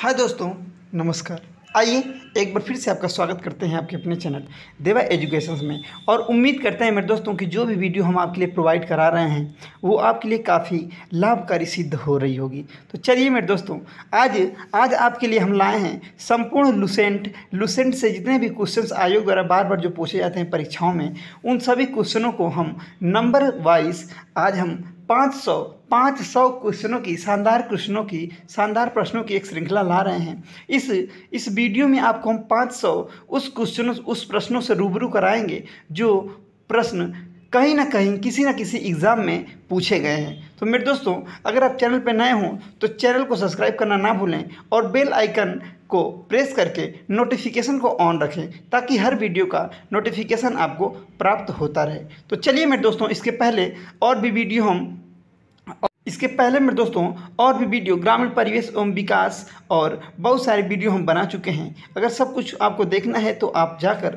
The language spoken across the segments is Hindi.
हाय दोस्तों, नमस्कार। आइए एक बार फिर से आपका स्वागत करते हैं आपके अपने चैनल देवा एजुकेशन में। और उम्मीद करते हैं मेरे दोस्तों कि जो भी वीडियो हम आपके लिए प्रोवाइड करा रहे हैं, वो आपके लिए काफ़ी लाभकारी सिद्ध हो रही होगी। तो चलिए मेरे दोस्तों, आज आज आपके लिए हम लाए हैं संपूर्ण लुसेंट लुसेंट से जितने भी क्वेश्चन आयोग द्वारा बार बार जो पूछे जाते हैं परीक्षाओं में, उन सभी क्वेश्चनों को हम नंबर वाइज आज हम पाँच सौ पाँच सौ क्वेश्चनों की, शानदार क्वेश्चनों की, शानदार प्रश्नों की एक श्रृंखला ला रहे हैं। इस इस वीडियो में आपको हम पाँच सौ उस क्वेश्चनों, उस प्रश्नों से रूबरू कराएँगे, जो प्रश्न कहीं ना कहीं, किसी न किसी एग्ज़ाम में पूछे गए हैं। तो मेरे दोस्तों, अगर आप चैनल पर नए हों तो चैनल को सब्सक्राइब करना ना भूलें और बेल आइकन को प्रेस करके नोटिफिकेशन को ऑन रखें, ताकि हर वीडियो का नोटिफिकेशन आपको प्राप्त होता रहे। तो चलिए मेरे दोस्तों, इसके पहले और भी वीडियो हम इसके पहले मेरे दोस्तों, और भी वीडियो ग्रामीण परिवेश एवं विकास और बहुत सारे वीडियो हम बना चुके हैं। अगर सब कुछ आपको देखना है तो आप जाकर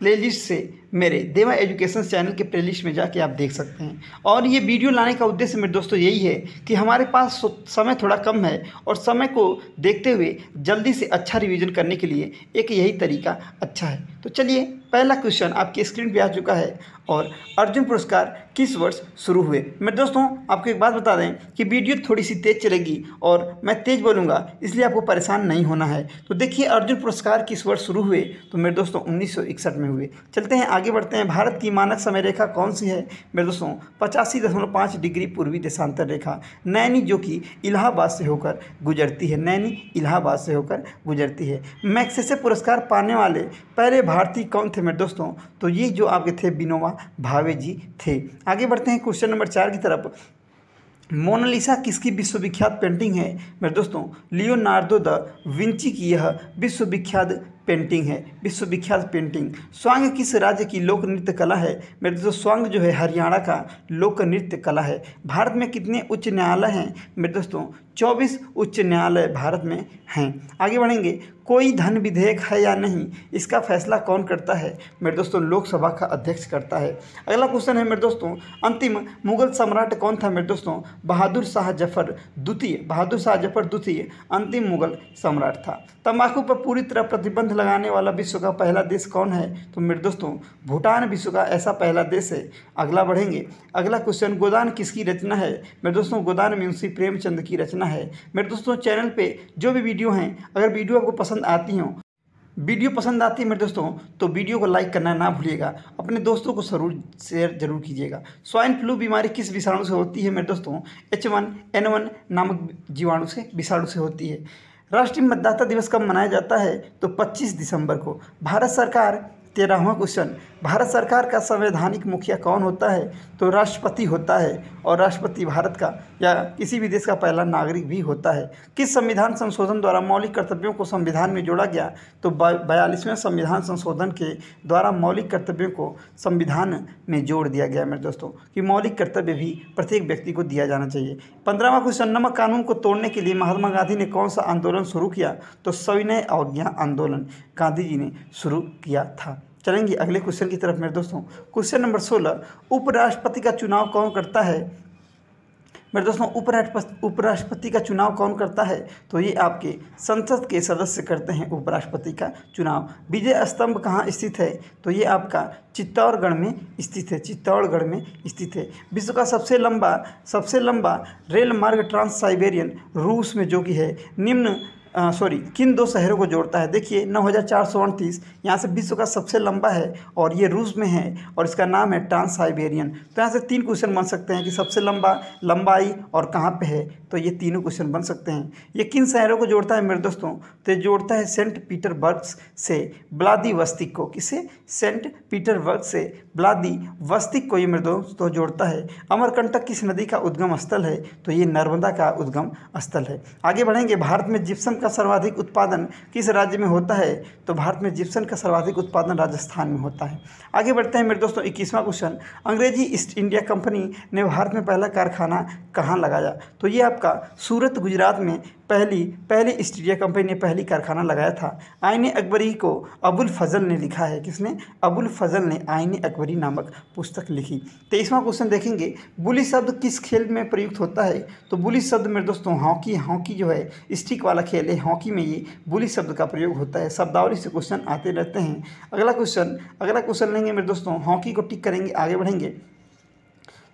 प्लेलिस्ट से मेरे देवा एजुकेशन चैनल के प्लेलिस्ट में जाके आप देख सकते हैं। और ये वीडियो लाने का उद्देश्य मेरे दोस्तों यही है कि हमारे पास समय थोड़ा कम है और समय को देखते हुए जल्दी से अच्छा रिवीजन करने के लिए एक यही तरीका अच्छा है। तो चलिए, पहला क्वेश्चन आपकी स्क्रीन पे आ चुका है और अर्जुन पुरस्कार किस वर्ष शुरू हुए? मेरे दोस्तों, आपको एक बात बता दें कि वीडियो थोड़ी सी तेज़ चलेगी और मैं तेज़ बोलूँगा, इसलिए आपको परेशान नहीं होना है। तो देखिए, अर्जुन पुरस्कार किस वर्ष शुरू हुए? तो मेरे दोस्तों, उन्नीस सौ इकसठ में हुए। चलते हैं बढ़ते हैं। भारत की मानक समय रेखा कौन सी है? मेरे दोस्तों, पचासी दशमलव पाँच डिग्री पूर्वी देशांतर रेखा। नैनी, जो कि इलाहाबाद से होकर गुजरती है। नैनी, इलाहाबाद से होकर गुजरती है। मैक्सेसे पुरस्कार पाने वाले पहले भारतीय कौन थे मेरे दोस्तों? तो ये जो आपके थे बिनोवा भावे जी थे। आगे बढ़ते हैं क्वेश्चन नंबर चार की तरफ़। मोनालिसा किसकी विश्वविख्यात पेंटिंग है? मेरे दोस्तों लियोनार्डो द विंची की यह विश्वविख्यात पेंटिंग है, विश्वविख्यात पेंटिंग। स्वांग किस राज्य की लोक नृत्य कला है? मेरे दोस्तों, स्वांग जो है हरियाणा का लोक नृत्य कला है। भारत में कितने उच्च न्यायालय हैं? मेरे दोस्तों, चौबीस उच्च न्यायालय भारत में हैं। आगे बढ़ेंगे। कोई धन विधेयक है या नहीं, इसका फैसला कौन करता है? मेरे दोस्तों, लोकसभा का अध्यक्ष करता है। अगला क्वेश्चन है मेरे दोस्तों, अंतिम मुगल सम्राट कौन था मेरे दोस्तों? बहादुर शाह ज़फ़र, द्वितीय, बहादुर शाह ज़फ़र, द्वितीय, अंतिम मुगल सम्राट था। तंबाकू पर पूरी तरह प्रतिबंध लगाने वाला विश्व का पहला देश कौन है? तो मेरे दोस्तों, भूटान विश्व का ऐसा पहला देश है। अगला बढ़ेंगे। अगला क्वेश्चन गोदान किसकी रचना है? मेरे दोस्तों, गोदान मुंशी प्रेमचंद की रचना है। मेरे दोस्तों चैनल पर जो भी वीडियो हैं, अगर वीडियो आपको पसंद आती हों। वीडियो पसंद आती है मेरे दोस्तों तो वीडियो को लाइक करना ना भूलिएगा। अपने दोस्तों को ज़रूर शेयर ज़रूर कीजिएगा। स्वाइन फ्लू बीमारी किस विषाणु से होती है मेरे दोस्तों? एच वन एन वन नामक जीवाणु से, विषाणु से होती है। राष्ट्रीय मतदाता दिवस कब मनाया जाता है? तो 25 दिसंबर को। भारत सरकार तेरहवा क्वेश्चन। भारत सरकार का संवैधानिक मुखिया कौन होता है? तो राष्ट्रपति होता है और राष्ट्रपति भारत का या किसी भी देश का पहला नागरिक भी होता है। किस संविधान संशोधन द्वारा मौलिक कर्तव्यों को संविधान में जोड़ा गया? तो बयालीसवें संविधान संशोधन के द्वारा मौलिक कर्तव्यों को संविधान में जोड़ दिया गया मेरे दोस्तों, कि मौलिक कर्तव्य भी प्रत्येक व्यक्ति को दिया जाना चाहिए। पंद्रहवा क्वेश्चन, नमक कानून को तोड़ने के लिए महात्मा गांधी ने कौन सा आंदोलन शुरू किया? तो सविनय अवज्ञा आंदोलन, गांधी जी ने शुरू किया था। चलेंगे अगले क्वेश्चन की तरफ़ मेरे दोस्तों। क्वेश्चन नंबर सोलह, उपराष्ट्रपति का चुनाव कौन करता है? मेरे दोस्तों, उपराष्ट्रपति उपराष्ट्रपति का चुनाव कौन करता है? तो ये आपके संसद के सदस्य करते हैं उपराष्ट्रपति का चुनाव। विजय स्तंभ कहाँ स्थित है? तो ये आपका चित्तौड़गढ़ में स्थित है, चित्तौड़गढ़ में स्थित है। विश्व का सबसे लंबा सबसे लंबा रेल मार्ग ट्रांस साइबेरियन रूस में जो कि है, निम्न सॉरी किन दो शहरों को जोड़ता है? देखिए, नौ हज़ार चार सौ अड़तीस यहाँ से विश्व का सबसे लंबा है और ये रूस में है और इसका नाम है ट्रांस साइबेरियन। तो यहाँ से तीन क्वेश्चन बन सकते हैं कि सबसे लंबा, लंबाई और कहाँ पे है। तो ये तीनों क्वेश्चन बन सकते हैं। ये किन शहरों को जोड़ता है मेरे दोस्तों? तो ये जोड़ता है सेंट पीटरबर्ग से ब्लादी वस्तिक को किसे? सेंट पीटरबर्ग से ब्लादी वस्तिक को ये मेरे दोस्तों जोड़ता है। अमरकंटक किस नदी का उद्गम स्थल है? तो ये नर्मदा का उद्गम स्थल है। आगे बढ़ेंगे। भारत में जिप्सम का सर्वाधिक उत्पादन किस राज्य में होता है? तो भारत में जिप्सन का सर्वाधिक उत्पादन राजस्थान में होता है। आगे बढ़ते हैं मेरे दोस्तों, इक्कीसवां क्वेश्चन अंग्रेज़ी ईस्ट इंडिया कंपनी ने भारत में पहला कारखाना कहाँ लगाया? तो ये आपका आपका सूरत गुजरात में पहली पहली ईस्ट इंडिया कंपनी ने पहली कारखाना लगाया था। आइन अकबरी को अबुल फजल ने लिखा है। किसने? अबुल फजल ने आइन अकबरी नामक पुस्तक लिखी। तेईसवां क्वेश्चन देखेंगे। बुली शब्द किस खेल में प्रयुक्त होता है? तो बुली शब्द मेरे दोस्तों, हॉकी हॉकी जो है, स्टिक वाला खेल है। हॉकी में ये बुली शब्द का प्रयोग होता है। शब्दावली से क्वेश्चन आते रहते हैं। अगला क्वेश्चन अगला क्वेश्चन लेंगे मेरे दोस्तों। हॉकी को टिक करेंगे, आगे बढ़ेंगे।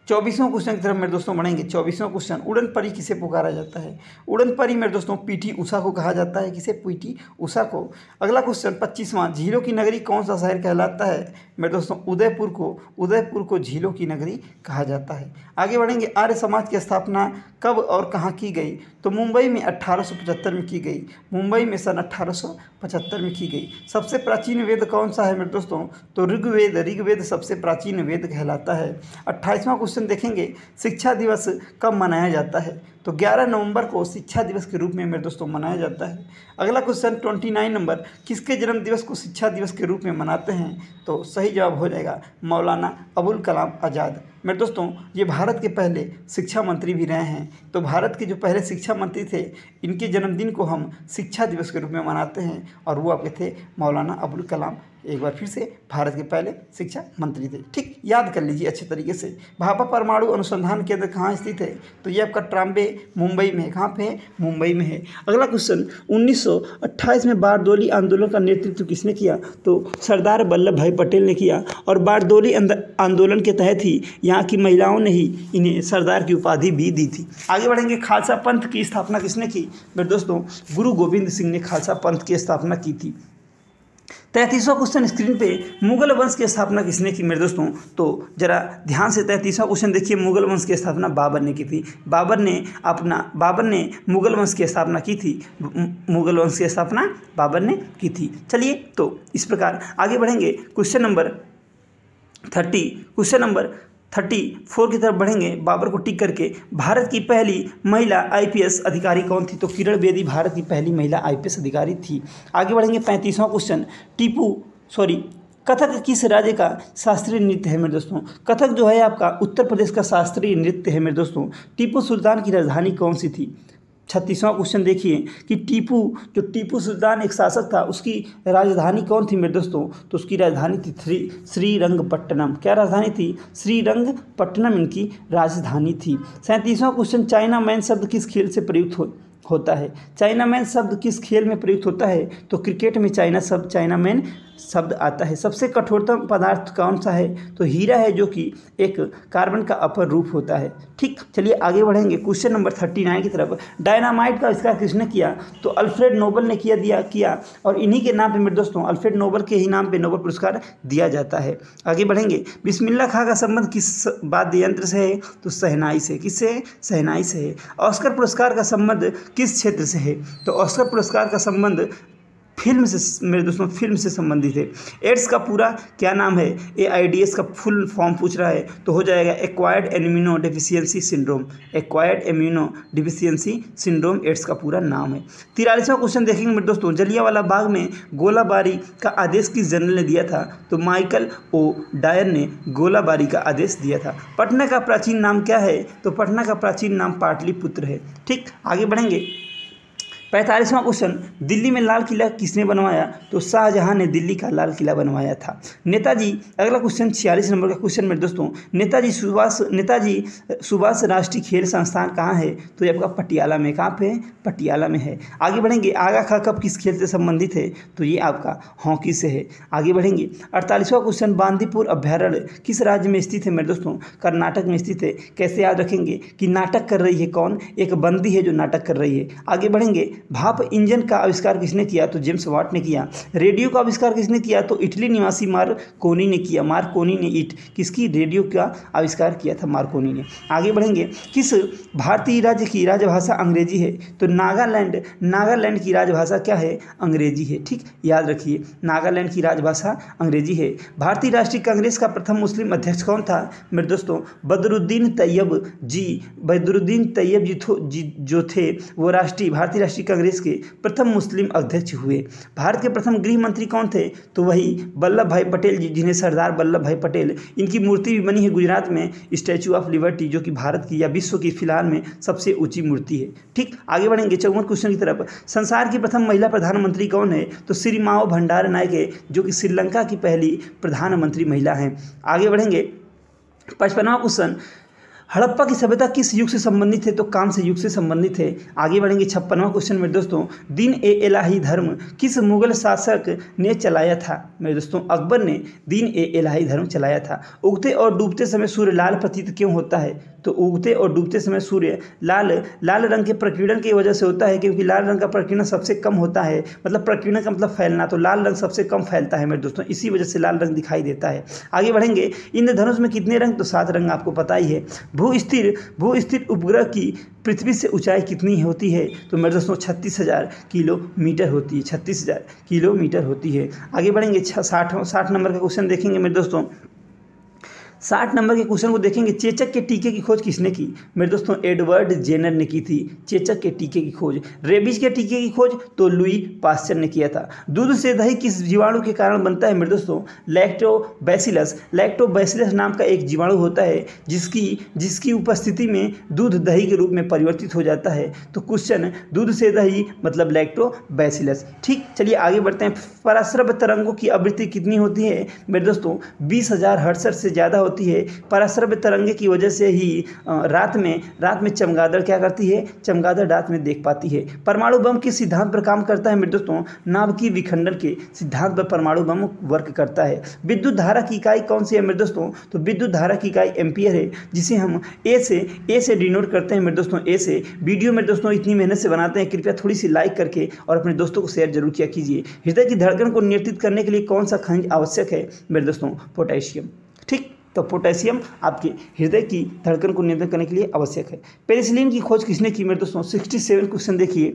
चौबीसवें क्वेश्चन की तरफ़ मेरे दोस्तों बढ़ेंगे। चौबीसवें क्वेश्चन उड़न परी किसे पुकारा जाता है? उड़न परी मेरे दोस्तों, पीटी उषा को कहा जाता है। किसे? पीटी उषा को। अगला क्वेश्चन, पच्चीसवां, झीलों की नगरी कौन सा शहर कहलाता है? मेरे दोस्तों, उदयपुर को उदयपुर को झीलों की नगरी कहा जाता है। आगे बढ़ेंगे, आर्य समाज की स्थापना कब और कहाँ की गई? तो मुंबई में अट्ठारह में की गई। मुंबई में सन अट्ठारह में की गई। सबसे प्राचीन वेद कौन सा है मेरे दोस्तों? तो ऋग्वेद ऋग्वेद सबसे प्राचीन वेद कहलाता है। अट्ठाईसवां क्वेश्चन देखेंगे, शिक्षा दिवस कब मनाया जाता है? तो 11 नवंबर को शिक्षा दिवस के रूप में मेरे दोस्तों मनाया जाता है। अगला क्वेश्चन 29 नंबर, किसके जन्म दिवस को शिक्षा दिवस के रूप में मनाते हैं? तो सही जवाब हो जाएगा मौलाना अबुल कलाम आज़ाद। मेरे दोस्तों, ये भारत के पहले शिक्षा मंत्री भी रहे हैं। तो भारत के जो पहले शिक्षा मंत्री थे, इनके जन्मदिन को हम शिक्षा दिवस के रूप में मनाते हैं और वो आपके थे मौलाना अबुल कलाम एक बार फिर से भारत के पहले शिक्षा मंत्री थे। ठीक, याद कर लीजिए अच्छे तरीके से। भाभा परमाणु अनुसंधान केंद्र कहाँ स्थित है? तो ये आपका ट्राम्बे, मुंबई में है। कहाँ पे है? मुंबई में है। अगला क्वेश्चन 1928 में बारदोली आंदोलन का नेतृत्व किसने किया? तो सरदार वल्लभ भाई पटेल ने किया। और बारदोली आंदोलन के तहत ही यहाँ की महिलाओं ने ही इन्हें सरदार की उपाधि भी दी थी। आगे बढ़ेंगे, खालसा पंथ की स्थापना किसने की? मेरे दोस्तों, गुरु गोविंद सिंह ने खालसा पंथ की स्थापना की थी। तैंतीसवां क्वेश्चन स्क्रीन पे मुगल वंश की स्थापना किसने की मेरे दोस्तों? तो जरा ध्यान से तैंतीसवां क्वेश्चन देखिए, मुगल वंश की स्थापना बाबर ने की थी। बाबर ने अपना, बाबर ने मुगल वंश की स्थापना की थी। मुगल वंश की स्थापना बाबर ने की थी। चलिए तो इस प्रकार आगे बढ़ेंगे। Question number thirty question number thirty four की तरफ़ बढ़ेंगे। बाबर को टिक करके भारत की पहली महिला आईपीएस अधिकारी कौन थी? तो किरण बेदी भारत की पहली महिला आईपीएस अधिकारी थी। आगे बढ़ेंगे पैंतीसवां क्वेश्चन। टीपू, सॉरी, कथक किस राज्य का शास्त्रीय नृत्य है मेरे दोस्तों? कथक जो है आपका उत्तर प्रदेश का शास्त्रीय नृत्य है मेरे दोस्तों। टीपू सुल्तान की राजधानी कौन सी थी? छत्तीसवां क्वेश्चन देखिए कि टीपू, जो टीपू सुल्तान एक शासक था, उसकी राजधानी कौन थी मेरे दोस्तों? तो उसकी राजधानी थी श्री श्रीरंगपट्टनम। क्या राजधानी थी? श्रीरंगपट्टनम इनकी राजधानी थी। सैंतीसवां क्वेश्चन, चाइना मैन शब्द किस खेल से प्रयुक्त हो? होता है। चाइना मैन शब्द किस खेल में प्रयुक्त होता है? तो क्रिकेट में चाइना शब्द चाइना मैन शब्द आता है। सबसे कठोरतम पदार्थ कौन सा है? तो हीरा है जो कि एक कार्बन का अपर रूप होता है। ठीक, चलिए आगे बढ़ेंगे। क्वेश्चन नंबर थर्टी नाइन की तरफ़। डायनामाइट का आविष्कार किसने किया? तो अल्फ्रेड नोबल ने किया, दिया, किया और इन्हीं के नाम पे मेरे दोस्तों अल्फ्रेड नोबल के ही नाम पे नोबल पुरस्कार दिया जाता है। आगे बढ़ेंगे। बिस्मिल्ला खां का संबंध किस वाद्य यंत्र से है? तो सहनाई से। किससे? सहनाई से। है ऑस्कर पुरस्कार का संबंध किस क्षेत्र से है? तो ऑस्कर पुरस्कार का संबंध फ़िल्म से मेरे दोस्तों, फ़िल्म से संबंधित है। एड्स का पूरा क्या नाम है? ए आई डी एस का फुल फॉर्म पूछ रहा है तो हो जाएगा acquired immuno deficiency syndrome acquired immuno deficiency syndrome AIDS का पूरा नाम है। तिरालीसवां क्वेश्चन देखेंगे मेरे दोस्तों, जलियावाला बाग में गोलाबारी का आदेश किस जनरल ने दिया था? तो माइकल ओ डायर ने गोलाबारी का आदेश दिया था। पटना का प्राचीन नाम क्या है? तो पटना का प्राचीन नाम पाटलिपुत्र है। ठीक, आगे बढ़ेंगे। पैंतालीसवां क्वेश्चन दिल्ली में लाल किला किसने बनवाया? तो शाहजहां ने दिल्ली का लाल किला बनवाया था। नेताजी, अगला क्वेश्चन छियालीस नंबर का क्वेश्चन मेरे दोस्तों। नेताजी सुभाष नेताजी सुभाष राष्ट्रीय खेल संस्थान कहाँ है? तो ये आपका पटियाला में। कहाँ पे? पटियाला में है। आगे बढ़ेंगे। आगा खा कब किस खेल से संबंधित है? तो ये आपका हॉकी से है। आगे बढ़ेंगे। अड़तालीसवां क्वेश्चन बांदीपुर अभ्यारण्य किस राज्य में स्थित है मेरे दोस्तों? कर्नाटक में स्थित है। कैसे याद रखेंगे कि नाटक कर रही है कौन? एक बंदी है जो नाटक कर रही है। आगे बढ़ेंगे। भाप इंजन का आविष्कार किसने किया? तो जेम्स वाट ने किया। रेडियो का आविष्कार किसने किया? तो इटली निवासी मार कोनी ने किया। मार कोनी ने इट। किसकी रेडियो का आविष्कार किया था मार्कोनी ने? आगे बढ़ेंगे। किस भारतीय राज्य की राजभाषा अंग्रेज़ी है? तो नागालैंड। नागालैंड की राजभाषा क्या है? अंग्रेज़ी है। ठीक याद रखिए। नागालैंड की राजभाषा अंग्रेज़ी है। भारतीय राष्ट्रीय कांग्रेस का प्रथम मुस्लिम अध्यक्ष कौन था? मेरे दोस्तों बदरुद्दीन तैयब जी। बदरुद्दीन तैयब जी, जी जो थे वो राष्ट्रीय भारतीय राष्ट्रीय कांग्रेस के प्रथम मुस्लिम अध्यक्ष हुए। भारत के प्रथम गृह मंत्री कौन थे? तो वही वल्लभ भाई पटेल जी, जिन्हें सरदार वल्लभ भाई पटेल, इनकी मूर्ति भी बनी है गुजरात में स्टैचू ऑफ़ लिबर्टी जो कि भारत की या विश्व की फ़िलहाल में सबसे ऊँची मूर्ति है। ठीक, आगे बढ़ेंगे चौवन क्वेश्चन की तरफ़। संसार की प्रथम महिला प्रधानमंत्री कौन है? तो श्री माओ भंडार नायक है, जो कि श्रीलंका की पहली प्रधानमंत्री महिला हैं। आगे बढ़ेंगे। पचपनवा क्वेश्चन। हड़प्पा की सभ्यता किस युग से संबंधित है? तो से युग से संबंधित है। आगे बढ़ेंगे छप्पनवा क्वेश्चन मेरे दोस्तों। दिन ए एलाही धर्म किस मुगल शासक ने चलाया था? मेरे दोस्तों, अकबर ने दिन ए एलाही धर्म चलाया था। उगते और डूबते समय सूर्य लाल प्रतीत क्यों होता है? तो उगते और डूबते समय सूर्य लाल लाल रंग के प्रकीर्णन की वजह से होता है क्योंकि लाल रंग का प्रकीर्णन सबसे कम होता है। मतलब प्रकीर्णन का मतलब फैलना तो लाल रंग सबसे कम फैलता है मेरे दोस्तों, इसी वजह से लाल रंग दिखाई देता है। आगे बढ़ेंगे, इंद्रधनुष में कितने रंग? तो सात रंग आपको पता ही है। भू स्थिर भू स्थिर उपग्रह की पृथ्वी से ऊंचाई कितनी होती है? तो मेरे दोस्तों, छत्तीस हज़ार किलोमीटर होती है, छत्तीस हज़ार किलोमीटर होती है। आगे बढ़ेंगे साठ साठ नंबर का क्वेश्चन देखेंगे मेरे दोस्तों। साठ नंबर के क्वेश्चन को देखेंगे, चेचक के टीके की खोज किसने की? मेरे दोस्तों, एडवर्ड जेनर ने की थी, चेचक के टीके की खोज। रेबीज के टीके की खोज तो लुई पास्चर ने किया था। दूध से दही किस जीवाणु के कारण बनता है मेरे दोस्तों? लैक्टोबैसिलस लैक्टोबैसिलस नाम का एक जीवाणु होता है, जिसकी जिसकी उपस्थिति में दूध दही के रूप में परिवर्तित हो जाता है। तो क्वेश्चन, दूध से दही मतलब लैक्टोबैसिलस ठीक, चलिए आगे बढ़ते हैं। पराश्रव तरंगों की आवृत्ति कितनी होती है? मेरे दोस्तों, बीस हज़ार से ज़्यादा होती है। पराश्रव्य तरंगे की वजह से ही रात में रात में चमगादड़ क्या करती है? चमगादड़ रात में देख पाती है। परमाणु बम किस सिद्धांत पर काम करता है मेरे दोस्तों नाभ की विखंडन के सिद्धांत पर परमाणु बम वर्क करता है। विद्युत धारा की इकाई कौन सी है मेरे दोस्तों? तो विद्युत धारा की इकाई एम्पियर है, जिसे हम ए से ए से डिनोट करते हैं मेरे दोस्तों ए से। वीडियो मेरे दोस्तों, इतनी मेहनत से बनाते हैं, कृपया थोड़ी सी लाइक करके और अपने दोस्तों को शेयर ज़रूर किया कीजिए। हृदय की धड़कन को नियंत्रित करने के लिए कौन सा खनिज आवश्यक है मेरे दोस्तों? पोटेशियम। ठीक? तो पोटेशियम आपके हृदय की धड़कन को नियंत्रण करने के लिए आवश्यक है। पेनिसिलिन की खोज किसने की? मेरे दोस्तों सिक्सटी सेवन क्वेश्चन देखिए।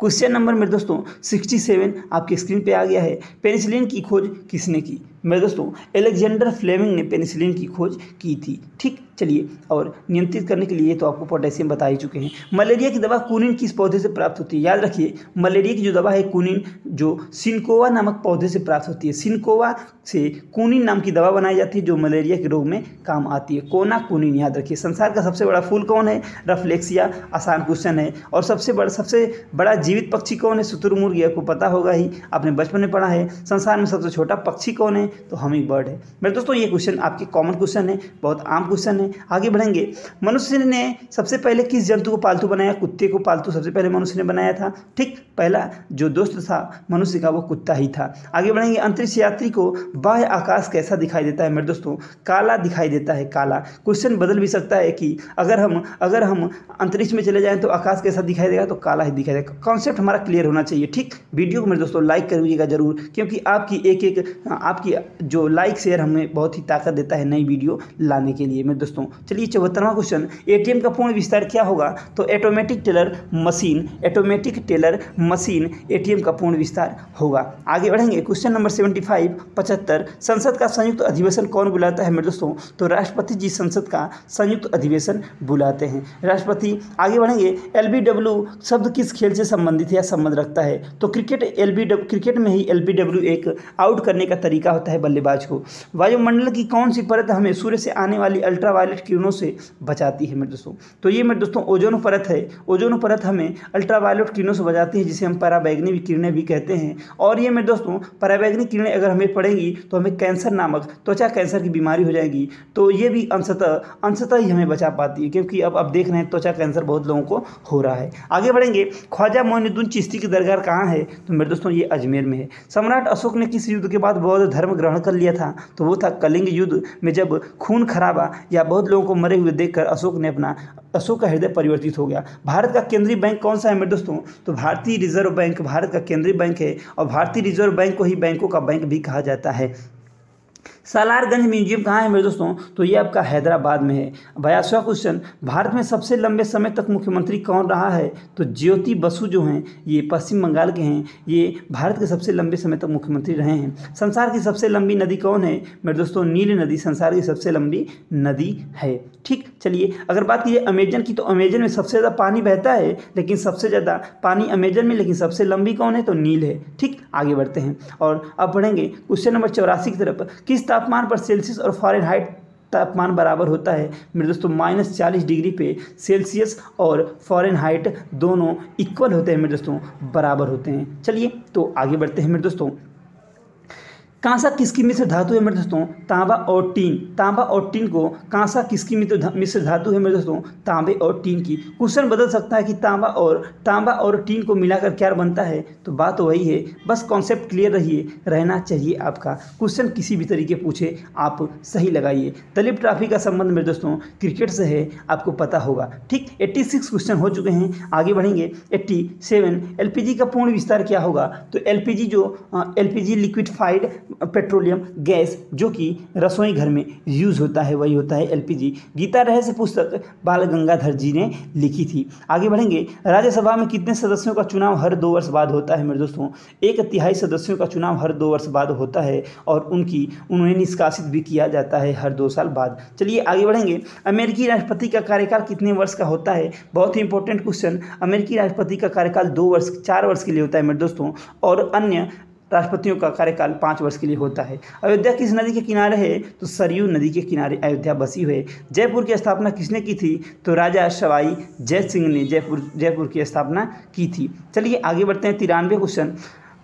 क्वेश्चन नंबर मेरे दोस्तों सिक्सटी सेवन आपके स्क्रीन पे आ गया है। पेनिसिलिन की खोज किसने की? मेरे दोस्तों एलेक्जेंडर फ्लेमिंग ने पेनिसिलिन की खोज की थी। ठीक, चलिए, और नियंत्रित करने के लिए तो आपको पोटेशियम बता ही चुके हैं। मलेरिया की दवा कुनिन किस पौधे से प्राप्त होती है? याद रखिए मलेरिया की जो दवा है कुनिन, जो सिनकोवा नामक पौधे से प्राप्त होती है। सिनकोवा से कुनिन नाम की दवा बनाई जाती है, जो मलेरिया के रोग में काम आती है। कोना कुनिन, याद रखिए, संसार का सबसे बड़ा फूल कौन है? रफ्लेक्सिया आसान क्वेश्चन है। और सबसे बड़ा सबसे बड़ा जीवित पक्षी कौन है? शुतुरमुर्ग आपको पता होगा ही, आपने बचपन में पढ़ा है। संसार में सबसे छोटा पक्षी कौन है? तो हमिंग बर्ड है। मेरे दोस्तों, ये क्वेश्चन आपके कॉमन क्वेश्चन है, बहुत आम क्वेश्चन है। आगे बढ़ेंगे। मनुष्य ने सबसे पहले किस जंतु को पालतू बनाया? कुत्ते को पालतू सबसे पहले मनुष्य ने बनाया था। ठीक, पहला जो दोस्त था मनुष्य का, वो कुत्ता ही था। आगे बढ़ेंगे। अंतरिक्ष यात्री को बाह्य आकाश कैसा दिखाई देता है? मेरे दोस्तों, काला दिखाई देता है, काला। क्वेश्चन बदल भी सकता है कि अगर हम अगर हम अंतरिक्ष में चले जाएँ तो आकाश कैसा दिखाई देगा? तो काला ही दिखाई देगा। कॉन्सेप्ट हमारा क्लियर होना चाहिए। ठीक वीडियो को मेरे दोस्तों लाइक करिएगा ज़रूर, क्योंकि आपकी एक एक आपकी जो लाइक शेयर हमें बहुत ही ताकत देता है नई वीडियो लाने के लिए। मेरे दोस्तों, चलिए चौहत्तरवा क्वेश्चन एटीएम का पूर्ण विस्तार क्या होगा? तो automatic teller machine automatic teller machine ATM का पूर्ण विस्तार होगा। आगे बढ़ेंगे। क्वेश्चन नंबर सेवेंटी फाइव पचहत्तर। संसद का संयुक्त अधिवेशन कौन बुलाता है? मेरे दोस्तों तो राष्ट्रपति जी संसद का संयुक्त अधिवेशन बुलाते हैं। राष्ट्रपति, आगे बढ़ेंगे। एल शब्द किस खेल से संबंधित या संबंध रखता है? तो क्रिकेट एल क्रिकेट में ही एल एक आउट करने का तरीका होता है। बल्लेबाज को। वायुमंडल की कौन सी परत हमें सूर्य से आने वाली अल्ट्रावायलेट किरणों से बचाती है मेरे दोस्तों? तो ये मेरे दोस्तों ओजोन परत है। ओजोन परत हमें अल्ट्रावायलेट किरणों से बचाती है, जिसे हम पराबैगनी किरणें भी कहते हैं। और ये मेरे दोस्तों पराबैगनी किरणें अगर हमें पड़ेंगी तो हमें कैंसर नामक, त्वचा कैंसर की बीमारी हो जाएगी। तो ये भी अंशतः अंशतः ही हमें बचा पाती है, क्योंकि अब अब देख रहे हैं, त्वचा कैंसर बहुत लोगों को हो रहा है। आगे बढ़ेंगे। ख्वाजा मोइनुद्दीन चिश्ती की दरगाह कहाँ है? तो मेरे दोस्तों, ये अजमेर में है। सम्राट अशोक ने किस युद्ध के बाद बौद्ध धर्म ग्रहण कर लिया था तो वो था कलिंग युद्ध में जब खून खराबा या बहुत लोगों को मरे हुए देखकर अशोक ने अपना, अशोक का हृदय परिवर्तित हो गया। भारत का केंद्रीय बैंक कौन सा है मेरे दोस्तों? तो भारतीय रिज़र्व बैंक, भारत का केंद्रीय बैंक है और भारतीय रिज़र्व बैंक को ही बैंकों का बैंक भी कहा जाता है। सालारगंज म्यूज़ियम कहाँ है मेरे दोस्तों? तो ये आपका हैदराबाद में है। बयासवा क्वेश्चन। भारत में सबसे लंबे समय तक मुख्यमंत्री कौन रहा है? तो ज्योति बसु जो हैं, ये पश्चिम बंगाल के हैं। ये भारत के सबसे लंबे समय तक मुख्यमंत्री रहे हैं। संसार की सबसे लंबी नदी कौन है? मेरे दोस्तों, नील नदी, संसार की सबसे लंबी नदी है। ठीक, चलिए। अगर बात कीजिए अमेजन की तो अमेजन में सबसे ज़्यादा पानी बहता है, लेकिन सबसे ज़्यादा पानी अमेजन में, लेकिन सबसे लंबी कौन है? तो नील है। ठीक, आगे बढ़ते हैं। और अब बढ़ेंगे क्वेश्चन नंबर चौरासी की तरफ़। किस तापमान पर सेल्सियस और फॉरेन तापमान बराबर होता है? मेरे दोस्तों, माइनस चालीस डिग्री पे सेल्सियस और फॉरेन दोनों इक्वल होते हैं, मेरे दोस्तों। बराबर होते हैं। चलिए तो आगे बढ़ते हैं, मेरे दोस्तों। कांसा किसकी मिश्र धातु है मेरे दोस्तों? तांबा और टीन। तांबा और टीन को कांसा किसकी मित्र मिश्र धातु है मेरे दोस्तों? तांबे और टीन की। क्वेश्चन बदल सकता है कि तांबा और तांबा और टीन को मिलाकर क्या बनता है? तो बात वही है। बस कॉन्सेप्ट क्लियर रहिए। रहना चाहिए आपका। क्वेश्चन किसी भी तरीके पूछे, आप सही लगाइए। दलीप ट्रॉफी का संबंध मेरे दोस्तों, क्रिकेट से है, आपको पता होगा। ठीक एट्टी सिक्स क्वेश्चन हो चुके हैं। आगे बढ़ेंगे। एट्टी सेवन एल का पूर्ण विस्तार क्या होगा? तो एलपीजी जो एल लिक्विडफाइड पेट्रोलियम, गैस, जो कि रसोई घर में यूज़ होता है, वही होता है एलपीजी। गीता रहस्य पुस्तक बाल गंगाधर जी ने लिखी थी। आगे बढ़ेंगे। राज्यसभा में कितने सदस्यों का चुनाव हर दो वर्ष बाद होता है मेरे दोस्तों? एक तिहाई सदस्यों का चुनाव हर दो वर्ष बाद होता है और उनकी उन्हें निष्कासित भी किया जाता है हर दो साल बाद। चलिए आगे बढ़ेंगे। अमेरिकी राष्ट्रपति का कार्यकाल कितने वर्ष का होता है? बहुत ही इंपॉर्टेंट क्वेश्चन अमेरिकी राष्ट्रपति का कार्यकाल दो वर्ष, चार वर्ष के लिए होता है मेरे दोस्तों। और अन्य राष्ट्रपतियों का कार्यकाल पाँच वर्ष के लिए होता है। अयोध्या किस नदी के किनारे है? तो सरयू नदी के किनारे अयोध्या बसी हुई जयपुर की स्थापना किसने की थी? तो राजा सवाई जय सिंह ने जयपुर जयपुर की स्थापना की थी। चलिए आगे बढ़ते हैं तिरानवे क्वेश्चन।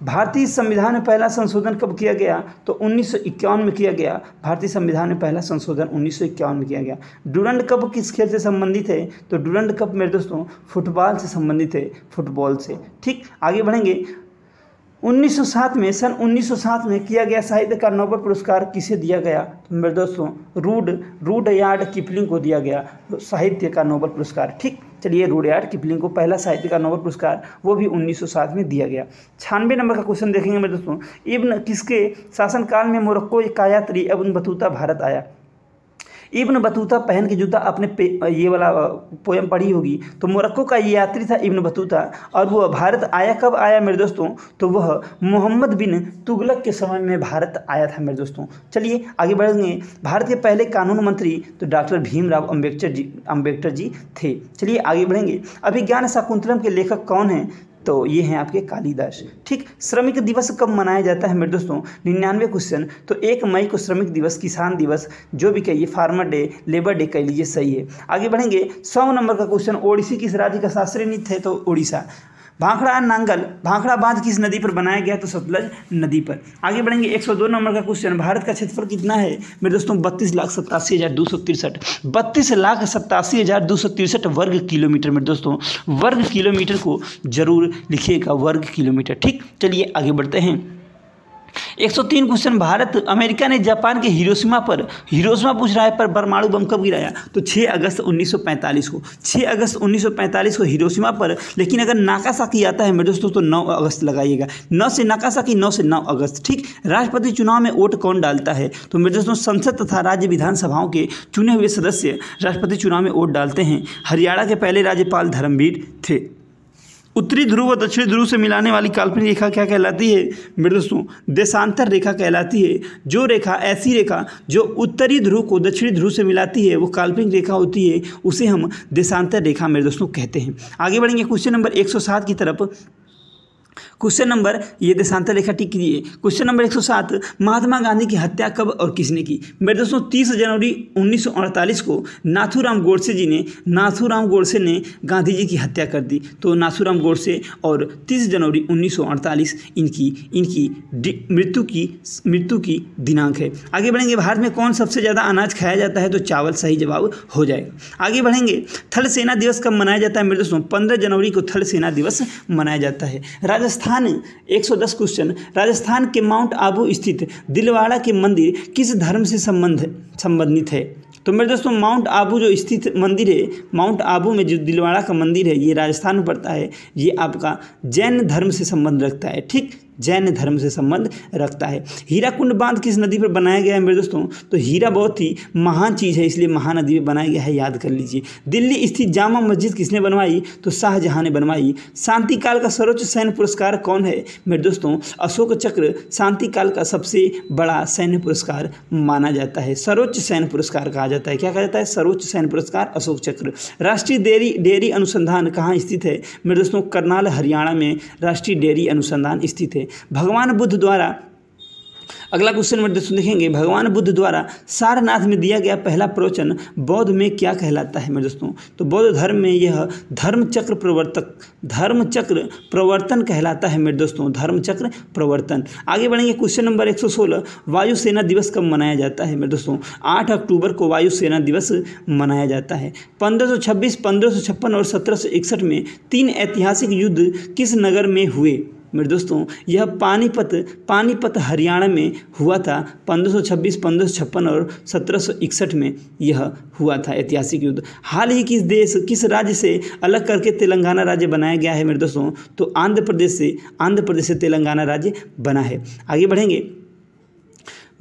भारतीय संविधान में पहला संशोधन कब किया गया? तो उन्नीस सौ इक्यावन में किया गया। भारतीय संविधान में पहला संशोधन उन्नीस में किया गया। डूरंड कप किस खेल से संबंधित है? तो डूरंड कप मेरे दोस्तों, फुटबॉल से संबंधित है। फुटबॉल से। ठीक, आगे बढ़ेंगे। 1907 में, सन 1907 में किया गया साहित्य का नोबल पुरस्कार किसे दिया गया? तो मेरे दोस्तों, रूड रूड यार्ड किपलिंग को दिया गया साहित्य का नोबल पुरस्कार। ठीक, चलिए रूड यार्ड किपलिंग को पहला साहित्य का नोबल पुरस्कार, वो भी 1907 में दिया गया। छानवे नंबर का क्वेश्चन देखेंगे मेरे दोस्तों। इब्न किसके शासनकाल में मोरक्को का यात्री एवं बतूता भारत आया? इब्न बतूता पहन के जूता अपने ये वाला पोएम पढ़ी होगी। तो मोरक्को का ये यात्री था इब्न बतूता और वह भारत आया कब आया मेरे दोस्तों? तो वह मोहम्मद बिन तुगलक के समय में भारत आया था मेरे दोस्तों। चलिए, आगे बढ़ेंगे। भारत के पहले कानून मंत्री तो डॉक्टर भीमराव अंबेडकर जी अंबेडकर जी थे। चलिए, आगे बढ़ेंगे। अभिज्ञान शाकुंतलम के लेखक कौन हैं? तो ये हैं आपके कालिदास। ठीक, श्रमिक दिवस कब मनाया जाता है मेरे दोस्तों? निन्यानवे क्वेश्चन तो एक मई को श्रमिक दिवस, किसान दिवस, जो भी कहिए फार्मर डे लेबर डे कह लीजिए, सही है। आगे बढ़ेंगे। सौ नंबर का क्वेश्चन ओडिसी किस राज्य का शास्त्रीय नृत्य है? तो उड़ीसा भाखड़ा नांगल, भाखड़ा बाँध किस नदी पर बनाया गया तो सतलज नदी पर। आगे बढ़ेंगे 102 नंबर का क्वेश्चन भारत का क्षेत्रफल कितना है? मेरे दोस्तों, बत्तीस लाख सत्तासी हज़ार दो सौ तिरसठ। बत्तीस लाख सत्तासी हज़ार दो सौ तिरसठ वर्ग किलोमीटर। मेरे दोस्तों, वर्ग किलोमीटर को ज़रूर लिखिएगा, वर्ग किलोमीटर। ठीक, चलिए आगे बढ़ते हैं। 103 क्वेश्चन भारत, अमेरिका ने जापान के हिरोशिमा पर, हिरोशिमा पूछ रहा है, पर परमाणु बम कब गिराया? तो 6 अगस्त 1945 को। 6 अगस्त 1945 को हिरोशिमा पर, लेकिन अगर नाकासाकी आता है, मेरे दोस्तों तो 9 अगस्त लगाइएगा। 9 से नाकासाकी 9 से 9 अगस्त, ठीक? राष्ट्रपति चुनाव में वोट कौन डालता है? तो मेरे दोस्तों, संसद तथा राज्य विधानसभाओं के चुने हुए सदस्य राष्ट्रपति चुनाव में वोट डालते हैं। हरियाणा के पहले राज्यपाल धर्मवीर थे। उत्तरी ध्रुव व दक्षिणी ध्रुव से मिलाने वाली काल्पनिक रेखा क्या कहलाती है? मेरे दोस्तों, देशांतर रेखा कहलाती है। जो रेखा, ऐसी रेखा जो उत्तरी ध्रुव को दक्षिणी ध्रुव से मिलाती है, वो काल्पनिक रेखा होती है, उसे हम देशांतर रेखा मेरे दोस्तों कहते हैं। आगे बढ़ेंगे क्वेश्चन नंबर 107 की तरफ़। क्वेश्चन नंबर ये देशांतर रेखा टिक कीजिए। क्वेश्चन नंबर 107 महात्मा गांधी की हत्या कब और किसने की? मेरे दोस्तों 30 जनवरी 1948 को नाथूराम गोडसे जी ने, नाथूराम गोडसे ने गांधी जी की हत्या कर दी। तो नाथूराम गोडसे और 30 जनवरी 1948 इनकी इनकी मृत्यु की मृत्यु की दिनांक है। आगे बढ़ेंगे, भारत में कौन सबसे ज़्यादा अनाज खाया जाता है? तो चावल, सही जवाब हो जाएगा। आगे बढ़ेंगे, थल सेना दिवस कब मनाया जाता है? मेरे दोस्तों, पंद्रह जनवरी को थल सेना दिवस मनाया जाता है। राजस्थान राजस्थान 110 क्वेश्चन राजस्थान के माउंट आबू स्थित दिलवाड़ा के मंदिर किस धर्म से संबंध, संबंधित है? तो मेरे दोस्तों माउंट आबू जो स्थित मंदिर है माउंट आबू में जो दिलवाड़ा का मंदिर है, ये राजस्थान में पड़ता है, ये आपका जैन धर्म से संबंध रखता है, ठीक? जैन धर्म से संबंध रखता है। हीराकुंड बाँध किस नदी पर बनाया गया है मेरे दोस्तों? तो हीरा बहुत ही महान चीज़ है, इसलिए महानदी में बनाया गया है, याद कर लीजिए। दिल्ली स्थित जामा मस्जिद किसने बनवाई? तो शाहजहां ने बनवाई। शांति काल का सर्वोच्च सैन्य पुरस्कार कौन है? मेरे दोस्तों, अशोक चक्र शांति काल का सबसे बड़ा सैन्य पुरस्कार माना जाता है। सर्वोच्च सैन्य पुरस्कार कहा जाता है। क्या कहा जाता है? सर्वोच्च सैन्य पुरस्कार अशोक चक्र। राष्ट्रीय डेयरी डेयरी अनुसंधान कहाँ स्थित है? मेरे दोस्तों, करनाल, हरियाणा में राष्ट्रीय डेयरी अनुसंधान स्थित है। भगवान बुद्ध द्वारा, अगला क्वेश्चन दोस्तों देखेंगे। भगवान बुद्ध द्वारा सारनाथ में दिया गया पहला प्रवचन बौद्ध में क्या कहलाता है मेरे दोस्तों? तो बौद्ध धर्म में यह धर्म चक्र प्रवर्तक, धर्म चक्र प्रवर्तन कहलाता है मेरे दोस्तों। धर्म चक्र प्रवर्तन। आगे बढ़ेंगे क्वेश्चन नंबर एक वायुसेना दिवस कब मनाया जाता है मेरे दोस्तों? आठ अक्टूबर को वायुसेना दिवस मनाया जाता है। पंद्रह सौ और सत्रह सौ इकसठ में तीन ऐतिहासिक युद्ध किस नगर में हुए? मेरे दोस्तों, यह पानीपत पानीपत हरियाणा में हुआ था पंद्रह सौ छब्बीस, पंद्रह सौ छप्पन और सत्रह सौ इकसठ में यह हुआ था ऐतिहासिक युद्ध। हाल ही किस देश, किस राज्य से अलग करके तेलंगाना राज्य बनाया गया है मेरे दोस्तों तो आंध्र प्रदेश से, आंध्र प्रदेश से तेलंगाना राज्य बना है। आगे बढ़ेंगे।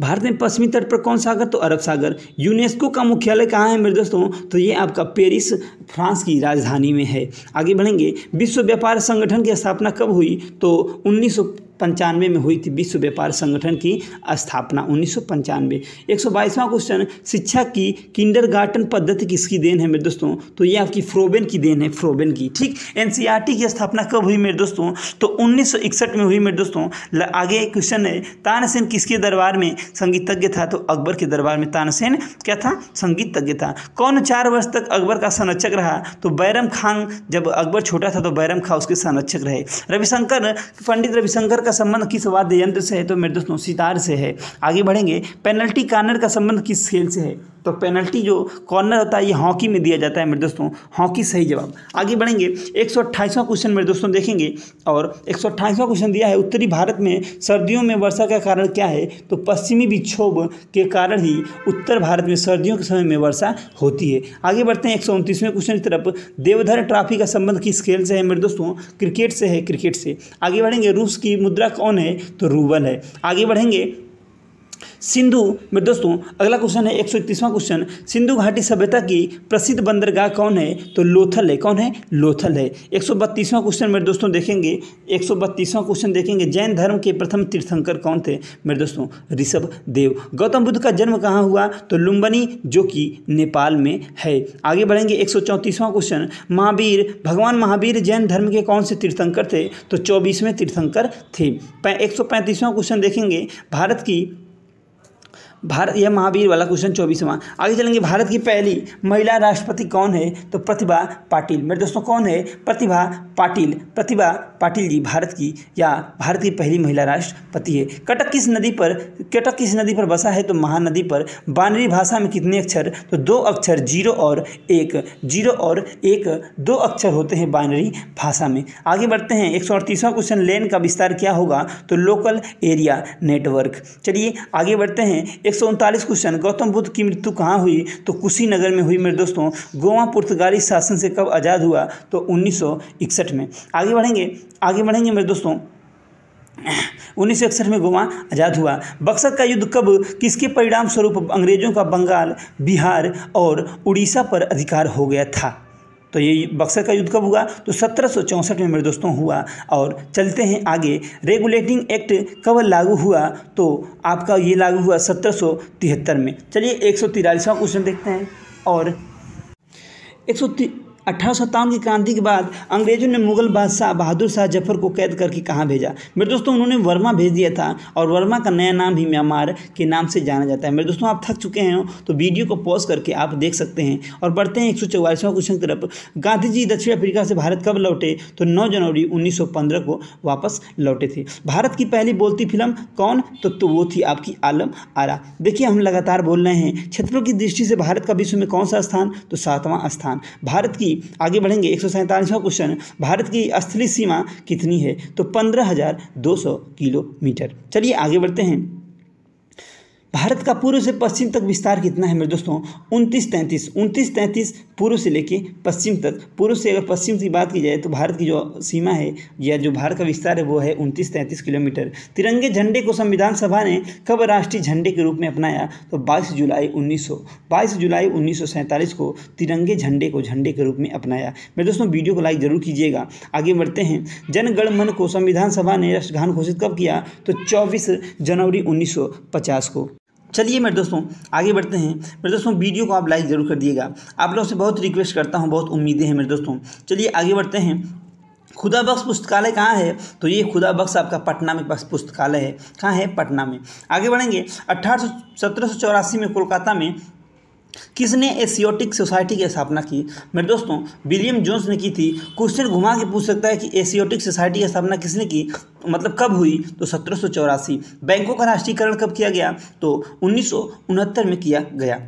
भारत में पश्चिमी तट पर कौन सागर? तो अरब सागर। यूनेस्को का मुख्यालय कहाँ है मेरे दोस्तों? तो ये आपका पेरिस, फ्रांस की राजधानी में है। आगे बढ़ेंगे। विश्व व्यापार संगठन की स्थापना कब हुई? तो उन्नीस पंचानवे में हुई थी विश्व व्यापार संगठन की स्थापना, उन्नीस सौ पंचानवे। एक सौ बाईसवां क्वेश्चन, शिक्षा की किंडर पद्धति किसकी देन है मेरे दोस्तों? तो ये आपकी फ्रोबेन की देन है, फ्रोबेन की, ठीक? एनसीईआरटी की स्थापना कब हुई मेरे दोस्तों? तो उन्नीस सौ इकसठ में हुई मेरे दोस्तों। आगे एक क्वेश्चन है, तानसेन किसके दरबार में संगीतज्ञ था? तो अकबर के दरबार में तानसेन, क्या था? संगीतज्ञ था। कौन चार वर्ष तक अकबर का संरक्षक रहा? तो बैरम खान, जब अकबर छोटा था तो बैरम खां उसके संरक्षक रहे। रविशंकर, पंडित रविशंकर का संबंध किस वाद्य यंत्र से है तो मेरे दोस्तों, सितार से है। आगे बढ़ेंगे। पेनल्टी कार्नर का संबंध किस खेल से है? तो पेनल्टी जो कॉर्नर होता है, ये हॉकी में दिया जाता है मेरे दोस्तों। हॉकी सही जवाब। आगे बढ़ेंगे। एक सौ क्वेश्चन मेरे दोस्तों देखेंगे। और एक सौ क्वेश्चन दिया है, उत्तरी भारत में सर्दियों में वर्षा का कारण क्या है? तो पश्चिमी विक्षोभ के कारण ही उत्तर भारत में सर्दियों के समय में वर्षा होती है। आगे बढ़ते हैं, एक सौ क्वेश्चन की तरफ़। देवधर ट्रॉफी का संबंध किस खेल से है मेरे दोस्तों? क्रिकेट से है, क्रिकेट से। आगे बढ़ेंगे, रूस की मुद्रा कौन है? तो रूबल है। आगे बढ़ेंगे सिंधु मेरे दोस्तों, अगला क्वेश्चन है, एक सौ क्वेश्चन सिंधु घाटी सभ्यता की प्रसिद्ध बंदरगाह कौन है? तो लोथल है। कौन है? लोथल है। एक सौ बत्तीसवां क्वेश्चन मेरे दोस्तों देखेंगे। एक सौ बत्तीसवां क्वेश्चन देखेंगे। जैन धर्म के प्रथम तीर्थंकर कौन थे? मेरे दोस्तों, ऋषभ देव। गौतम बुद्ध का जन्म कहाँ हुआ? तो लुम्बनी, जो कि नेपाल में है। आगे बढ़ेंगे, एक सौ चौंतीसवां क्वेश्चन महावीर, भगवान महावीर जैन धर्म के कौन से तीर्थंकर थे? तो चौबीसवें तीर्थंकर थे। एक सौ पैंतीसवां क्वेश्चन देखेंगे। भारत की भारत, यह महावीर वाला क्वेश्चन चौबीसवां। आगे चलेंगे भारत की पहली महिला राष्ट्रपति कौन है? तो प्रतिभा पाटिल। मेरे दोस्तों, कौन है? प्रतिभा पाटिल। प्रतिभा पाटिल जी भारत की, या भारत की पहली महिला राष्ट्रपति है। कटक किस नदी पर, कटक किस नदी पर बसा है? तो महानदी पर। बानरी भाषा में कितने अक्षर? तो दो अक्षर ज़ीरो और एक। ज़ीरो और एक, दो अक्षर होते हैं बानरी भाषा में। आगे बढ़ते हैं। एक सौ क्वेश्चन लेन का विस्तार क्या होगा? तो लोकल एरिया नेटवर्क चलिए, आगे बढ़ते हैं। एक सौ उनतालीस क्वेश्चन। गौतम बुद्ध की मृत्यु कहाँ हुई? तो कुशीनगर में हुई मेरे दोस्तों। गोवा, पुर्तगाली शासन से कब आज़ाद हुआ? तो उन्नीस सौ इकसठ में। आगे बढ़ेंगे। आगे बढ़ेंगे मेरे दोस्तों। उन्नीस सौ इकसठ में गोवा आज़ाद हुआ। बक्सर का युद्ध कब किसके परिणाम स्वरूप अंग्रेज़ों का बंगाल, बिहार और उड़ीसा पर अधिकार हो गया था? तो ये बक्सर का युद्ध कब हुआ? तो सत्रह सौ चौंसठ में मेरे दोस्तों हुआ। और चलते हैं आगे। रेगुलेटिंग एक्ट कब लागू हुआ? तो आपका ये लागू हुआ सत्रह सौ तिहत्तर में। चलिए एक सौ क्वेश्चन देखते हैं। और एक सौ अठारह सौ सत्तावन की क्रांति के बाद अंग्रेज़ों ने मुगल बादशाह बहादुर शाह ज़फ़र को कैद करके कहाँ भेजा? मेरे दोस्तों उन्होंने वर्मा भेज दिया था और वर्मा का नया नाम ही म्यांमार के नाम से जाना जाता है। मेरे दोस्तों आप थक चुके हैं तो वीडियो को पॉज करके आप देख सकते हैं। और बढ़ते हैं एक सौ क्वेश्चन की तरफ़। गांधी जी दक्षिण अफ्रीका से भारत कब लौटे? तो नौ जनवरी उन्नीस सौ पंद्रह को वापस लौटे थे। भारत की पहली बोलती फ़िल्म कौन? तो, तो वो थी आपकी आलम आरा। देखिए हम लगातार बोल रहे हैं क्षेत्रों की दृष्टि से भारत का विश्व में कौन सा स्थान? तो सातवां स्थान। भारत की आगे बढ़ेंगे एक सौ क्वेश्चन भारत की स्थलीय सीमा कितनी है? तो पंद्रह किलोमीटर। चलिए आगे बढ़ते हैं। भारत का पूर्व से पश्चिम तक विस्तार कितना है मेरे दोस्तों? उनतीस तैंतीस। उनतीस तैंतीस पूर्व से लेके पश्चिम तक। पूर्व से अगर पश्चिम की बात की जाए तो भारत की जो सीमा है या जो भारत का विस्तार है वो है उनतीस तैंतीस किलोमीटर। तिरंगे झंडे को संविधान सभा ने कब राष्ट्रीय झंडे के रूप में अपनाया? तो बाईस जुलाई उन्नीस बाईस जुलाई उन्नीस सौ सैंतालीस को तिरंगे झंडे को झंडे के रूप में अपनाया। मेरे दोस्तों, वीडियो को लाइक ज़रूर कीजिएगा। आगे बढ़ते हैं। जनगण मन को संविधान सभा ने राष्ट्रगान घोषित कब किया? तो चौबीस जनवरी उन्नीस सौ पचास को। चलिए मेरे दोस्तों, आगे बढ़ते हैं। मेरे दोस्तों, वीडियो को आप लाइक ज़रूर कर दिएगा। आप लोगों से बहुत रिक्वेस्ट करता हूँ, बहुत उम्मीदें हैं मेरे दोस्तों। चलिए आगे बढ़ते हैं। खुदा बख्श पुस्तकालय कहाँ है? तो ये खुदा बख्श आपका पटना में पास पुस्तकालय है। कहाँ है? पटना में। आगे बढ़ेंगे। अट्ठारह सौ में कोलकाता में किसने एशियोटिक सोसाइटी की स्थापना की? मेरे दोस्तों, विलियम जोन्स ने की थी। क्वेश्चन घुमा के पूछ सकता है कि एशियोटिक सोसाइटी की स्थापना किसने की? मतलब कब हुई? तो सत्रह सौ चौरासी। बैंकों का राष्ट्रीयकरण कब किया गया? तो उन्नीस सौ उनहत्तर में किया गया।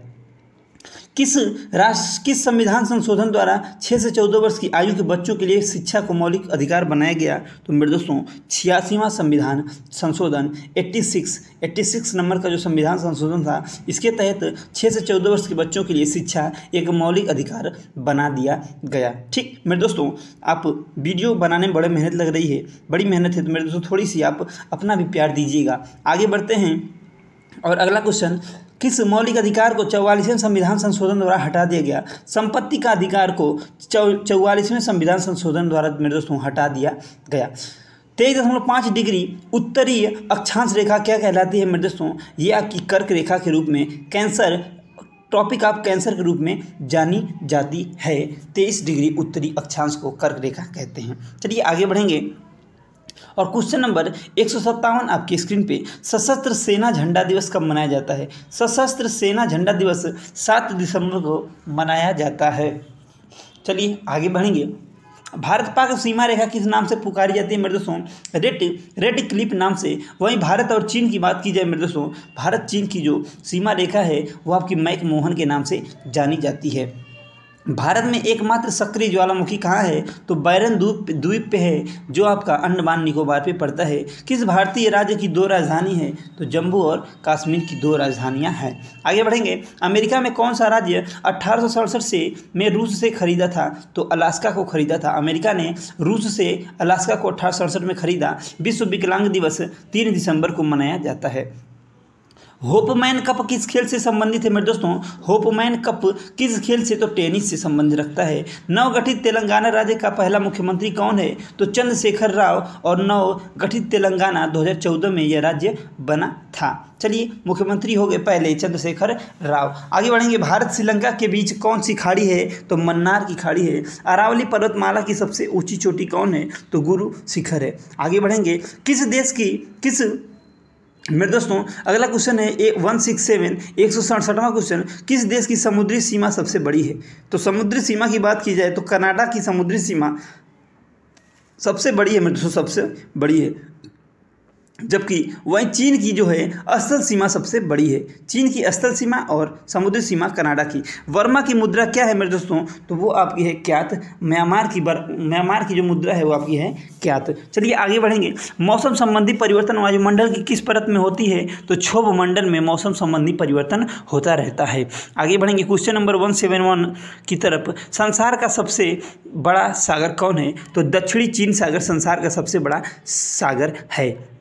किस राष्ट्र, किस संविधान संशोधन द्वारा छः से चौदह वर्ष की आयु के बच्चों के लिए शिक्षा को मौलिक अधिकार बनाया गया? तो मेरे दोस्तों, छियासीवां संविधान संशोधन 86 86 नंबर का जो संविधान संशोधन था, इसके तहत छः से चौदह वर्ष के बच्चों के लिए शिक्षा एक मौलिक अधिकार बना दिया गया। ठीक, मेरे दोस्तों, आप वीडियो बनाने में बड़े मेहनत लग रही है, बड़ी मेहनत है तो मेरे दोस्तों, थोड़ी सी आप अपना भी प्यार दीजिएगा। आगे बढ़ते हैं और अगला क्वेश्चन किस मौलिक अधिकार को चौवालीसवें संविधान संशोधन द्वारा हटा दिया गया? संपत्ति का अधिकार को चौवालीसवें संविधान संशोधन द्वारा मेरे दोस्तों हटा दिया गया। तेईस दशमलव पाँच डिग्री उत्तरीय अक्षांश रेखा क्या कहलाती है मेरे दोस्तों ये आपकी कर्क रेखा के रूप में, कैंसर टॉपिक आप कैंसर के रूप में जानी जाती है। तेईस डिग्री उत्तरी अक्षांश को कर्क रेखा कहते हैं। चलिए आगे बढ़ेंगे। और क्वेश्चन नंबर एक सौ सत्तावन आपकी स्क्रीन पे सशस्त्र सेना झंडा दिवस कब मनाया जाता है? सशस्त्र सेना झंडा दिवस सात दिसंबर को मनाया जाता है। चलिए आगे बढ़ेंगे। भारत पाक सीमा रेखा किस नाम से पुकारी जाती है? मेरे दोस्तों रेड रेड क्लिप नाम से। वहीं भारत और चीन की बात की जाए मेरे दोस्तों भारत चीन की जो सीमा रेखा है, वो आपकी मैक मोहन के नाम से जानी जाती है। भारत में एकमात्र सक्रिय ज्वालामुखी कहाँ है? तो बैरन द्वीप द्वीप पे है, जो आपका अंडमान निकोबार पे पड़ता है। किस भारतीय राज्य की दो राजधानी है? तो जम्मू और कश्मीर की दो राजधानियाँ हैं। आगे बढ़ेंगे। अमेरिका में कौन सा राज्य अट्ठारह से में रूस से खरीदा था? तो अलास्का को खरीदा था। अमेरिका ने रूस से अलास्का को सड़सठ में खरीदा। विश्व विकलांग दिवस तीन दिसंबर को मनाया जाता है। होपमैन कप किस खेल से संबंधित है मेरे दोस्तों? होपमैन कप किस खेल से तो टेनिस से संबंध रखता है। नवगठित तेलंगाना राज्य का पहला मुख्यमंत्री कौन है? तो चंद्रशेखर राव और नव गठित तेलंगाना 2014 में यह राज्य बना था। चलिए, मुख्यमंत्री हो गए पहले चंद्रशेखर राव। आगे बढ़ेंगे, भारत श्रीलंका के बीच कौन सी खाड़ी है? तो मन्नार की खाड़ी है। अरावली पर्वतमाला की सबसे ऊँची चोटी कौन है? तो गुरु शिखर है। आगे बढ़ेंगे, किस देश की, किस मेरे दोस्तों, अगला क्वेश्चन है ए वन सिक्स सेवन एक सौ सड़सठवां क्वेश्चन किस देश की समुद्री सीमा सबसे बड़ी है? तो समुद्री सीमा की बात की जाए तो कनाडा की समुद्री सीमा सबसे बड़ी है, मेरे दोस्तों, सबसे बड़ी है। जबकि वहीं चीन की जो है अस्थल सीमा सबसे बड़ी है। चीन की अस्थल सीमा और समुद्री सीमा कनाडा की। वर्मा की मुद्रा क्या है मेरे दोस्तों? तो वो आपकी है क्यात म्यांमार की बर, म्यांमार की जो मुद्रा है वो आपकी है क्यात चलिए आगे बढ़ेंगे। मौसम संबंधी परिवर्तन वायुमंडल की किस परत में होती है? तो क्षोभ मंडल में मौसम संबंधी परिवर्तन होता रहता है। आगे बढ़ेंगे। Question number one seven one की तरफ़। संसार का सबसे बड़ा सागर कौन है? तो दक्षिणी चीन सागर संसार का सबसे बड़ा सागर है।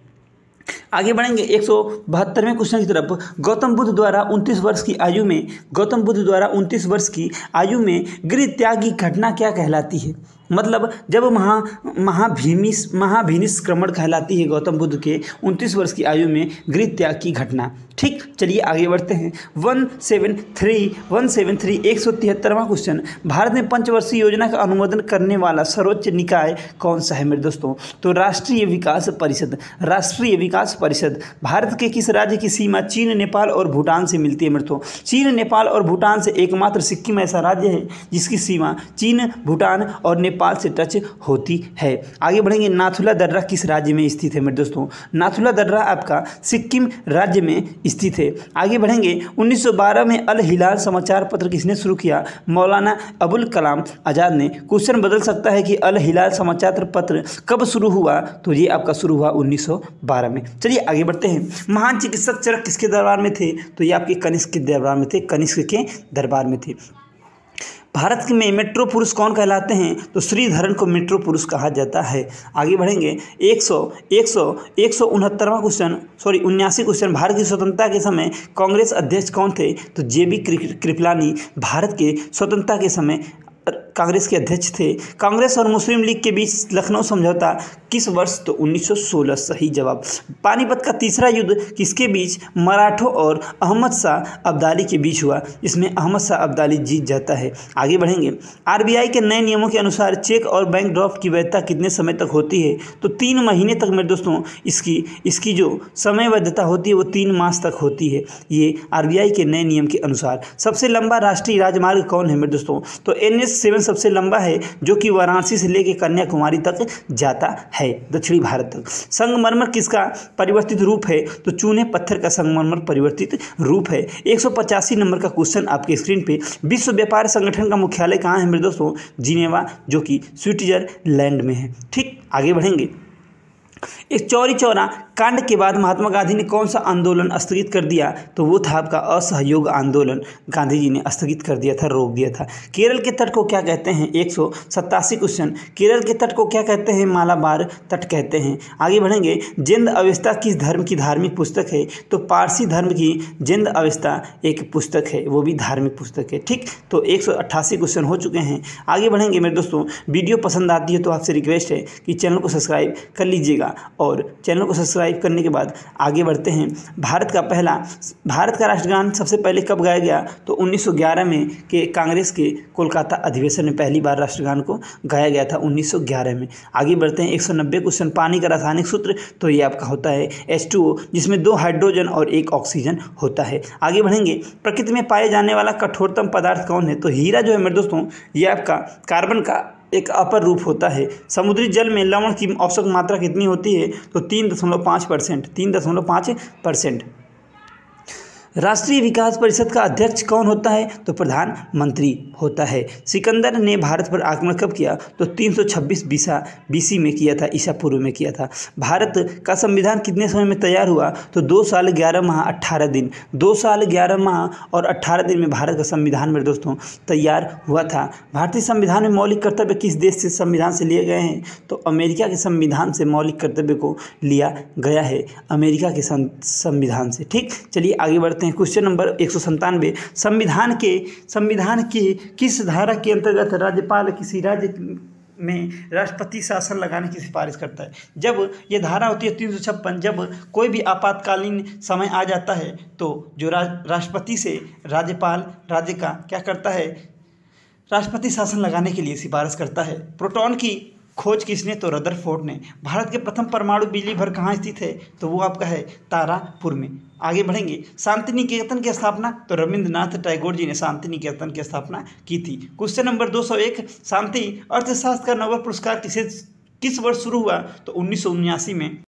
आगे बढ़ेंगे, एक सौ बहत्तरवें क्वेश्चन की तरफ़। गौतम बुद्ध द्वारा उनतीस वर्ष की आयु में, गौतम बुद्ध द्वारा उनतीस वर्ष की आयु में गृह त्याग की घटना क्या कहलाती है? मतलब जब महा, महाभीमिस, महाभिनिष्क्रमण कहलाती है गौतम बुद्ध के उनतीस वर्ष की आयु में गृह त्याग की घटना। ठीक, चलिए आगे बढ़ते हैं। One seven three, one seven three, एक सौ तिहत्तरवां क्वेश्चन भारत में पंचवर्षीय योजना का अनुमोदन करने वाला सर्वोच्च निकाय कौन सा है मेरे दोस्तों? तो राष्ट्रीय विकास परिषद, राष्ट्रीय विकास परिषद। भारत के किस राज्य की सीमा चीन, नेपाल और भूटान से मिलती है मेरे तो चीन, नेपाल और भूटान से एकमात्र सिक्किम ऐसा राज्य है जिसकी सीमा चीन, भूटान और नेपाल नेपाल से टच होती है। आगे बढ़ेंगे, नाथुला दर्रा किस राज्य में स्थित है मेरे दोस्तों? नाथुला दर्रा आपका सिक्किम राज्य में स्थित है। आगे बढ़ेंगे 1912 में अल हिलाल समाचार पत्र किसने शुरू किया? मौलाना अबुल कलाम आज़ाद ने। क्वेश्चन बदल सकता है कि अल हिलाल समाचार पत्र कब शुरू हुआ? तो ये आपका शुरू हुआ 1912 में। चलिए आगे बढ़ते हैं। महान चिकित्सक चरक किसके दरबार में थे? तो ये आपके कनिष्क के दरबार में थे, कनिष्क के दरबार में थे। भारत में मेट्रो पुरुष कौन कहलाते हैं? तो श्रीधरन को मेट्रो पुरुष कहा जाता है। आगे बढ़ेंगे। एक सौ एक सौ एक सौ उनहत्तरवा क्वेश्चन, सॉरी, उन्यासी क्वेश्चन। भारत की स्वतंत्रता के समय कांग्रेस अध्यक्ष कौन थे? तो जे बी कृपलानी भारत के स्वतंत्रता के समय कांग्रेस के अध्यक्ष थे। कांग्रेस और मुस्लिम लीग के बीच लखनऊ समझौता, किस वर्ष? तो 1916 सही जवाब। पानीपत का तीसरा युद्ध किसके बीच? मराठों और अहमद शाह अब्दाली के बीच हुआ। इसमें अहमद शाह अब्दाली जीत जाता है। आगे बढ़ेंगे। आरबीआई के नए नियमों के अनुसार चेक और बैंक ड्राफ्ट की वैधता कितने समय तक होती है? तो तीन महीने तक मेरे दोस्तों, इसकी इसकी जो समय वैधता होती है, वो तीन मास तक होती है। ये आरबीआई के नए नियम के अनुसार। सबसे लंबा राष्ट्रीय राजमार्ग कौन है मेरे दोस्तों? तो एन एस सेवन सबसे लंबा है, जो कि वाराणसी से लेकर कन्याकुमारी तक जाता है, दक्षिणी भारत तक। संगमरमर किसका परिवर्तित रूप है? तो चूने पत्थर का संगमरमर परिवर्तित रूप है। एक सौ पचासी नंबर का क्वेश्चन आपके स्क्रीन पे। विश्व व्यापार संगठन का मुख्यालय कहाँ है मेरे दोस्तों? जिनेवा, जो कि स्विट्जरलैंड में है। ठीक, आगे बढ़ेंगे। इस चौरी चौरा कांड के बाद महात्मा गांधी ने कौन सा आंदोलन स्थगित कर दिया? तो वो था आपका असहयोग आंदोलन। गांधी जी ने स्थगित कर दिया था, रोक दिया था। केरल के तट को क्या कहते हैं? एक सौ सत्तासी क्वेश्चन। केरल के तट को क्या कहते हैं? मालाबार तट कहते हैं। आगे बढ़ेंगे। जिंद अवस्था किस धर्म की धार्मिक पुस्तक है? तो पारसी धर्म की जिंद अवस्था एक पुस्तक है, वो भी धार्मिक पुस्तक है। ठीक तो एक सौ अट्ठासी क्वेश्चन हो चुके हैं। आगे बढ़ेंगे मेरे दोस्तों। वीडियो पसंद आती है तो आपसे रिक्वेस्ट है कि चैनल को सब्सक्राइब कर लीजिएगा। और चैनल को सब्सक्राइब करने के बाद आगे बढ़ते हैं। भारत का पहला, भारत का राष्ट्रगान सबसे पहले कब गाया गया? तो 1911 में के कांग्रेस के कोलकाता अधिवेशन में पहली बार राष्ट्रगान को गाया गया था 1911 में। आगे बढ़ते हैं 190 क्वेश्चन, पानी का रासायनिक सूत्र। तो ये आपका होता है एच जिसमें दो हाइड्रोजन और एक ऑक्सीजन होता है। आगे बढ़ेंगे। प्रकृति में पाए जाने वाला कठोरतम पदार्थ कौन है? तो हीरा जो है मेरे दोस्तों, ये आपका कार्बन का एक अपर रूप होता है। समुद्री जल में लवण की औसत मात्रा कितनी होती है? तो तीन दशमलव पाँच परसेंट, तीन दशमलव पाँच परसेंट। राष्ट्रीय विकास परिषद का अध्यक्ष कौन होता है? तो प्रधानमंत्री होता है। सिकंदर ने भारत पर आक्रमण कब किया? तो 326 बीसा, बीसी में किया था ईसा पूर्व में किया था। भारत का संविधान कितने समय में तैयार हुआ? तो दो साल ग्यारह माह, अट्ठारह दिन। दो साल ग्यारह माह और अट्ठारह दिन में भारत का संविधान मेरे दोस्तों तैयार हुआ था। भारतीय संविधान में मौलिक कर्तव्य किस देश से संविधान से लिए गए हैं? तो अमेरिका के संविधान से मौलिक कर्तव्य को लिया गया है। अमेरिका के संविधान से। ठीक? चलिए आगे बढ़ते क्वेश्चन नंबर एक संविधान के संविधान के किस धारा के अंतर्गत राज्यपाल किसी राज्य में राष्ट्रपति शासन लगाने की सिफारिश करता है? जब ये धारा होती है तीन सौ छप्पन, जब कोई भी आपातकालीन समय आ जाता है तो जो राष्ट्रपति से राज्यपाल, राज्य का क्या करता है? राष्ट्रपति शासन लगाने के लिए सिफारिश करता है। प्रोटॉन की खोज किसने तो रदरफोर्ड ने। भारत के प्रथम परमाणु बिजली भर कहाँ स्थित है? तो वो आपका है तारापुर में। आगे बढ़ेंगे। शांति निकेतन की स्थापना तो रविंद्रनाथ टैगोर जी ने शांति निकेतन की स्थापना की थी। क्वेश्चन नंबर 201 शांति अर्थशास्त्र का नोबल पुरस्कार किसे किस वर्ष शुरू हुआ? तो उन्नीस में।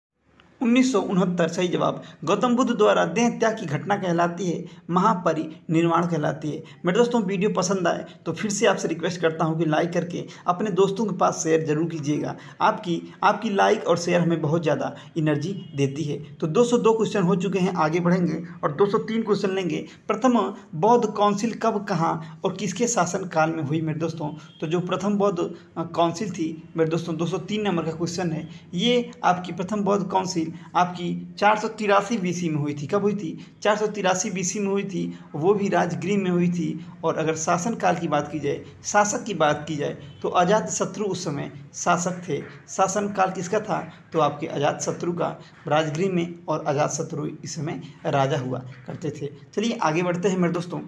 उन्नीस सौ उनहत्तर सही जवाब। गौतम बुद्ध द्वारा देह त्याग की घटना कहलाती है, महापरिनिर्वाण कहलाती है। मेरे दोस्तों, वीडियो पसंद आए तो फिर से आपसे रिक्वेस्ट करता हूँ कि लाइक करके अपने दोस्तों के पास शेयर ज़रूर कीजिएगा। आपकी आपकी लाइक और शेयर हमें बहुत ज़्यादा एनर्जी देती है। तो 202 क्वेश्चन हो चुके हैं, आगे बढ़ेंगे और 203 क्वेश्चन लेंगे। प्रथम, बौद्ध काउंसिल कब, कहाँ और किसके शासन काल में हुई मेरे दोस्तों? तो जो प्रथम बौद्ध काउंसिल थी, मेरे दोस्तों, दो सौ तीन नंबर का क्वेश्चन है। ये आपकी प्रथम बौद्ध काउंसिल आपकी चार सौ तिरासी में हुई थी। कब हुई थी? चार सौ तिरासी में हुई थी, वो भी राजगृह में हुई थी। और अगर शासन काल की बात की जाए, शासक की बात की जाए तो अजात शत्रु उस समय शासक थे। शासन काल किसका था? तो आपके अजात शत्रु का राजगृह में और अजात शत्रु इस समय राजा हुआ करते थे। चलिए आगे बढ़ते हैं मेरे दोस्तों।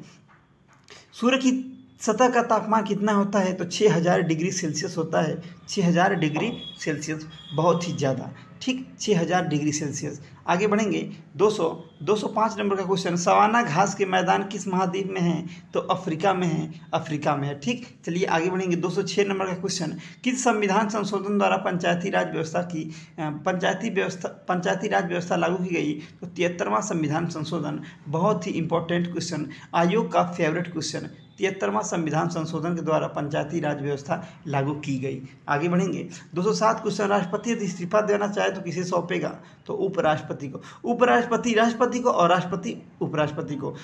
सूर्य की सतह का तापमान कितना होता है? तो छः हज़ार डिग्री सेल्सियस होता है। छः हज़ार डिग्री सेल्सियस, बहुत ही ज़्यादा। ठीक छः हज़ार डिग्री सेल्सियस। आगे बढ़ेंगे। 200 205 नंबर का क्वेश्चन, सवाना घास के मैदान किस महाद्वीप में है? तो अफ्रीका में है, अफ्रीका में है। ठीक, चलिए आगे बढ़ेंगे। 206 नंबर का क्वेश्चन, किस संविधान संशोधन द्वारा पंचायती राज व्यवस्था की पंचायती व्यवस्था, पंचायती राज व्यवस्था लागू की गई? तो तिहत्तरवां संविधान संशोधन, बहुत ही इंपॉर्टेंट क्वेश्चन आयोग का फेवरेट क्वेश्चन तिहत्तरवां संविधान संशोधन के द्वारा पंचायती राज व्यवस्था लागू की गई। आगे बढ़ेंगे। 207 क्वेश्चन, राष्ट्रपति यदि इस्तीफा देना चाहे तो किसे सौंपेगा? तो उपराष्ट्रपति को। उपराष्ट्रपति, राष्ट्रपति को और राष्ट्रपति, उपराष्ट्रपति को।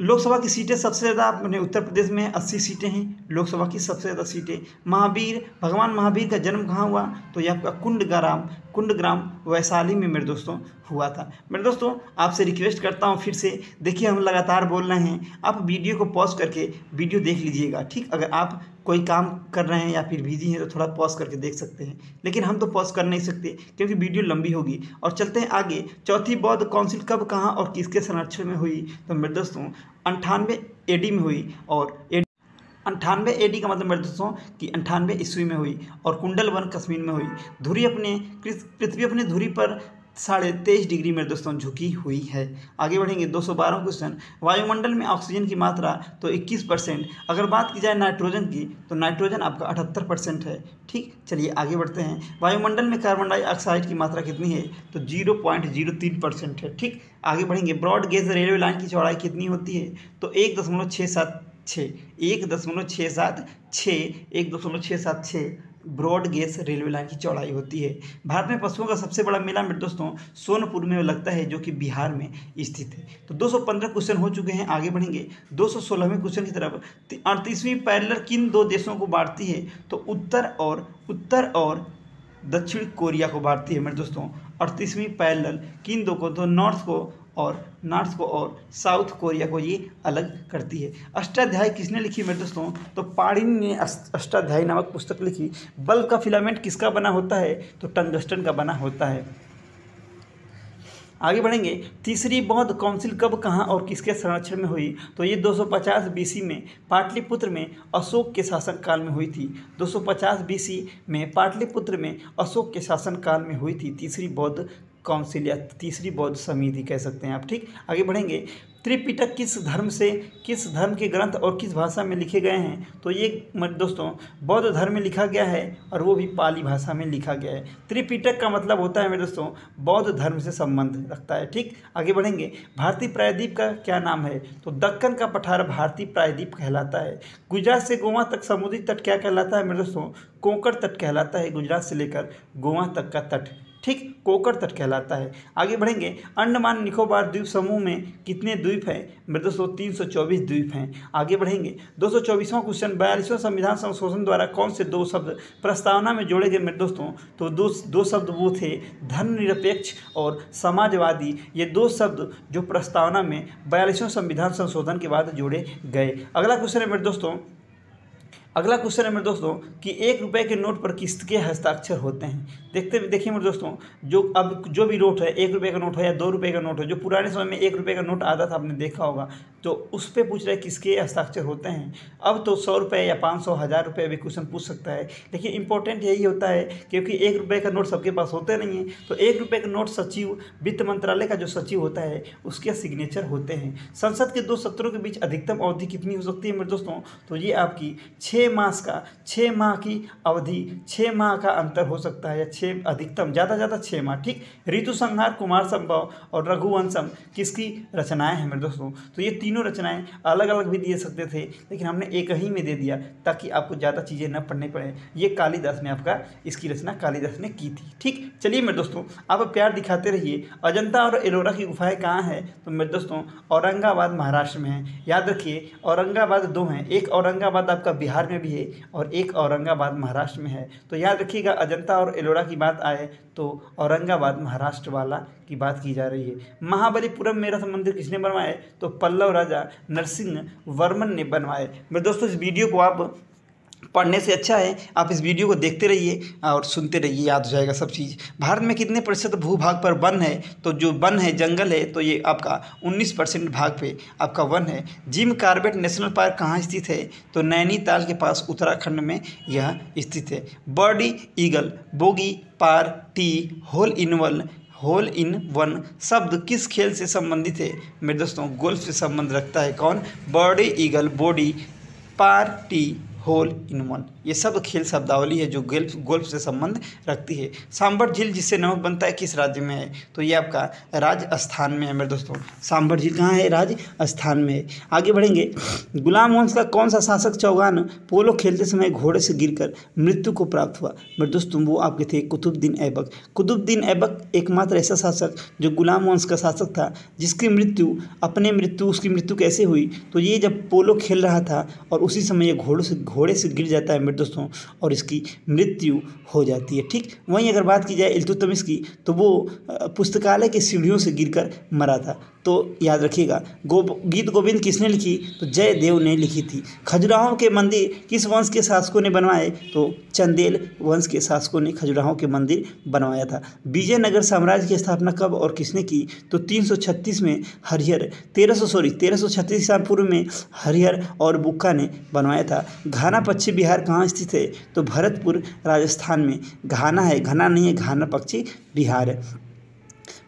लोकसभा की सीटें सबसे ज़्यादा अपने उत्तर प्रदेश में अस्सी सीटें हैं, लोकसभा की सबसे ज़्यादा सीटें। महावीर, भगवान महावीर का जन्म कहाँ हुआ? तो यह आपका कुंड ग्राम कुंड ग्राम वैशाली में मेरे दोस्तों हुआ था। मेरे दोस्तों, आपसे रिक्वेस्ट करता हूँ फिर से। देखिए, हम लगातार बोल रहे हैं। आप वीडियो को पॉज करके वीडियो देख लीजिएगा, ठीक? अगर आप कोई काम कर रहे हैं या फिर बिज़ी हैं तो थोड़ा पॉज करके देख सकते हैं। लेकिन हम तो पॉज कर नहीं सकते, क्योंकि वीडियो लंबी होगी। और चलते हैं आगे। चौथी बौद्ध काउंसिल कब, कहाँ और किसके संरक्षण में हुई? तो मेरे दोस्तों, अंठानवे एडी में हुई और अंठानवे एडी का मतलब मेरे दोस्तों कि अंठानवे ईस्वी में हुई और कुंडल वन कश्मीर में हुई। धुरी अपने पृथ्वी अपने धुरी पर साढ़े तेईस डिग्री मेरे दोस्तों झुकी हुई है। आगे बढ़ेंगे दो सौ बारह क्वेश्चन वायुमंडल में ऑक्सीजन की मात्रा तो इक्कीस परसेंट अगर बात की जाए नाइट्रोजन की तो नाइट्रोजन आपका अठहत्तर परसेंट है। ठीक, चलिए आगे बढ़ते हैं। वायुमंडल में कार्बन डाइऑक्साइड की मात्रा कितनी है? तो ज़ीरो पॉइंट ज़ीरो तीन परसेंट है। ठीक, आगे बढ़ेंगे। ब्रॉड गेज रेलवे लाइन की चौड़ाई कितनी होती है? तो एक दशमलव छः सात छः एक दशमलव छः सात छः एक दशमलव छः सात छः ब्रॉड गेज रेलवे लाइन की चौड़ाई होती है। भारत में पशुओं का सबसे बड़ा मेला मेरे दोस्तों, सोनपुर में लगता है, जो कि बिहार में स्थित है। तो 215 क्वेश्चन हो चुके हैं, आगे बढ़ेंगे। 216वें क्वेश्चन की तरफ़ अड़तीसवीं पैरलर किन दो देशों को बांटती है? तो उत्तर और उत्तर और दक्षिण कोरिया को बांटती है मेरे दोस्तों। अड़तीसवीं पैरल किन दो को तो नॉर्थ को और नॉर्थ को और साउथ कोरिया को ये अलग करती है। अष्टाध्याय किसने लिखी मेरे दोस्तों? तो पाड़िन ने अष्टाध्याय नामक पुस्तक लिखी। बल्ब का फिलामेंट किसका बना होता है? तो टंगस्टन का बना होता है। आगे बढ़ेंगे। तीसरी बौद्ध काउंसिल कब, कहाँ और किसके संरक्षण में हुई? तो ये 250 बीसी में पाटलिपुत्र में अशोक के शासनकाल में हुई थी। 250 बीसी में पाटलिपुत्र में अशोक के शासनकाल में हुई थी। तीसरी बौद्ध काउंसिल या तीसरी बौद्ध समिति कह सकते हैं आप, ठीक? आगे बढ़ेंगे। त्रिपिटक किस धर्म से, किस धर्म के ग्रंथ और किस भाषा में लिखे गए हैं? तो ये दोस्तों, बौद्ध धर्म में लिखा गया है और वो भी पाली भाषा में लिखा गया है। त्रिपिटक का मतलब होता है मेरे दोस्तों, बौद्ध धर्म से संबंध रखता है, ठीक? आगे बढ़ेंगे। भारतीय प्रायद्वीप का क्या नाम है? तो दक्कन का पठार भारतीय प्रायद्वीप कहलाता है। गुजरात से गोवा तक समुद्री तट क्या कहलाता है मेरे दोस्तों? कोंकण तट कहलाता है गुजरात से लेकर गोवा तक का तट। ठीक कोकर तट कहलाता है। आगे बढ़ेंगे। अंडमान निकोबार द्वीप समूह में कितने द्वीप हैं? मेरे दोस्तों, तीन सौ चौबीस द्वीप हैं। आगे बढ़ेंगे। दो सौ चौबीसवां क्वेश्चन, बयालीसवां संविधान संशोधन द्वारा कौन से दो शब्द प्रस्तावना में जोड़े गए? मेरे दोस्तों तो दो दो शब्द वो थे, धर्मनिरपेक्ष और समाजवादी। ये दो शब्द जो प्रस्तावना में बयालीसवें संविधान संशोधन के बाद जोड़े गए। अगला क्वेश्चन है मेरे दोस्तों अगला क्वेश्चन है मेरे दोस्तों, कि एक रुपए के नोट पर किसके हस्ताक्षर होते हैं। देखते देखिए मेरे दोस्तों, जो अब, जो भी नोट है, एक रुपए का नोट है या दो रुपए का नोट है, जो पुराने समय में एक रुपए का नोट आता था, आपने देखा होगा। तो उस पर पूछ रहे किसके हस्ताक्षर होते हैं? अब तो सौ रुपये या पाँच सौ, हज़ार रुपये भी क्वेश्चन पूछ सकता है। लेकिन इंपॉर्टेंट यही होता है, क्योंकि एक रुपये का नोट सबके पास होते नहीं है। तो एक रुपये का नोट सचिव, वित्त मंत्रालय का जो सचिव होता है, उसके सिग्नेचर होते हैं। संसद के दो सत्रों के बीच अधिकतम अवधि कितनी हो सकती है मेरे दोस्तों? तो ये आपकी छः मास का छः माह की अवधि छः माह का अंतर हो सकता है, या छः अधिकतम ज़्यादा ज़्यादा छः माह। ठीक? ऋतु संहार कुमार संभव और रघुवंशम, किसकी रचनाएँ हैं मेरे दोस्तों? तो ये तीनों रचनाएँ अलग अलग भी दे सकते थे, लेकिन हमने एक ही में दे दिया ताकि आपको ज़्यादा चीज़ें न पढ़ने पड़े। ये कालिदास ने आपका, इसकी रचना कालिदास ने की थी। ठीक? चलिए मेरे दोस्तों, आप प्यार दिखाते रहिए। अजंता और एलोरा की गुफाएँ कहाँ हैं? तो मेरे दोस्तों, औरंगाबाद महाराष्ट्र में है। याद रखिए, औरंगाबाद दो हैं। एक औरंगाबाद आपका बिहार में भी है और एक औरंगाबाद महाराष्ट्र में है। तो याद रखिएगा, अजंता और एलोरा की बात आए तो औरंगाबाद महाराष्ट्र वाला की बात की जा रही है। महाबलीपुरम मेरा मंदिर किसने बनवाए तो पल्लव राजा नरसिंह वर्मन ने बनवाए। मेरे दोस्तों, इस वीडियो को आप पढ़ने से अच्छा है। आप इस वीडियो को देखते रहिए और सुनते रहिए, याद हो जाएगा सब चीज़। भारत में कितने प्रतिशत भूभाग पर वन है? तो जो वन है, जंगल है तो ये आपका 19 परसेंट भाग पे आपका वन है। जिम कार्बेट नेशनल पार्क कहाँ स्थित है? तो नैनीताल के पास उत्तराखंड में यह स्थित है। Birdie eagle, bogey party hole in one hole in one शब्द किस खेल से संबंधित है? मेरे दोस्तों गोल्फ से संबंध रखता है कौन? Birdie eagle birdie party hole in one ये सब खेल शब्दावली है जो गोल्फ गोल्फ से संबंध रखती है। सांबर झील जिससे नमक बनता है किस राज्य में है? तो ये आपका राजस्थान में है मेरे दोस्तों। सांबर झील कहाँ है? राजस्थान में है। आगे बढ़ेंगे। गुलाम वंश का कौन सा शासक चौगान पोलो खेलते समय घोड़े से गिरकर मृत्यु को प्राप्त हुआ? मेरे दोस्तों वो आपके थे कुतुबुद्दीन ऐबक। कुतुबुद्दीन ऐबक एकमात्र ऐसा शासक जो गुलाम वंश का शासक था, जिसकी मृत्यु, अपने मृत्यु, उसकी मृत्यु कैसे हुई? तो ये जब पोलो खेल रहा था और उसी समय ये घोड़ों से घोड़े से गिर जाता है मेरे दोस्तों और इसकी मृत्यु हो जाती है। ठीक, वहीं अगर बात की जाए इल्तुतमिश की तो वो पुस्तकालय के सीढ़ियों से गिरकर मरा था। तो याद रखिएगा, गो, गीत गोविंद किसने लिखी? तो जयदेव ने लिखी थी। खजुराहों के मंदिर किस वंश के शासकों ने बनवाए? तो चंदेल वंश के शासकों ने खजुराहों के मंदिर बनवाया था। विजयनगर साम्राज्य की स्थापना कब और किसने की? तो 336 में हरिहर 1300 सॉरी 1336 साल पूर्व में हरिहर और बुक्का ने बनवाया था। घाना पक्षी बिहार कहाँ स्थित है? तो भरतपुर राजस्थान में। घाना है, घना नहीं है, घाना पक्षी बिहार है।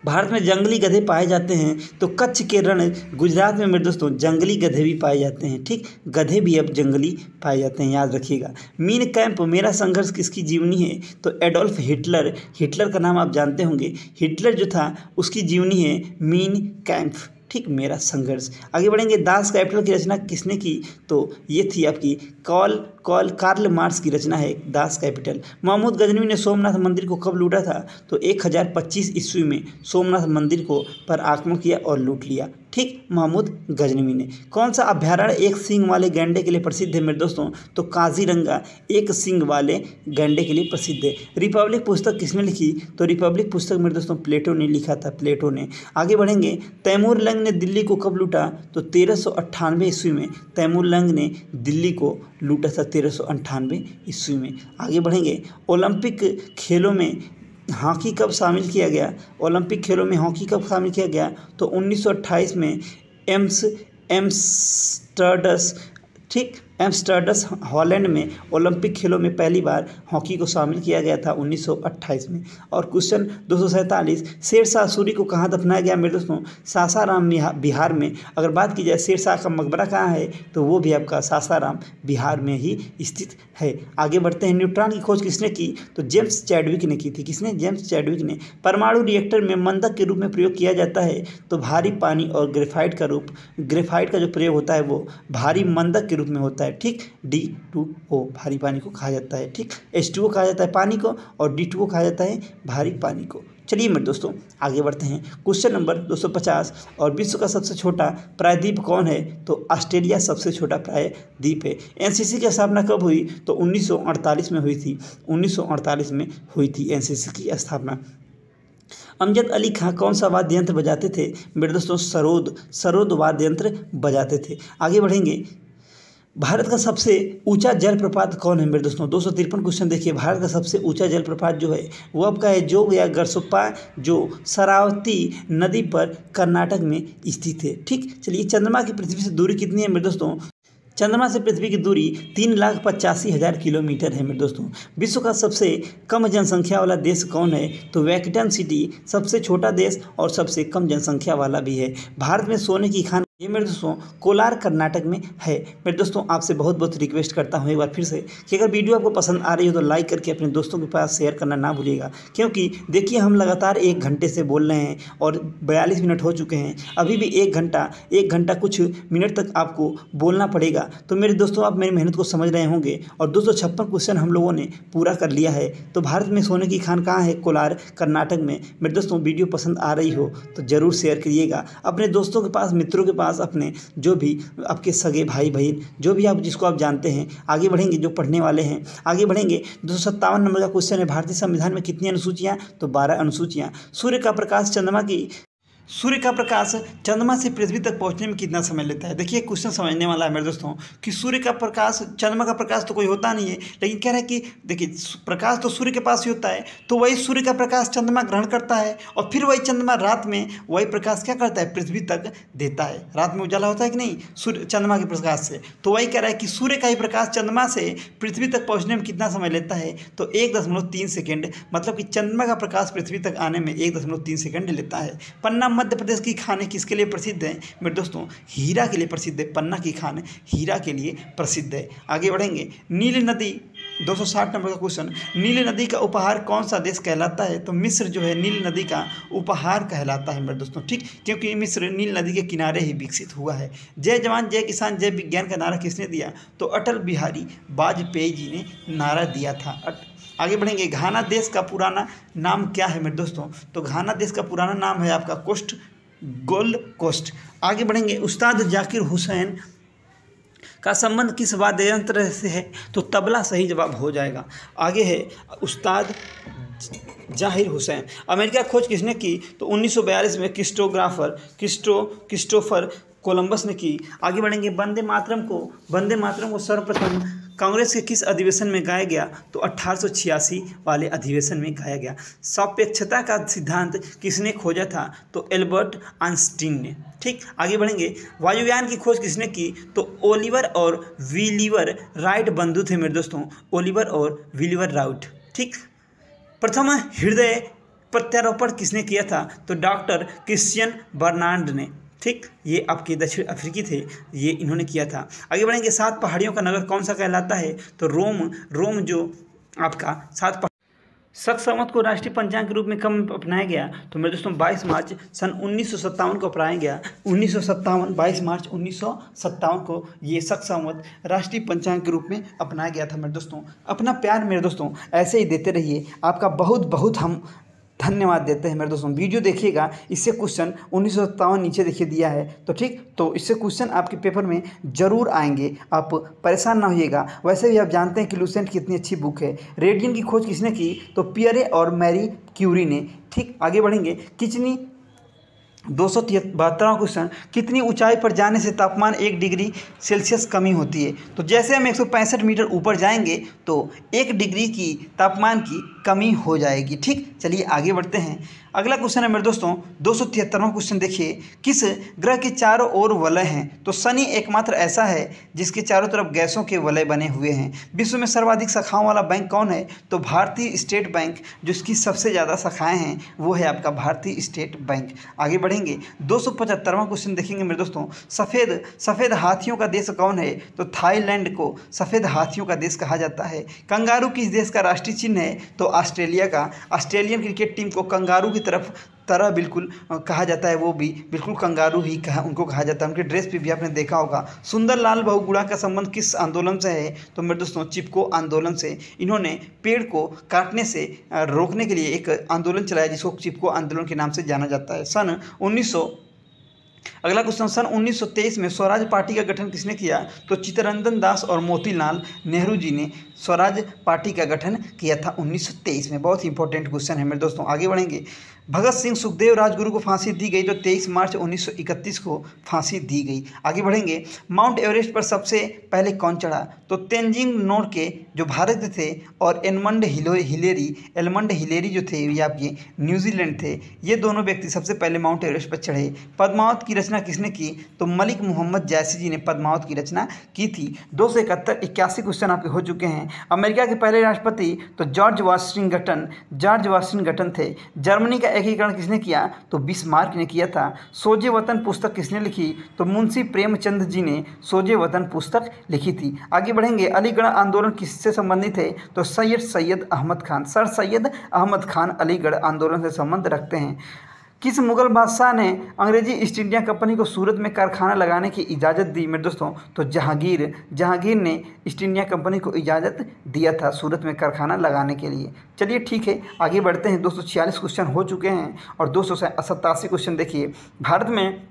भारत में जंगली गधे पाए जाते हैं तो कच्छ के रण गुजरात में मेरे दोस्तों जंगली गधे भी पाए जाते हैं, ठीक? गधे भी अब जंगली पाए जाते हैं, याद रखिएगा। मीन कैंप, मेरा संघर्ष किसकी जीवनी है? तो एडोल्फ हिटलर हिटलर का नाम आप जानते होंगे। हिटलर जो था, उसकी जीवनी है मीन कैंप, ठीक? मेरा संघर्ष। आगे बढ़ेंगे, दास कैपिटल की रचना किसने की? तो ये थी आपकी कॉल कॉल कार्ल मार्क्स की रचना है दास कैपिटल। महमूद गजनवी ने सोमनाथ मंदिर को कब लूटा था? तो एक हज़ार पच्चीस ईस्वी में सोमनाथ मंदिर को पर आक्रमण किया और लूट लिया। ठीक महमूद गजनवी ने। कौन सा अभ्यारण्य एक सिंग वाले गैंडे के लिए प्रसिद्ध है मेरे दोस्तों? तो काजीरंगा एक सिंग वाले गैंडे के लिए प्रसिद्ध है। रिपब्लिक पुस्तक किसने लिखी? तो रिपब्लिक पुस्तक मेरे दोस्तों प्लेटो ने लिखा था, प्लेटो ने। आगे बढ़ेंगे। तैमूर लंग ने दिल्ली को कब लूटा? तो तेरह ईस्वी में तैमूर लंग ने दिल्ली को लूटा था तेरह सौ अंठानवे ईस्वी में आगे बढ़ेंगे। ओलंपिक खेलों में हॉकी कब शामिल किया गया। ओलंपिक खेलों में हॉकी कब शामिल किया गया तो 1928 में एम्स एम्स्टर्डस, ठीक? एम्स्टर्डस हॉलैंड में ओलंपिक खेलों में पहली बार हॉकी को शामिल किया गया था 1928 में। और क्वेश्चन दो सौ सैंतालीस, शेर शाह सूरी को कहाँ दफनाया गया मेरे दोस्तों सासाराम बिहार में। अगर बात की जाए शेर शाह का मकबरा कहाँ है तो वो भी आपका सासाराम, बिहार में ही स्थित है। आगे बढ़ते हैं। न्यूट्रॉन की खोज किसने की? तो जेम्स चैडविक ने की थी। किसने? जेम्स चैडविक ने। परमाणु रिएक्टर में मंदक के रूप में प्रयोग किया जाता है तो भारी पानी और ग्रेफाइट का रूप, ग्रेफाइट का जो प्रयोग होता है वो भारी मंदक के रूप में होता है। है, ठीक? डी टू ओ भारी पानी को कहा जाता है, ठीक? एच टू ओ कहा जाता है पानी को और डी टू ओ कहा जाता है भारी पानी को। चलिए मेरे दोस्तों, आगे बढ़ते हैं। क्वेश्चन नंबर 250 और विश्व का सबसे छोटा प्रायद्वीप कौन है? तो ऑस्ट्रेलिया सबसे छोटा प्रायद्वीप है। एनसीसी की स्थापना कब हुई? तो 1948 में हुई थी। 1948 में हुई थी एनसीसी की स्थापना। अमजद अली खां कौन सा वाद्य यंत्र बजाते थे? मेरे दोस्तों, सरोद सरोद वाद्य यंत्र बजाते थे। आगे बढ़ेंगे। भारत का सबसे ऊँचा जलप्रपात कौन है मेरे दोस्तों? दो सौ तिरपन क्वेश्चन देखिए, भारत का सबसे ऊँचा जलप्रपात जो है, वो आपका है जोग या गरसुप्पा, जो शरावती नदी पर कर्नाटक में स्थित है। ठीक? चलिए, चंद्रमा की पृथ्वी से दूरी कितनी है मेरे दोस्तों? चंद्रमा से पृथ्वी की दूरी तीन लाख पचासी हज़ार किलोमीटर है मेरे दोस्तों। विश्व का सबसे कम जनसंख्या वाला देश कौन है? तो वैकेटन सिटी सबसे छोटा देश और सबसे कम जनसंख्या वाला भी है। भारत में सोने की खान ये मेरे दोस्तों, कोलार कर्नाटक में है। मेरे दोस्तों, आपसे बहुत बहुत रिक्वेस्ट करता हूँ एक बार फिर से कि अगर वीडियो आपको पसंद आ रही हो तो लाइक करके अपने दोस्तों के पास शेयर करना ना भूलिएगा। क्योंकि देखिए, हम लगातार एक घंटे से बोल रहे हैं और बयालीस मिनट हो चुके हैं। अभी भी एक घंटा एक घंटा कुछ मिनट तक आपको बोलना पड़ेगा। तो मेरे दोस्तों, आप मेरी मेहनत को समझ रहे होंगे और दो सौ छप्पन क्वेश्चन हम लोगों ने पूरा कर लिया है। तो भारत में सोने की खान कहाँ है? कोलार कर्नाटक में। मेरे दोस्तों, वीडियो पसंद आ रही हो तो ज़रूर शेयर करिएगा। अपने दोस्तों के पास, मित्रों के पास पास अपने जो भी आपके सगे भाई बहन, जो भी आप जिसको आप जानते हैं, आगे बढ़ेंगे, जो पढ़ने वाले हैं, आगे बढ़ेंगे, दो सौ सत्तावन नंबर का क्वेश्चन है, भारतीय संविधान में कितनी अनुसूचियाँ? तो बारह अनुसूचियाँ। सूर्य का प्रकाश चंद्रमा की सूर्य का प्रकाश चंद्रमा से पृथ्वी तक पहुँचने में कितना समय लेता है? देखिए क्वेश्चन समझने वाला है मेरे दोस्तों कि सूर्य का प्रकाश, चंद्रमा का प्रकाश तो कोई होता नहीं है, लेकिन कह रहा है कि देखिए प्रकाश तो सूर्य के पास ही होता है तो वही सूर्य का प्रकाश चंद्रमा ग्रहण करता है और फिर वही चंद्रमा रात में, वही प्रकाश क्या करता है? पृथ्वी तक देता है। रात में उजाला होता है कि नहीं? सूर्य, चंद्रमा के प्रकाश से। तो वही कह रहा है कि सूर्य का ही प्रकाश चंद्रमा से पृथ्वी तक पहुँचने में कितना समय लेता है? तो एक दशमलव तीन सेकेंड मतलब कि चंद्रमा का प्रकाश पृथ्वी तक आने में एक दशमलव तीन सेकेंड लेता है। पन्ना मध्य प्रदेश की खाने किसके लिए प्रसिद्ध है? मेरे दोस्तों, हीरा के लिए प्रसिद्ध है, पन्ना की खान, हीरा के लिए प्रसिद्ध है। आगे बढ़ेंगे। नील नदी 260 नंबर का क्वेश्चन। नील नदी का उपहार कौन सा देश कहलाता है? तो मिस्र जो है, नील नदी का उपहार कहलाता है मेरे दोस्तों, ठीक? क्योंकि मिस्र नील नदी के किनारे ही विकसित हुआ है। जय जवान, जय किसान, जय विज्ञान का नारा किसने दिया? तो अटल बिहारी वाजपेयी जी ने नारा दिया था। आगे बढ़ेंगे। घाना देश का पुराना नाम क्या है मेरे दोस्तों? तो घाना देश का पुराना नाम है आपका कोस्ट गोल्ड कोस्ट आगे बढ़ेंगे। उस्ताद जाकिर हुसैन का संबंध किस वाद्य यंत्र से है? तो तबला सही जवाब हो जाएगा। आगे है उस्ताद ज़ाहिर हुसैन। अमेरिका खोज किसने की? तो 1942 में क्रिस्टोग्राफर, क्रिस्टो, क्रिस्टोफर कोलंबस ने की। आगे बढ़ेंगे, वंदे मातरम को। वंदे मातरम को सर्वप्रथम कांग्रेस के किस अधिवेशन में गाया गया? तो अट्ठारह वाले अधिवेशन में गाया गया। सापेक्षता का सिद्धांत किसने खोजा था? तो एल्बर्ट आइंस्टीन ने। ठीक, आगे बढ़ेंगे। वायुयान की खोज किसने की? तो ओलिवर और विलीवर राइट बंधु थे मेरे दोस्तों। ओलिवर और विलीवर राउट। ठीक, प्रथम हृदय प्रत्यारोपण किसने किया था? तो डॉक्टर क्रिश्चियन बर्नांड ने। ठीक, ये आपके दक्षिण अफ्रीकी थे, ये इन्होंने किया था। आगे बढ़ेंगे, सात पहाड़ियों का नगर कौन सा कहलाता है? तो रोम रोम जो आपका सात सख संवत को राष्ट्रीय पंचांग के रूप में कम अपनाया गया। तो मेरे दोस्तों 22 मार्च सन उन्नीस सौ सत्तावन को अपनाया गया। उन्नीस सौ बाईस मार्च उन्नीस सौ सत्तावन को ये सख संवत राष्ट्रीय पंचांग के रूप में अपनाया गया था मेरे दोस्तों। अपना प्यार मेरे दोस्तों, ऐसे ही देते रहिए। आपका बहुत बहुत हम धन्यवाद देते हैं मेरे दोस्तों। वीडियो देखिएगा, इससे क्वेश्चन उन्नीस सौ सत्तावन नीचे देखिए दिया है। तो ठीक तो इससे क्वेश्चन आपके पेपर में ज़रूर आएँगे। आप परेशान ना होइएगा। वैसे भी आप जानते हैं कि लूसेंट कितनी अच्छी बुक है। रेडियन की खोज किसने की? तो पियरे और मैरी क्यूरी ने। ठीक, आगे बढ़ेंगे। किचनी दो सौ बहत्तरवा क्वेश्चन, कितनी ऊंचाई पर जाने से तापमान एक डिग्री सेल्सियस कमी होती है? तो जैसे हम एक सौ पैंसठ मीटर ऊपर जाएँगे तो एक डिग्री की तापमान की कमी हो जाएगी। ठीक, चलिए आगे बढ़ते हैं। अगला क्वेश्चन है मेरे दोस्तों, दो सौ तिहत्तरवां क्वेश्चन देखिए, किस ग्रह के चारों ओर वलय हैं? तो शनि एकमात्र ऐसा है जिसके चारों तरफ़ गैसों के वलय बने हुए हैं। विश्व में सर्वाधिक शाखाओं वाला बैंक कौन है? तो भारतीय स्टेट बैंक जिसकी सबसे ज़्यादा शाखाएँ हैं, वो है आपका भारतीय स्टेट बैंक। आगे बढ़ेंगे। दो सौ क्वेश्चन देखेंगे मेरे दोस्तों। सफ़ेद सफ़ेद हाथियों का देश कौन है? तो थाईलैंड को सफ़ेद हाथियों का देश कहा जाता है। कंगारू किस देश का राष्ट्रीय चिन्ह है? तो ऑस्ट्रेलिया का। ऑस्ट्रेलियन क्रिकेट टीम को कंगारू की तरफ़, तरह बिल्कुल कहा जाता है वो भी, बिल्कुल कंगारू ही कहा, उनको कहा जाता है। उनके ड्रेस पे भी आपने देखा होगा। सुंदरलाल बहुगुणा का संबंध किस आंदोलन से है? तो मेरे दोस्तों, चिपको आंदोलन से। इन्होंने पेड़ को काटने से रोकने के लिए एक आंदोलन चलाया, जिसको चिपको आंदोलन के नाम से जाना जाता है। सन उन्नीस सौ, अगला क्वेश्चन, सन 1923 में स्वराज पार्टी का गठन किसने किया? तो चित्तरंजन दास और मोतीलाल नेहरू जी ने। स्वराज पार्टी का गठन किया था 1923 में। बहुत ही इंपॉर्टेंट क्वेश्चन है मेरे दोस्तों, आगे बढ़ेंगे। भगत सिंह सुखदेव राजगुरु को फांसी दी गई तो 23 मार्च 1931 को फांसी दी गई। आगे बढ़ेंगे। माउंट एवरेस्ट पर सबसे पहले कौन चढ़ा? तो तेंजिंग नोर के जो भारत थे और एनमंड हिलो, हिलेरी, एलमंड हिलेरी जो थे, ये आपके न्यूजीलैंड थे, ये दोनों व्यक्ति सबसे पहले माउंट एवरेस्ट पर चढ़े। पद्मावत की रचना किसने की? तो मलिक मोहम्मद जैसी जी ने पद्मावत की रचना की थी। दो सौ इकहत्तर इक्यासी क्वेश्चन आपके हो चुके हैं। अमेरिका के पहले राष्ट्रपति तो जॉर्ज वाशिंगटन जॉर्ज वाशिंगटन थे। जर्मनी का एकीकरण किसने किया? तो बिस्मार्क ने किया था। सोजे वतन पुस्तक किसने लिखी? तो मुंशी प्रेमचंद जी ने सोजे वतन पुस्तक लिखी थी। आगे बढ़ेंगे। अलीगढ़ आंदोलन किससे संबंधित है? तो सैयद सैयद अहमद खान। सर सैयद अहमद खान अलीगढ़ आंदोलन से संबंध रखते हैं। किस मुगल बादशाह ने अंग्रेज़ी ईस्ट इंडिया कंपनी को सूरत में कारखाना लगाने की इजाज़त दी? मेरे दोस्तों तो जहांगीर जहांगीर ने ईस्ट इंडिया कंपनी को इजाज़त दिया था सूरत में कारखाना लगाने के लिए। चलिए ठीक है, आगे बढ़ते हैं। दो क्वेश्चन हो चुके हैं और दो क्वेश्चन देखिए। भारत में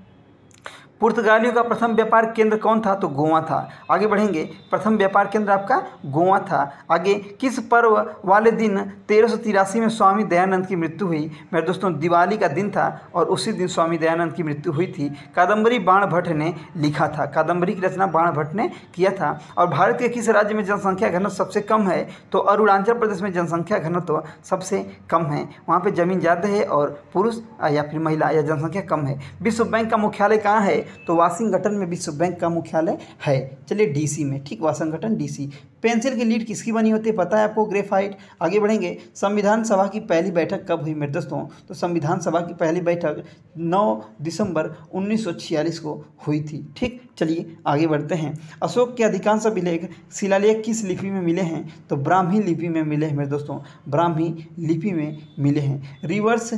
पुर्तगालियों का प्रथम व्यापार केंद्र कौन था? तो गोवा था। आगे बढ़ेंगे। प्रथम व्यापार केंद्र आपका गोवा था। आगे, किस पर्व वाले दिन तेरह में स्वामी दयानंद की मृत्यु हुई? मेरे दोस्तों, दिवाली का दिन था और उसी दिन स्वामी दयानंद की मृत्यु हुई थी। कादम्बरी बाण भट्ट ने लिखा था। कादम्बरी की रचना बाण भट्ट ने किया था। और भारत के किस राज्य में जनसंख्या घनत्व सबसे कम है? तो अरुणाचल प्रदेश में जनसंख्या घनत्व सबसे कम है। वहाँ पर ज़मीन ज़्यादा है और पुरुष या फिर महिला या जनसंख्या कम है। विश्व बैंक का मुख्यालय कहाँ है? तो वाशिंगटन में विश्व बैंक का मुख्यालय है। चलिए डीसी में ठीक वाशिंगटन डीसी पेंसिल की लीड किसकी बनी होती है? पता है आपको? ग्रेफाइट। आगे बढ़ेंगे। संविधान सभा की पहली बैठक कब हुई मेरे दोस्तों? तो संविधान सभा की पहली बैठक 9 दिसंबर 1946 को हुई थी। ठीक? चलिए आगे बढ़ते हैं। अशोक के अधिकांश अभिलेख शिलालेख किस लिपि में मिले हैं? तो ब्राह्मी लिपि में मिले हैं मेरे दोस्तों। ब्राह्मी लिपि में मिले हैं। रिवर्स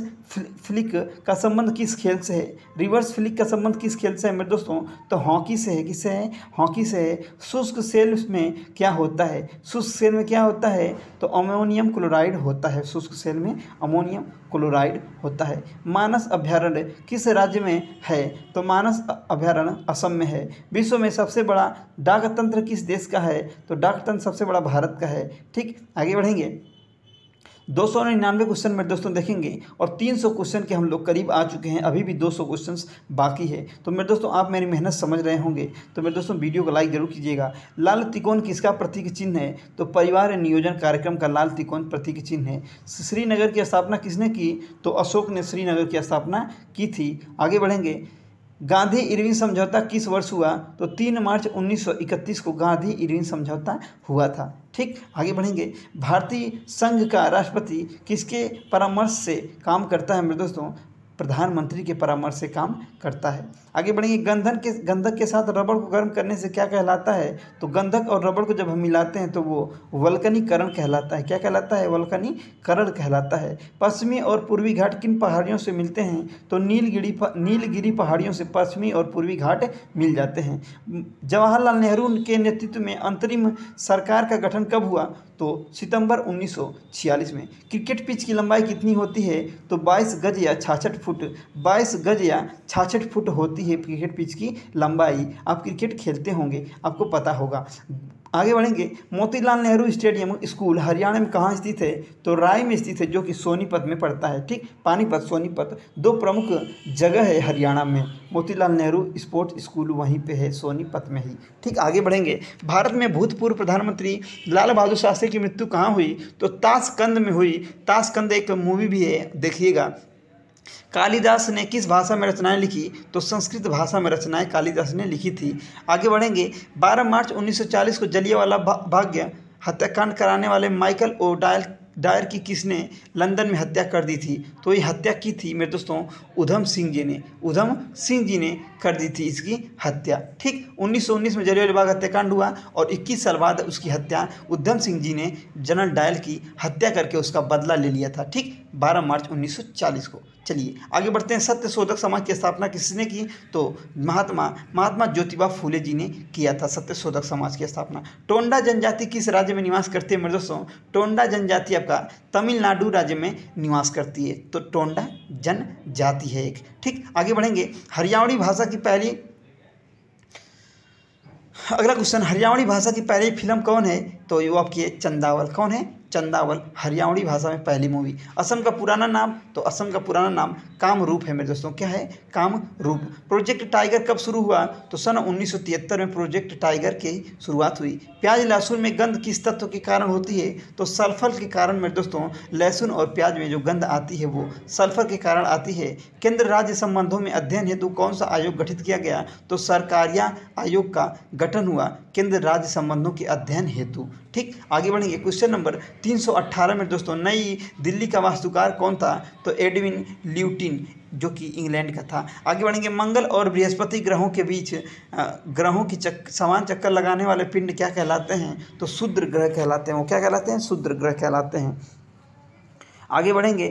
फ्लिक का संबंध किस खेल से है? रिवर्स फ्लिक का संबंध किस खेल से है मेरे दोस्तों? तो हॉकी से है। किससे है? हॉकी से है। शुष्क सेल में क्या होता है। शुष्क सेल में क्या होता है? तो अमोनियम क्लोराइड होता है। शुष्क सेल में अमोनियम क्लोराइड होता है। मानस अभ्यारण्य किस राज्य में है? तो मानस अभ्यारण्य असम में है। विश्व में सबसे बड़ा डाक तंत्र किस देश का है? तो डाक तंत्र सबसे बड़ा भारत का है। ठीक, आगे बढ़ेंगे। दो सौ निन्यानवे क्वेश्चन मेरे दोस्तों देखेंगे और तीन सौ क्वेश्चन के हम लोग करीब आ चुके हैं। अभी भी दो सौ क्वेश्चन बाकी है। तो मेरे दोस्तों, आप मेरी मेहनत समझ रहे होंगे। तो मेरे दोस्तों, वीडियो को लाइक ज़रूर कीजिएगा। लाल तिकोन किसका प्रतीक चिन्ह है? तो परिवार नियोजन कार्यक्रम का लाल तिकोन प्रतीक चिन्ह है। श्रीनगर की स्थापना किसने की? तो अशोक ने श्रीनगर की स्थापना की थी। आगे बढ़ेंगे। गांधी इरविन समझौता किस वर्ष हुआ? तो तीन मार्च 1931 को गांधी इरविन समझौता हुआ था। ठीक, आगे बढ़ेंगे। भारतीय संघ का राष्ट्रपति किसके परामर्श से काम करता है मेरे दोस्तों? प्रधानमंत्री के परामर्श से काम करता है। आगे बढ़ेंगे, गंधन के, गंधक के साथ रबड़ को गर्म करने से क्या कहलाता है? तो गंधक और रबड़ को जब हम मिलाते हैं तो वो वल्कनीकरण कहलाता है। क्या कहलाता है? वल्कनीकरण कहलाता है। पश्चिमी और पूर्वी घाट किन पहाड़ियों से मिलते हैं? तो नीलगिरी नीलगिरी पहाड़ियों से पश्चिमी और पूर्वी घाट मिल जाते हैं। जवाहरलाल नेहरू के नेतृत्व में अंतरिम सरकार का गठन कब हुआ? तो सितंबर 1946 में। क्रिकेट पिच की लंबाई कितनी होती है? तो 22 गज या छाछठ फुट। 22 गज या छाछठ फुट होती है क्रिकेट पिच की लंबाई। आप क्रिकेट खेलते होंगे, आपको पता होगा। आगे बढ़ेंगे। मोतीलाल नेहरू स्टेडियम स्कूल हरियाणा में कहाँ स्थित है? तो राय में स्थित है, जो कि सोनीपत में पड़ता है, ठीक? पानीपत, सोनीपत। दो प्रमुख जगह है हरियाणा में। मोतीलाल नेहरू स्पोर्ट्स स्कूल वहीं पे है, सोनीपत में ही। ठीक, आगे बढ़ेंगे। भारत में भूतपूर्व प्रधानमंत्री लाल बहादुर शास्त्री की मृत्यु कहाँ हुई? तो ताशकंद में हुई। ताशकंद एक मूवी भी है, देखिएगा। कालिदास ने किस भाषा में रचनाएँ लिखी? तो संस्कृत भाषा में रचनाएँ कालिदास ने लिखी थी। आगे बढ़ेंगे। 12 मार्च 1940 को जलियावाला भाग्य हत्याकांड कराने वाले माइकल ओ डायल, डायर की किसने लंदन में हत्या कर दी थी? तो ये हत्या की थी मेरे दोस्तों, उधम सिंह जी ने। उधम सिंह जी ने कर दी थी इसकी हत्या। ठीक 1919 में जलियावाला बाग हत्याकांड हुआ और 21 साल बाद उसकी हत्या उधम सिंह जी ने जनरल डायल की हत्या करके उसका बदला ले लिया था। ठीक 12 मार्च 1940 को। चलिए, आगे बढ़ते हैं। सत्य शोधक समाज की स्थापना किसने की? तो महात्मा महात्मा ज्योतिबा फूले जी ने किया था सत्य शोधक समाज की स्थापना। टोंडा जनजाति किस राज्य में निवास करती है मेरे दोस्तों? टोंडा जनजाति आपका तमिलनाडु राज्य में निवास करती है। तो टोंडा जनजाति है एक। ठीक, आगे बढ़ेंगे। हरियाणवी भाषा की पहली अगला क्वेश्चन हरियाणवी भाषा की पहली फ़िल्म कौन है? तो ये आपकी है, चंदावल। कौन है? चंदावल, हरियाणवी भाषा में पहली मूवी। असम का पुराना नाम तो असम का पुराना नाम कामरूप है मेरे दोस्तों। क्या है? कामरूप प्रोजेक्ट टाइगर कब शुरू हुआ? तो सन उन्नीस सौ तिहत्तर में प्रोजेक्ट टाइगर की शुरुआत हुई। प्याज लहसुन में गंध किस तत्व के कारण होती है? तो सल्फ़र के कारण मेरे दोस्तों, लहसुन और प्याज में जो गंध आती है, वो सल्फ़र के कारण आती है। केंद्र राज्य संबंधों में अध्ययन हेतु कौन सा आयोग गठित किया गया? तो सरकारिया आयोग का गठन हुआ। केंद्र राज्य संबंधों के अध्ययन हेतु। ठीक, आगे बढ़ेंगे। क्वेश्चन नंबर 318 में दोस्तों, नई दिल्ली का वास्तुकार कौन था? तो एडविन ल्यूटिन जो कि इंग्लैंड का था। आगे बढ़ेंगे, मंगल और बृहस्पति ग्रहों के बीच ग्रहों की चक, समान चक्कर लगाने वाले पिंड क्या कहलाते हैं? तो शुद्र ग्रह कहलाते हैं। वो क्या कहलाते हैं? शुद्र ग्रह कहलाते हैं। आगे बढ़ेंगे,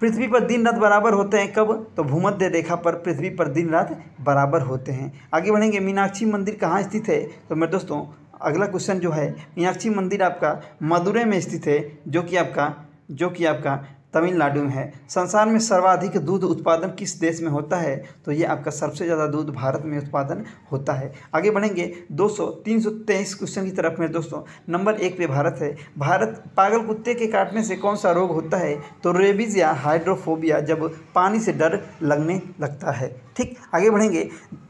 पृथ्वी पर दिन रात बराबर होते हैं कब? तो भूमध्य रेखा पर पृथ्वी पर दिन रात बराबर होते हैं। आगे बढ़ेंगे, मीनाक्षी मंदिर कहाँ स्थित है? तो मेरे दोस्तों अगला क्वेश्चन जो है, मीनाक्षी मंदिर आपका मदुरै में स्थित है, जो कि आपका, जो कि आपका तमिलनाडु में है। संसार में सर्वाधिक दूध उत्पादन किस देश में होता है? तो ये आपका सबसे ज़्यादा दूध भारत में उत्पादन होता है। आगे बढ़ेंगे 200 323 क्वेश्चन की तरफ़ में, दोस्तों, नंबर एक पे भारत है। भारत पागल कुत्ते के काटने से कौन सा रोग होता है? तो रेबीज या हाइड्रोफोबिया, जब पानी से डर लगने लगता है। ठीक, आगे बढ़ेंगे।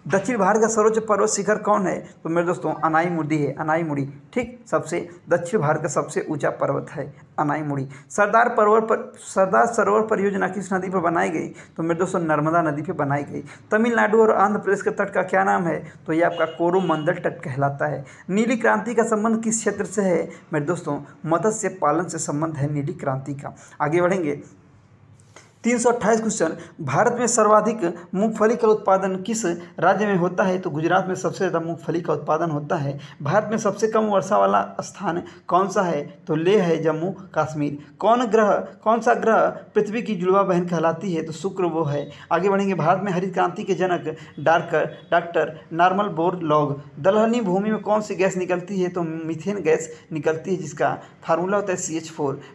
दक्षिण भारत का सर्वोच्च पर्वत शिखर कौन है? तो मेरे दोस्तों अनाई मुड़ी है अनाई मुड़ी ठीक, सबसे, दक्षिण भारत का सबसे ऊँचा पर्वत है अनाई मुड़ी सरदार पर्वत पर, सरदार सरोवर परियोजना किस नदी पर बनाई गई? तो मेरे दोस्तों, नर्मदा नदी पर बनाई गई। तमिलनाडु और आंध्र प्रदेश के तट का क्या नाम है? तो ये आपका कोरोमंडल तट कहलाता है। नीली क्रांति का संबंध किस क्षेत्र से है? मेरे दोस्तों, मत्स्य पालन से संबंध है नीली क्रांति का। आगे बढ़ेंगे। तीन सौ अट्ठाईस क्वेश्चन, भारत में सर्वाधिक मूंगफली का उत्पादन किस राज्य में होता है? तो गुजरात में सबसे ज़्यादा मूंगफली का उत्पादन होता है। भारत में सबसे कम वर्षा वाला स्थान कौन सा है? तो लेह है जम्मू कश्मीर। कौन ग्रह, कौन सा ग्रह पृथ्वी की जुड़वा बहन कहलाती है? तो शुक्र वो है। आगे बढ़ेंगे। भारत में हरित क्रांति के जनक darker, doctor Norman Borlaug दलहनी भूमि में कौन सी गैस निकलती है? तो मिथेन गैस निकलती है, जिसका फार्मूला होता है सी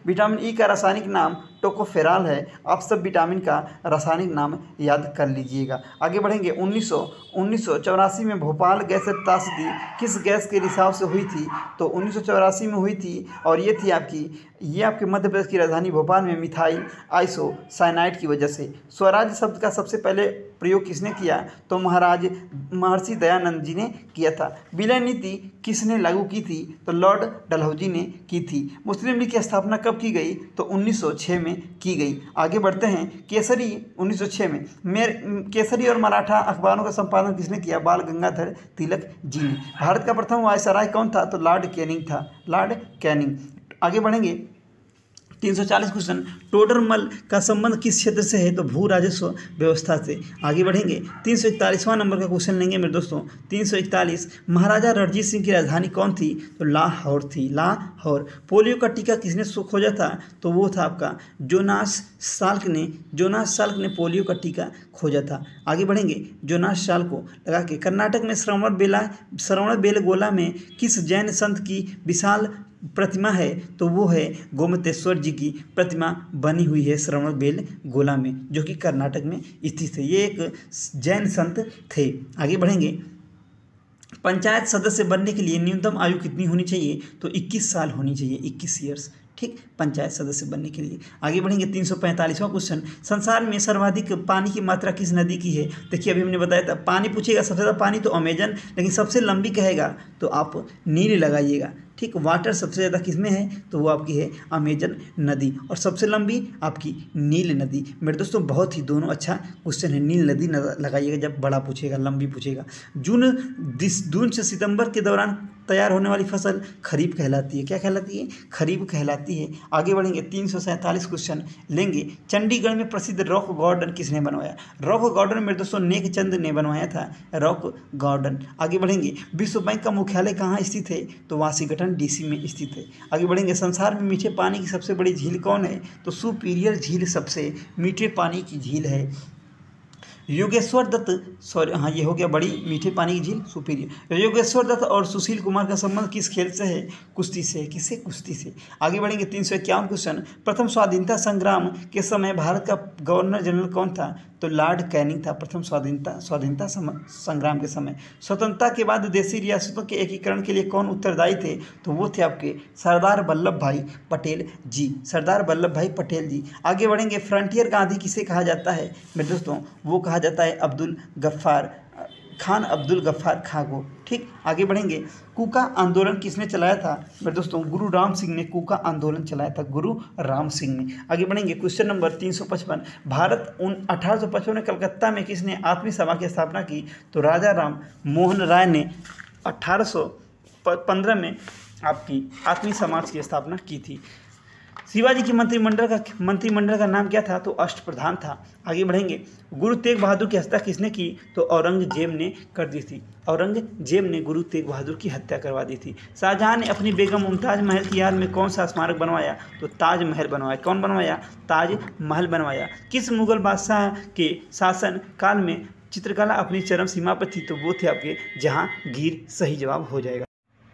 विटामिन ई का रासायनिक नाम टोकोफेराल है। आप सब विटामिन का रासायनिक नाम याद कर लीजिएगा। आगे बढ़ेंगे। उन्नीस सौ में भोपाल गैस त्रासदी किस गैस के रिसाव से हुई थी? तो उन्नीस सौ चौरासी में हुई थी और ये थी आपकी ये आपके मध्य प्रदेश की राजधानी भोपाल में मिथाइल आइसो साइनाइड की वजह से। स्वराज शब्द का सबसे पहले प्रयोग किसने किया? तो महाराज महर्षि दयानंद जी ने किया था। विलय नीति किसने लागू की थी? तो लॉर्ड डलहौजी ने की थी। मुस्लिम लीग की स्थापना कब की गई? तो 1906 में की गई। आगे बढ़ते हैं। केसरी 1906 में। मेर, केसरी और मराठा अखबारों का संपादन किसने किया? बाल गंगाधर तिलक जी ने। भारत का प्रथम वायसराय कौन था? तो लॉर्ड कैनिंग था। Lord Canning. आगे बढ़ेंगे। तीन सौ चालीस क्वेश्चन। टोडरमल का संबंध किस क्षेत्र से है? तो भू राजस्व व्यवस्था से आगे बढ़ेंगे। तीन सौ इकतालीसवां नंबर का क्वेश्चन लेंगे मेरे दोस्तों। तीन सौ इकतालीस, महाराजा रणजीत सिंह की राजधानी कौन थी? तो लाहौर थी। लाहौर। पोलियो का टीका किसने खोजा था? तो वो था आपका जोनास साल्क ने। जोनास साल्क ने पोलियो का टीका खोजा था। आगे बढ़ेंगे। जोनास साल को लगा के, कर्नाटक में श्रवण बेला, श्रवण बेलगोला में किस जैन संत की विशाल प्रतिमा है तो वो है गोमतेश्वर जी की प्रतिमा बनी हुई है श्रवण बेल गोला में, जो कि कर्नाटक में स्थित है। ये एक जैन संत थे। आगे बढ़ेंगे। पंचायत सदस्य बनने के लिए न्यूनतम आयु कितनी होनी चाहिए? तो 21 साल होनी चाहिए 21 ईयर्स ठीक? पंचायत सदस्य बनने के लिए। आगे बढ़ेंगे, तीन सौ पैंतालीसवां क्वेश्चन संसार में सर्वाधिक पानी की मात्रा किस नदी की है? देखिए, अभी हमने बताया था, पानी पूछेगा, सबसे ज़्यादा पानी तो अमेजन, लेकिन सबसे लंबी कहेगा तो आप नील लगाइएगा। ठीक वाटर सबसे ज़्यादा किसमें है? तो वो आपकी है अमेजन नदी। और सबसे लंबी आपकी नील नदी। मेरे दोस्तों, बहुत ही दोनों अच्छा क्वेश्चन है। नील नदी लगाइएगा, जब बड़ा पूछेगा, लंबी पूछेगा। जून, दिस, जून से सितंबर के दौरान तैयार होने वाली फ़सल खरीफ कहलाती है। क्या कहलाती है? खरीफ कहलाती है। आगे बढ़ेंगे, तीन सौ सैंतालीस क्वेश्चन लेंगे। चंडीगढ़ में प्रसिद्ध रॉक गार्डन किसने बनवाया? रॉक गार्डन मेरे दोस्तों नेक चंद ने बनवाया था। Rock garden. आगे बढ़ेंगे, विश्व बैंक का मुख्यालय कहाँ स्थित है? तो वाशिंगटन डीसी में स्थित है। आगे बढ़ेंगे। संसार में मीठे पानी की सबसे बड़ी झील कौन है? तो सुपीरियर झील सबसे मीठे पानी की झील है। योगेश्वर दत्त सॉरी हाँ ये हो गया बड़ी मीठे पानी की झील सुपीरियर योगेश्वर दत्त और सुशील कुमार का संबंध किस खेल से है? कुश्ती से। किससे कुश्ती से। आगे बढ़ेंगे। तीन सौ इक्यावन क्वेश्चन प्रथम स्वाधीनता संग्राम के समय भारत का गवर्नर जनरल कौन था? तो लॉर्ड कैनिंग था, प्रथम स्वाधीनता स्वाधीनता संग्राम के समय। स्वतंत्रता के बाद देशी रियासतों के एकीकरण के लिए कौन उत्तरदायी थे? तो वो थे आपके सरदार वल्लभ भाई पटेल जी। सरदार वल्लभ भाई पटेल जी। आगे बढ़ेंगे। फ्रंटियर गांधी किसे कहा जाता है? मेरे दोस्तों, वो कहा जाता है अब्दुल गफ्फार। खान अब्दुल गफ्फार खां को ठीक, आगे बढ़ेंगे। कुका आंदोलन किसने चलाया था? मेरे दोस्तों, गुरु राम सिंह ने कुका आंदोलन चलाया था, गुरु राम सिंह ने। आगे बढ़ेंगे, क्वेश्चन नंबर तीन सौ पचपन। भारत उन अठारह सौ पचपन में कलकत्ता में किसने आत्मी सभा की स्थापना की? तो राजा राम मोहन राय ने अठारह सौ पंद्रह में आपकी आत्मी समाज की स्थापना की थी। शिवाजी की मंत्रिमंडल का मंत्रिमंडल का नाम क्या था? तो अष्ट प्रधान था। आगे बढ़ेंगे। गुरु तेग बहादुर की हत्या किसने की? तो औरंगज़ेब ने कर दी थी। औरंगज़ेब ने गुरु तेग बहादुर की हत्या करवा दी थी। शाहजहां ने अपनी बेगम मुमताज़ महल की याद में कौन सा स्मारक बनवाया? तो ताज महल बनवाया। कौन बनवाया? ताज महल बनवाया। किस मुगल बादशाह के शासन काल में चित्रकला अपनी चरम सीमा पर थी? तो वो थे आपके जहाँ गिर सही जवाब हो जाएगा।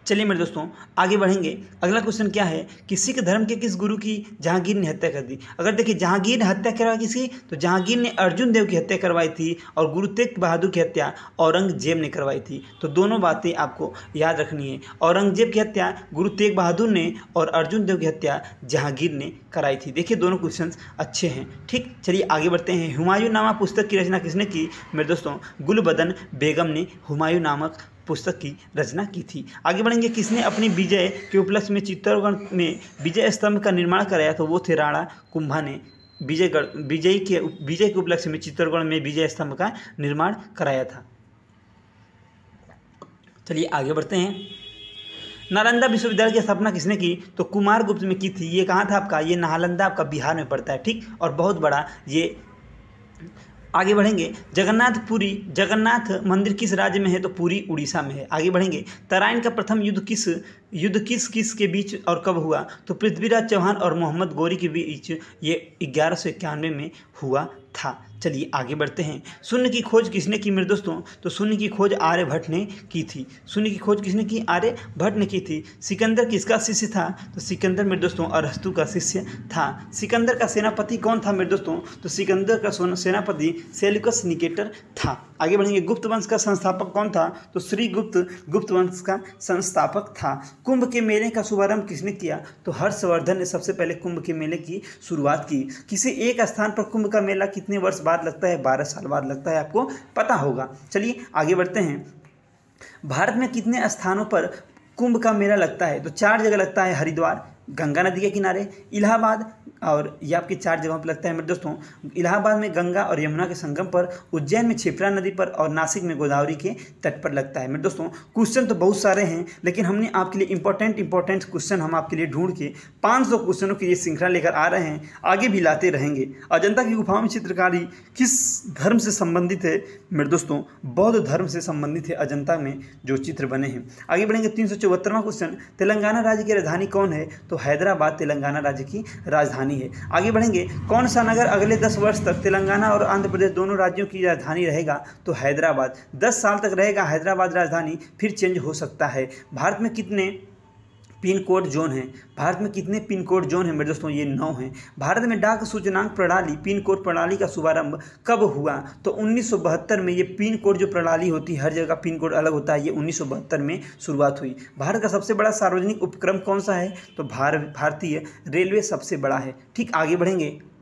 चलिए मेरे दोस्तों, आगे बढ़ेंगे। अगला क्वेश्चन क्या है? कि सिख धर्म के किस गुरु की जहांगीर ने हत्या कर दी? अगर देखिए, जहांगीर ने हत्या करवाई किसी तो जहांगीर ने अर्जुन देव की हत्या करवाई थी और गुरु तेग बहादुर की हत्या औरंगज़ेब ने करवाई थी। तो दोनों बातें आपको याद रखनी है। औरंगज़ेब की हत्या गुरु तेग बहादुर ने और अर्जुन देव की हत्या जहांगीर ने कराई थी। देखिए, दोनों क्वेश्चन अच्छे हैं। ठीक, चलिए आगे बढ़ते हैं। हुमायूं नामा पुस्तक की रचना किसने की? मेरे दोस्तों, गुलबदन बेगम ने हुमायूं नामक पुस्तक की रचना की थी। आगे बढ़ेंगे, किसने अपनी विजय के उपलक्ष्य में चित्तौड़गढ़ में विजय स्तंभ का निर्माण कराया? तो वो थे राणा कुंभा ने विजयगढ़, विजय के विजय के उपलक्ष्य में चित्तौड़गढ़ में विजय स्तंभ का निर्माण कराया था। चलिए, आगे बढ़ते हैं। नालंदा विश्वविद्यालय की स्थापना किसने की? तो कुमार गुप्त में की थी। ये कहाँ था आपका? ये नालंदा आपका बिहार में पड़ता है, ठीक? और बहुत बड़ा ये आगे बढ़ेंगे। जगन्नाथ पुरी, जगन्नाथ मंदिर किस राज्य में है? तो पूरी उड़ीसा में है। आगे बढ़ेंगे। तराइन का प्रथम युद्ध किस युद्ध किस किस के बीच और कब हुआ? तो पृथ्वीराज चौहान और मोहम्मद गौरी के बीच ये ग्यारह सौ इक्यानवे में हुआ था। चलिए आगे बढ़ते हैं। शून्य की खोज किसने की मेरे दोस्तों? तो शून्य की खोज आर्यभट्ट ने की थी। शून्य की खोज किसने की? आर्यभट्ट ने की थी। सिकंदर किसका शिष्य था? तो सिकंदर मेरे दोस्तों, अरस्तु का शिष्य था। सिकंदर का सेनापति कौन था मेरे दोस्तों? तो सिकंदर का सेनापति सेलिकस निकेटर था। आगे बढ़ेंगे। गुप्त वंश का संस्थापक कौन था? तो श्री गुप्त गुप्त वंश का संस्थापक था। कुंभ के मेले का शुभारंभ किसने किया? तो हर्षवर्धन ने सबसे पहले कुंभ के मेले की शुरुआत की। किसी एक स्थान पर कुंभ का मेला कितने वर्ष बाद लगता है? बारह साल बाद लगता है, आपको पता होगा। चलिए आगे बढ़ते हैं। भारत में कितने स्थानों पर कुंभ का मेला लगता है? तो चार जगह लगता है, हरिद्वार गंगा नदी के किनारे, इलाहाबाद, और ये आपके चार जगहों पर लगता है मेरे दोस्तों, इलाहाबाद में गंगा और यमुना के संगम पर, उज्जैन में छिपरा नदी पर और नासिक में गोदावरी के तट पर लगता है। मेरे दोस्तों क्वेश्चन तो बहुत सारे हैं, लेकिन हमने आपके लिए इंपॉर्टेंट इंपॉर्टेंट क्वेश्चन हम आपके लिए ढूंढ के पाँच सौ क्वेश्चनों की ये श्रृंखला लेकर आ रहे हैं, आगे भी लाते रहेंगे। अजंता की गुफाओं में चित्रकारी किस धर्म से संबंधित है? मेरे दोस्तों, बौद्ध धर्म से संबंधित है अजंता में जो चित्र बने हैं। आगे बढ़ेंगे तीन सौ क्वेश्चन तेलंगाना राज्य की राजधानी कौन है? तो हैदराबाद, तेलंगाना राज्य की राजधानी है। आगे बढ़ेंगे, कौन सा नगर अगले दस वर्ष तक तेलंगाना और आंध्र प्रदेश दोनों राज्यों की राजधानी रहेगा? तो हैदराबाद। दस साल तक रहेगा हैदराबाद राजधानी, फिर चेंज हो सकता है। भारत में कितने पिन कोड जोन है। भारत में कितने पिन कोड जोन है मेरे दोस्तों? ये नौ हैं। भारत में डाक सूचनांक प्रणाली, पिन कोड प्रणाली का शुभारंभ कब हुआ? तो उन्नीस सौ बहत्तर में ये पिन कोड जो प्रणाली होती है हर जगह पिन कोड अलग होता है। ये उन्नीस सौ बहत्तर में शुरुआत हुई। भारत का सबसे बड़ा सार्वजनिक उपक्रम कौन सा है? तो भार, भारतीय रेलवे सबसे बड़ा है। ठीक आगे बढ़ेंगे।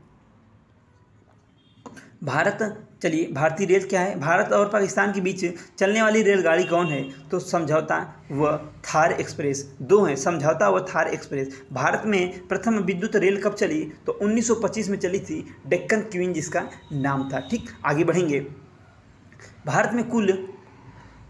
भारत, चलिए, भारतीय रेल क्या है? भारत और पाकिस्तान के बीच चलने वाली रेलगाड़ी कौन है? तो समझौता व थार एक्सप्रेस, दो हैं, समझौता व थार एक्सप्रेस। भारत में प्रथम विद्युत रेल कब चली? तो 1925 में चली थी डेक्कन क्वीन, जिसका नाम था। ठीक, आगे बढ़ेंगे। भारत में कुल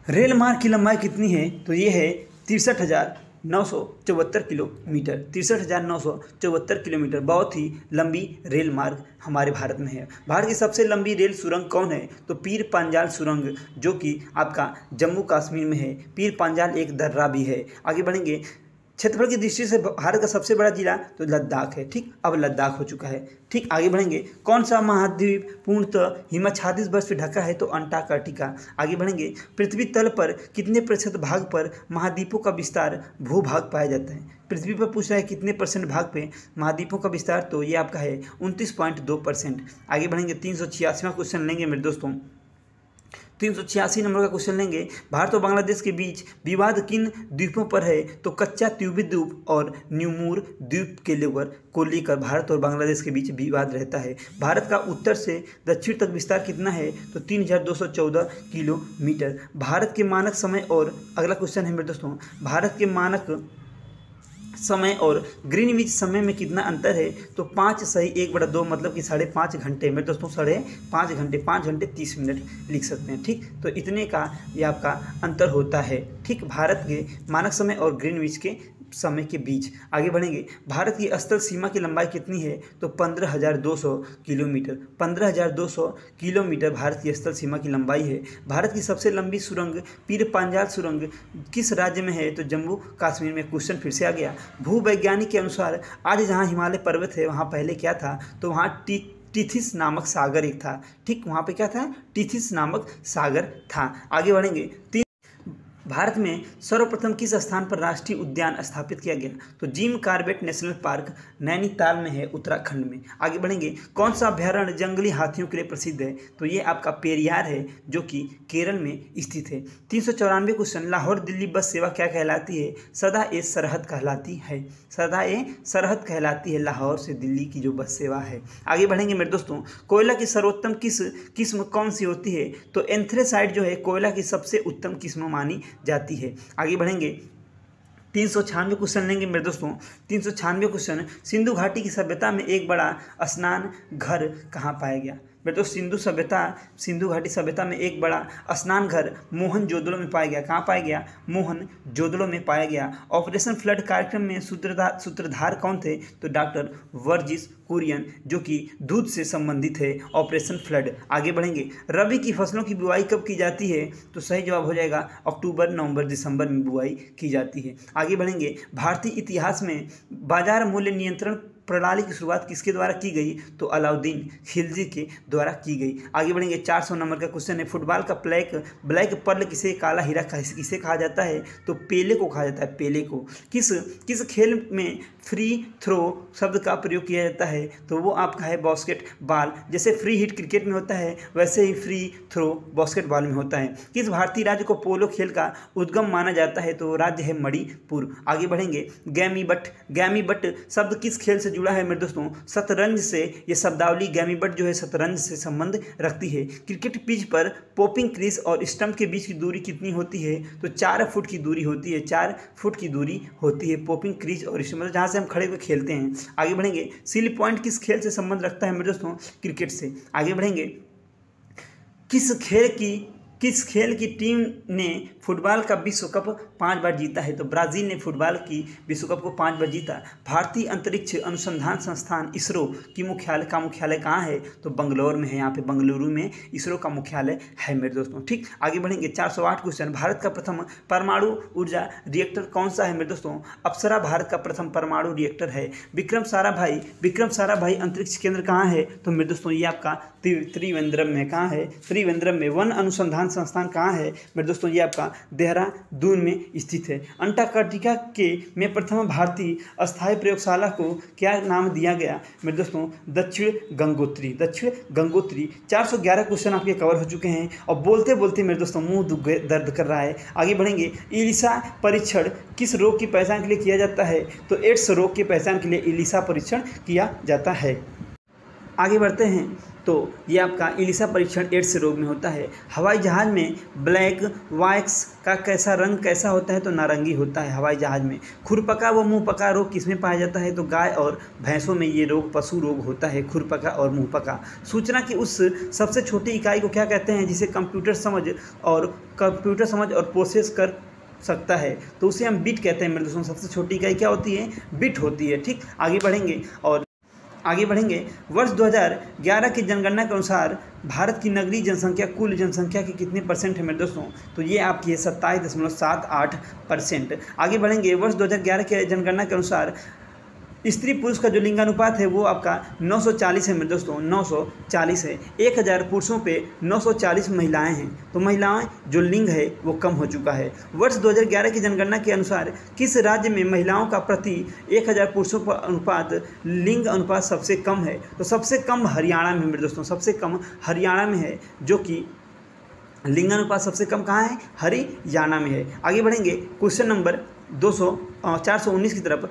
रेल मार्ग की लंबाई कितनी है? तो ये है तिरसठ हज़ार नौ सौ चौहत्तर किलोमीटर, तिरसठ हज़ार नौ सौ चौहत्तर किलोमीटर बहुत ही लंबी रेल मार्ग हमारे भारत में है। भारत की सबसे लंबी रेल सुरंग कौन है? तो पीर पांजाल सुरंग, जो कि आपका जम्मू कश्मीर में है। पीर पांजाल एक दर्रा भी है। आगे बढ़ेंगे। क्षेत्रफल की दृष्टि से भारत का सबसे बड़ा जिला तो लद्दाख है। ठीक, अब लद्दाख हो चुका है। ठीक, आगे बढ़ेंगे। कौन सा महाद्वीप पूर्णतः हिमाच्छादित बर्फ़ से ढका है तो अंटार्कटिका। आगे बढ़ेंगे। पृथ्वी तल पर कितने प्रतिशत भाग पर महाद्वीपों का विस्तार भूभाग पाया जाता है? पृथ्वी पर पूछ रहा है कितने परसेंट भाग पे महाद्वीपों का विस्तार तो ये आपका है उनतीस पॉइंट दो परसेंट। आगे बढ़ेंगे। तीन सौ क्वेश्चन लेंगे मेरे दोस्तों। तीन सौ छियासी नंबर का क्वेश्चन लेंगे। भारत और बांग्लादेश के बीच विवाद किन द्वीपों पर है? तो कच्चा त्यूबी द्वीप और न्यूमूर द्वीप के लेवर को लेकर भारत और बांग्लादेश के बीच विवाद रहता है। भारत का उत्तर से दक्षिण तक विस्तार कितना है? तो तीन हज़ार दो सौ चौदह किलोमीटर। भारत के मानक समय और अगला क्वेश्चन है मेरे दोस्तों। भारत के मानक समय और ग्रीनविच समय में कितना अंतर है? तो पाँच सही एक बड़ा दो मतलब कि साढ़े पाँच घंटे में दोस्तों साढ़े पाँच घंटे पाँच घंटे तीस मिनट लिख सकते हैं, ठीक? तो इतने का ये आपका अंतर होता है, ठीक? भारत के मानक समय और ग्रीनविच के समय के बीच आगे बढ़ेंगे। भारत की स्थल सीमा की लंबाई कितनी है? तो पंद्रह हज़ार दो सौ किलोमीटर। पंद्रह हज़ार दो सौ किलोमीटर भारत की स्थल सीमा की लंबाई है। भारत की सबसे लंबी सुरंग पीर पांजाल सुरंग किस राज्य में है? तो जम्मू कश्मीर में क्वेश्चन फिर से आ गया। भूवैज्ञानिक के अनुसार, आज जहाँ हिमालय पर्वत है, वहाँ पहले क्या था? तो वहाँ टी, टिथिस नामक सागर एक था। ठीक वहाँ पे क्या था? टिथिस नामक सागर था। आगे बढ़ेंगे। तीन भारत में सर्वप्रथम किस स्थान पर राष्ट्रीय उद्यान स्थापित किया गया? तो Jim Corbett National Park Nainital में है, उत्तराखंड में। आगे बढ़ेंगे। कौन सा अभ्यारण्य जंगली हाथियों के लिए प्रसिद्ध है? तो ये आपका पेरियार है, जो कि केरल में स्थित है। तीन सौ चौरानवे क्वेश्चन लाहौर दिल्ली बस सेवा क्या कहलाती है? सदा ए सरहद कहलाती है। सदा ए सरहद कहलाती है, लाहौर से दिल्ली की जो बस सेवा है। आगे बढ़ेंगे मेरे दोस्तों, कोयला की सर्वोत्तम किस, किस्म कौन सी होती है? तो एंथ्रेसाइड जो है, कोयला की सबसे उत्तम किस्म मानी जाती है। आगे बढ़ेंगे, तीन सौ छियानवे क्वेश्चन लेंगे मेरे दोस्तों। तीन सौ छियानवे क्वेश्चन, सिंधु घाटी की सभ्यता में एक बड़ा स्नान घर कहाँ पाया गया? मेरे दोस्त सिंधु सभ्यता, सिंधु घाटी सभ्यता में एक बड़ा स्नान घर मोहन जोदड़ो में पाया गया। कहाँ पाया गया? मोहन जोदड़ो में पाया गया। ऑपरेशन फ्लड कार्यक्रम में सूत्रधार सूत्रधार कौन थे? तो डॉक्टर वर्जिस कुरियन, जो कि दूध से संबंधित है। Operation flood. आगे बढ़ेंगे। रबी की फ़सलों की बुआई कब की जाती है? तो सही जवाब हो जाएगा, अक्टूबर, नवंबर, दिसंबर में बुआई की जाती है। आगे बढ़ेंगे। भारतीय इतिहास में बाज़ार मूल्य नियंत्रण प्रणाली की शुरुआत किसके द्वारा की गई? तो अलाउद्दीन खिलजी के द्वारा की गई। आगे बढ़ेंगे, चार सौ नंबर का क्वेश्चन है, फुटबॉल का ब्लैक ब्लैक पर्ल किसे काला हीरा किसे कहा जाता है? तो पेले को कहा जाता है, पेले को। किस किस खेल में फ्री थ्रो शब्द का प्रयोग किया जाता है? तो वो आपका है बास्केट बॉल जैसे फ्री हिट क्रिकेट में होता है, वैसे ही फ्री थ्रो बास्केट बॉल में होता है। किस भारतीय राज्य को पोलो खेल का उद्गम माना जाता है? तो राज्य है मणिपुर। आगे बढ़ेंगे, गैमी बट गैमी बट शब्द किस खेल से जुड़ा है मेरे दोस्तों? शतरंज से ये शब्दावली गैमी बट जो है शतरंज से संबंध रखती है। क्रिकेट पिच पर पोपिंग, क्रीज और स्टंप के बीच की दूरी कितनी होती है? तो चार फुट की दूरी होती है, चार फुट की दूरी होती है पोपिंग, क्रीज और मतलब जहाँ से हम खड़े हुए खेलते हैं। आगे बढ़ेंगे। सिली पॉइंट किस खेल से संबंध रखता है मेरे दोस्तों? क्रिकेट से। आगे बढ़ेंगे। किस खेल की किस खेल की टीम ने फुटबॉल का विश्व कप पाँच बार जीता है? तो ब्राज़ील ने फुटबॉल की विश्व कप को पाँच बार जीता। भारतीय अंतरिक्ष अनुसंधान संस्थान इसरो की मुख्यालय का मुख्यालय कहाँ है? तो बंगलोर में है, यहाँ पे बंगलुरु में। इसरो का मुख्यालय है मेरे दोस्तों। ठीक, आगे बढ़ेंगे। चार आठ क्वेश्चन भारत का प्रथम परमाणु ऊर्जा रिएक्टर कौन सा है मेरे दोस्तों? अप्सरा भारत का प्रथम परमाणु रिएक्टर है। विक्रम सारा विक्रम सारा अंतरिक्ष केंद्र कहाँ है? तो मेरे दोस्तों, ये आपका त्रिवेंद्रम में कहाँ है? त्रिवेंद्रम में वन अनुसंधान संस्थान कहाँ है? मेरे दोस्तों, ये आपका देहरादून में स्थित है। अंटार्कटिका के में प्रथम भारतीय अस्थायी प्रयोगशाला को क्या नाम दिया गया? मेरे दोस्तों, दक्षिण गंगोत्री। दक्षिण गंगोत्री 411 क्वेश्चन आपके कवर हो चुके हैं। और बोलते बोलते मेरे दोस्तों, मुँह दर्द कर रहा है। आगे बढ़ेंगे। इलिसा परीक्षण किस रोग की पहचान के लिए किया जाता है? तो एड्स रोग की पहचान के लिए इलिसा परीक्षण किया जाता है। आगे बढ़ते हैं। तो ये आपका इलिसा परीक्षण एड्स रोग में होता है। हवाई जहाज़ में ब्लैक वाइक्स का कैसा रंग कैसा होता है तो नारंगी होता है हवाई जहाज़ में। खुरपका व मुँह पका रोग किसमें पाया जाता है तो गाय और भैंसों में ये रोग पशु रोग होता है, खुरपका और मुँह पका सूचना की उस सबसे छोटी इकाई को क्या कहते हैं जिसे कंप्यूटर समझ और कंप्यूटर समझ और प्रोसेस कर सकता है तो उसे हम बिट कहते हैं मेरे दोस्तों। सबसे छोटी इकाई क्या होती है? बिट होती है, ठीक? आगे बढ़ेंगे और आगे बढ़ेंगे। वर्ष 2011 की जनगणना के अनुसार भारत की नगरीय जनसंख्या, कुल जनसंख्या के कितने परसेंट है मेरे दोस्तों? तो ये आपकी है सत्ताईस दशमलव सात आठ परसेंट। आगे बढ़ेंगे। वर्ष 2011 के जनगणना के अनुसार स्त्री पुरुष का जो लिंगानुपात है वो आपका 940 है मेरे दोस्तों 940 है। एक हज़ार पुरुषों पे 940 महिलाएँ हैं। तो महिलाएँ जो लिंग है वो कम हो चुका है। वर्ष 2011 की जनगणना के अनुसार किस राज्य में महिलाओं का प्रति एक हज़ार पुरुषों पर अनुपात, लिंग अनुपात सबसे कम है? तो सबसे कम हरियाणा में मेरे दोस्तों, सबसे कम हरियाणा में है, जो कि लिंगानुपात सबसे कम कहाँ है? हरियाणा में है। आगे बढ़ेंगे। क्वेश्चन नंबर दो सौ चार सौ उन्नीस की तरफ़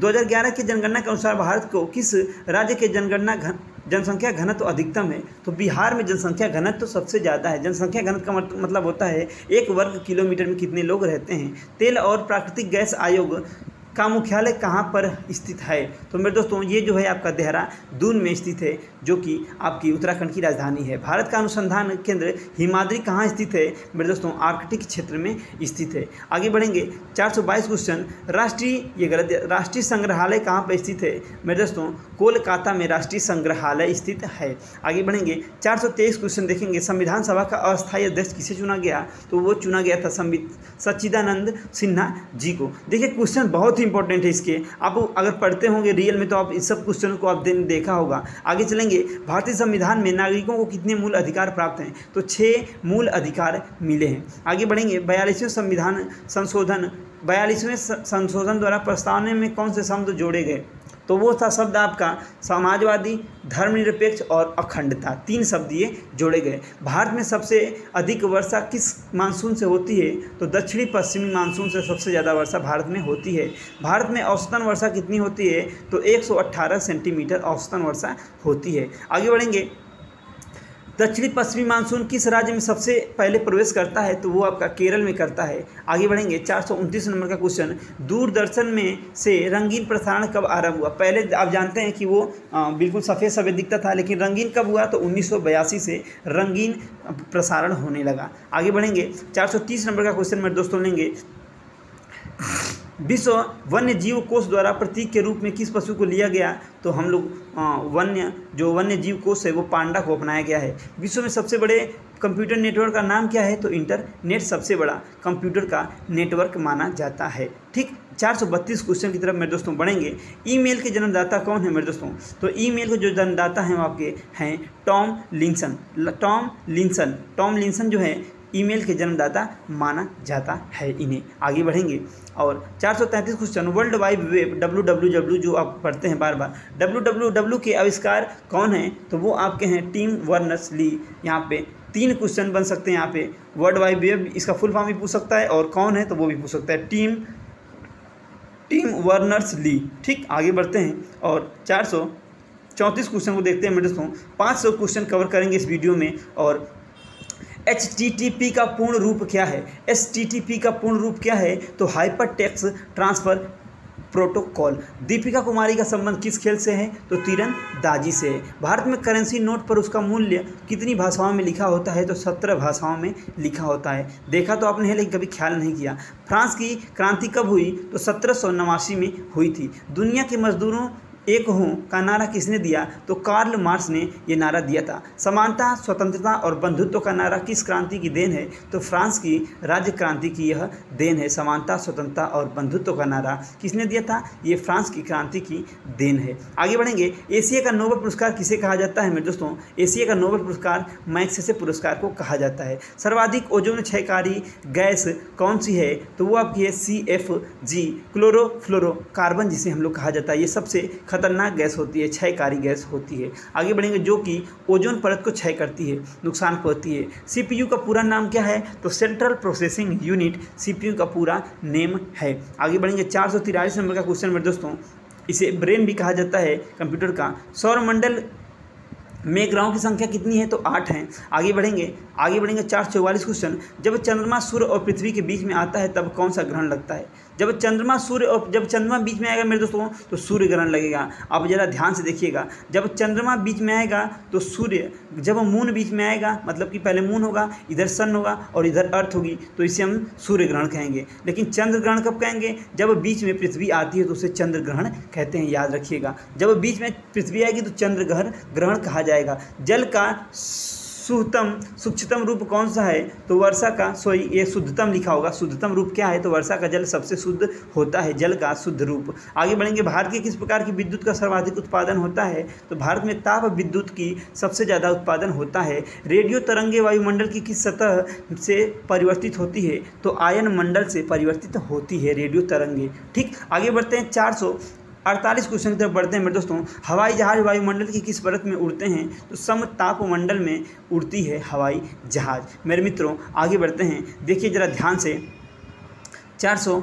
2011 की जनगणना के अनुसार भारत को किस राज्य के जनगणना घन, जनसंख्या घनत्व तो अधिकतम है? तो बिहार में जनसंख्या घनत्व तो सबसे ज़्यादा है। जनसंख्या घनत्व का मतलब होता है एक वर्ग किलोमीटर में कितने लोग रहते हैं? तेल और प्राकृतिक गैस आयोग का मुख्यालय कहाँ पर स्थित है? तो मेरे दोस्तों, ये जो है आपका देहरादून में स्थित है, जो कि आपकी उत्तराखंड की राजधानी है। भारत का अनुसंधान केंद्र हिमाद्री कहाँ स्थित है? मेरे दोस्तों, आर्कटिक क्षेत्र में स्थित है। आगे बढ़ेंगे। 422 क्वेश्चन। राष्ट्रीय, ये गलत राष्ट्रीय संग्रहालय कहाँ पर स्थित है? मेरे दोस्तों, कोलकाता में राष्ट्रीय संग्रहालय स्थित है। आगे बढ़ेंगे। चार सौ तेईस क्वेश्चन देखेंगे। संविधान सभा का अस्थायी अध्यक्ष किसे चुना गया? तो वो चुना गया था सच्चिदानंद सिन्हा जी को। देखिए, क्वेश्चन बहुत ही इंपॉर्टेंट है इसके। आप अगर पढ़ते होंगे रियल में तो आप इस सब क्वेश्चन को आप दिन देखा होगा। आगे चलेंगे, भारतीय संविधान में नागरिकों को कितने मूल अधिकार प्राप्त हैं? तो छः मूल अधिकार मिले हैं। आगे बढ़ेंगे, बयालीसवें संविधान संशोधन। बयालीसवें संशोधन द्वारा प्रस्तावने में कौन से शब्द जोड़े गए? तो वो था शब्द आपका, समाजवादी, धर्मनिरपेक्ष और अखंडता। तीन शब्द ये जोड़े गए। भारत में सबसे अधिक वर्षा किस मानसून से होती है? तो दक्षिणी पश्चिमी मानसून से सबसे ज़्यादा वर्षा भारत में होती है। भारत में औसतन वर्षा कितनी होती है? तो 118 सेंटीमीटर औसतन वर्षा होती है। आगे बढ़ेंगे। दक्षिणी पश्चिमी मानसून किस राज्य में सबसे पहले प्रवेश करता है? तो वो आपका केरल में करता है। आगे बढ़ेंगे। चार सौ उनतीस नंबर का क्वेश्चन। दूरदर्शन में से रंगीन प्रसारण कब आरंभ हुआ? पहले आप जानते हैं कि वो बिल्कुल सफ़ेद सफ़ेद दिखता था, लेकिन रंगीन कब हुआ? तो उन्नीस सौ बयासी से रंगीन प्रसारण होने लगा। आगे बढ़ेंगे। चार सौ तीस नंबर का क्वेश्चन मेरे दोस्तों लेंगे। विश्व वन्य जीव कोष द्वारा प्रतीक के रूप में किस पशु को लिया गया? तो हम लोग वन्य, जो वन्य जीव कोष है वो पांडा को अपनाया गया है। विश्व में सबसे बड़े कंप्यूटर नेटवर्क का नाम क्या है? तो इंटरनेट सबसे बड़ा कंप्यूटर का नेटवर्क माना जाता है। ठीक, चार सौ बत्तीस क्वेश्चन की तरफ़ मेरे दोस्तों बढ़ेंगे। ईमेल के जन्मदाता कौन है मेरे दोस्तों? तो ईमेल के जो जन्मदाता हैं वो आपके हैं Tomlinson. Tomlinson. Tomlinson जो है ईमेल के जन्मदाता माना जाता है इन्हें। आगे बढ़ेंगे। और चार सौ तैंतीस question world wide web W W W जो आप पढ़ते हैं बार बार। डब्ल्यू डब्ल्यू डब्ल्यू के आविष्कार कौन है? तो वो आपके हैं टीम वर्नर्स ली। यहाँ पे तीन क्वेश्चन बन सकते हैं यहाँ पे। वर्ल्ड वाइड वेब इसका फुल फॉर्म भी पूछ सकता है। और कौन है? तो वो भी पूछ सकता है। टीम टीम वर्नर्स ली ठीक, आगे बढ़ते हैं। और चार सौ चौंतीस क्वेश्चन को देखते हैं मेरे दोस्तों पाँच सौ क्वेश्चन कवर करेंगे इस वीडियो में। और एच का पूर्ण रूप क्या है? पी का पूर्ण रूप क्या है? तो hyper text transfer protocol Deepika Kumari का संबंध किस खेल से है? तो तीरंदाजी से। है भारत में करेंसी नोट पर उसका मूल्य कितनी भाषाओं में लिखा होता है? तो सत्रह भाषाओं में लिखा होता है। देखा तो आपने है, लेकिन कभी ख्याल नहीं किया। फ्रांस की क्रांति कब हुई? तो सत्रह सौ नवासी में हुई थी। दुनिया के मजदूरों एक हूँ, का नारा किसने दिया? तो कार्ल मार्क्स ने यह नारा दिया था। समानता, स्वतंत्रता और बंधुत्व का नारा किस क्रांति की देन है? तो फ्रांस की राज्य क्रांति की यह देन है। समानता, स्वतंत्रता और बंधुत्व का नारा किसने दिया था? ये फ्रांस की क्रांति की देन है। आगे बढ़ेंगे। एशिया का नोबल पुरस्कार किसे कहा जाता है मेरे दोस्तों? एशिया का नोबल पुरस्कार मैक्सेसे पुरस्कार को कहा जाता है। सर्वाधिक ओजोन क्षयकारी गैस कौन सी है? तो वो आपकी है C F G chlorofluorocarbon जिसे हम लोग कहा जाता है। ये सबसे खतरनाक गैस होती है, क्षयकारी गैस होती है। आगे बढ़ेंगे जो कि ओजोन परत को क्षय करती है, नुकसान पहुँचती है। सीपीयू का पूरा नाम क्या है? तो सेंट्रल प्रोसेसिंग यूनिट सीपीयू का पूरा नेम है। आगे बढ़ेंगे चार सौ नंबर का क्वेश्चन मेरे दोस्तों। इसे ब्रेन भी कहा जाता है कंप्यूटर का। सौरमंडल में ग्रहों की संख्या कितनी है? तो आठ हैं। आगे बढ़ेंगे आगे बढ़ेंगे चार चौवालीस क्वेश्चन। जब चंद्रमा, सूर्य और पृथ्वी के बीच में आता है, तब कौन सा ग्रहण लगता है? जब चंद्रमा सूर्य और जब चंद्रमा बीच में आएगा मेरे दोस्तों तो सूर्य ग्रहण लगेगा। आप ज़रा ध्यान से देखिएगा, जब चंद्रमा बीच में आएगा तो सूर्य, जब मून बीच में आएगा मतलब कि पहले मून होगा, इधर सन होगा और इधर अर्थ होगी तो इसे हम सूर्य ग्रहण कहेंगे। लेकिन चंद्र ग्रहण कब कहेंगे? जब बीच में पृथ्वी आती है तो उसे चंद्र ग्रहण कहते हैं, याद रखिएगा। जब बीच में पृथ्वी आएगी तो चंद्र ग्रहण ग्रहण कहा जाएगा। जल का सुहतम सूक्ष्मतम रूप कौन सा है? तो वर्षा का, सॉरी, ये शुद्धतम लिखा होगा। शुद्धतम रूप क्या है? तो वर्षा का जल सबसे शुद्ध होता है, जल का शुद्ध रूप। आगे बढ़ेंगे, भारत के किस प्रकार की विद्युत का सर्वाधिक उत्पादन होता है? तो भारत में ताप विद्युत की सबसे ज़्यादा उत्पादन होता है। रेडियो तरंगे वायुमंडल की किस सतह से परिवर्तित होती है? तो आयन मंडल से परिवर्तित होती है रेडियो तरंगे। ठीक, आगे बढ़ते हैं, चार सौ अड़तालीस क्वेश्चन की तरफ़ बढ़ते हैं मेरे दोस्तों। हवाई जहाज़ वायुमंडल की किस परत में उड़ते हैं? तो सम तापमंडल में उड़ती है हवाई जहाज़। मेरे मित्रों, आगे बढ़ते हैं। देखिए ज़रा ध्यान से। चार सौ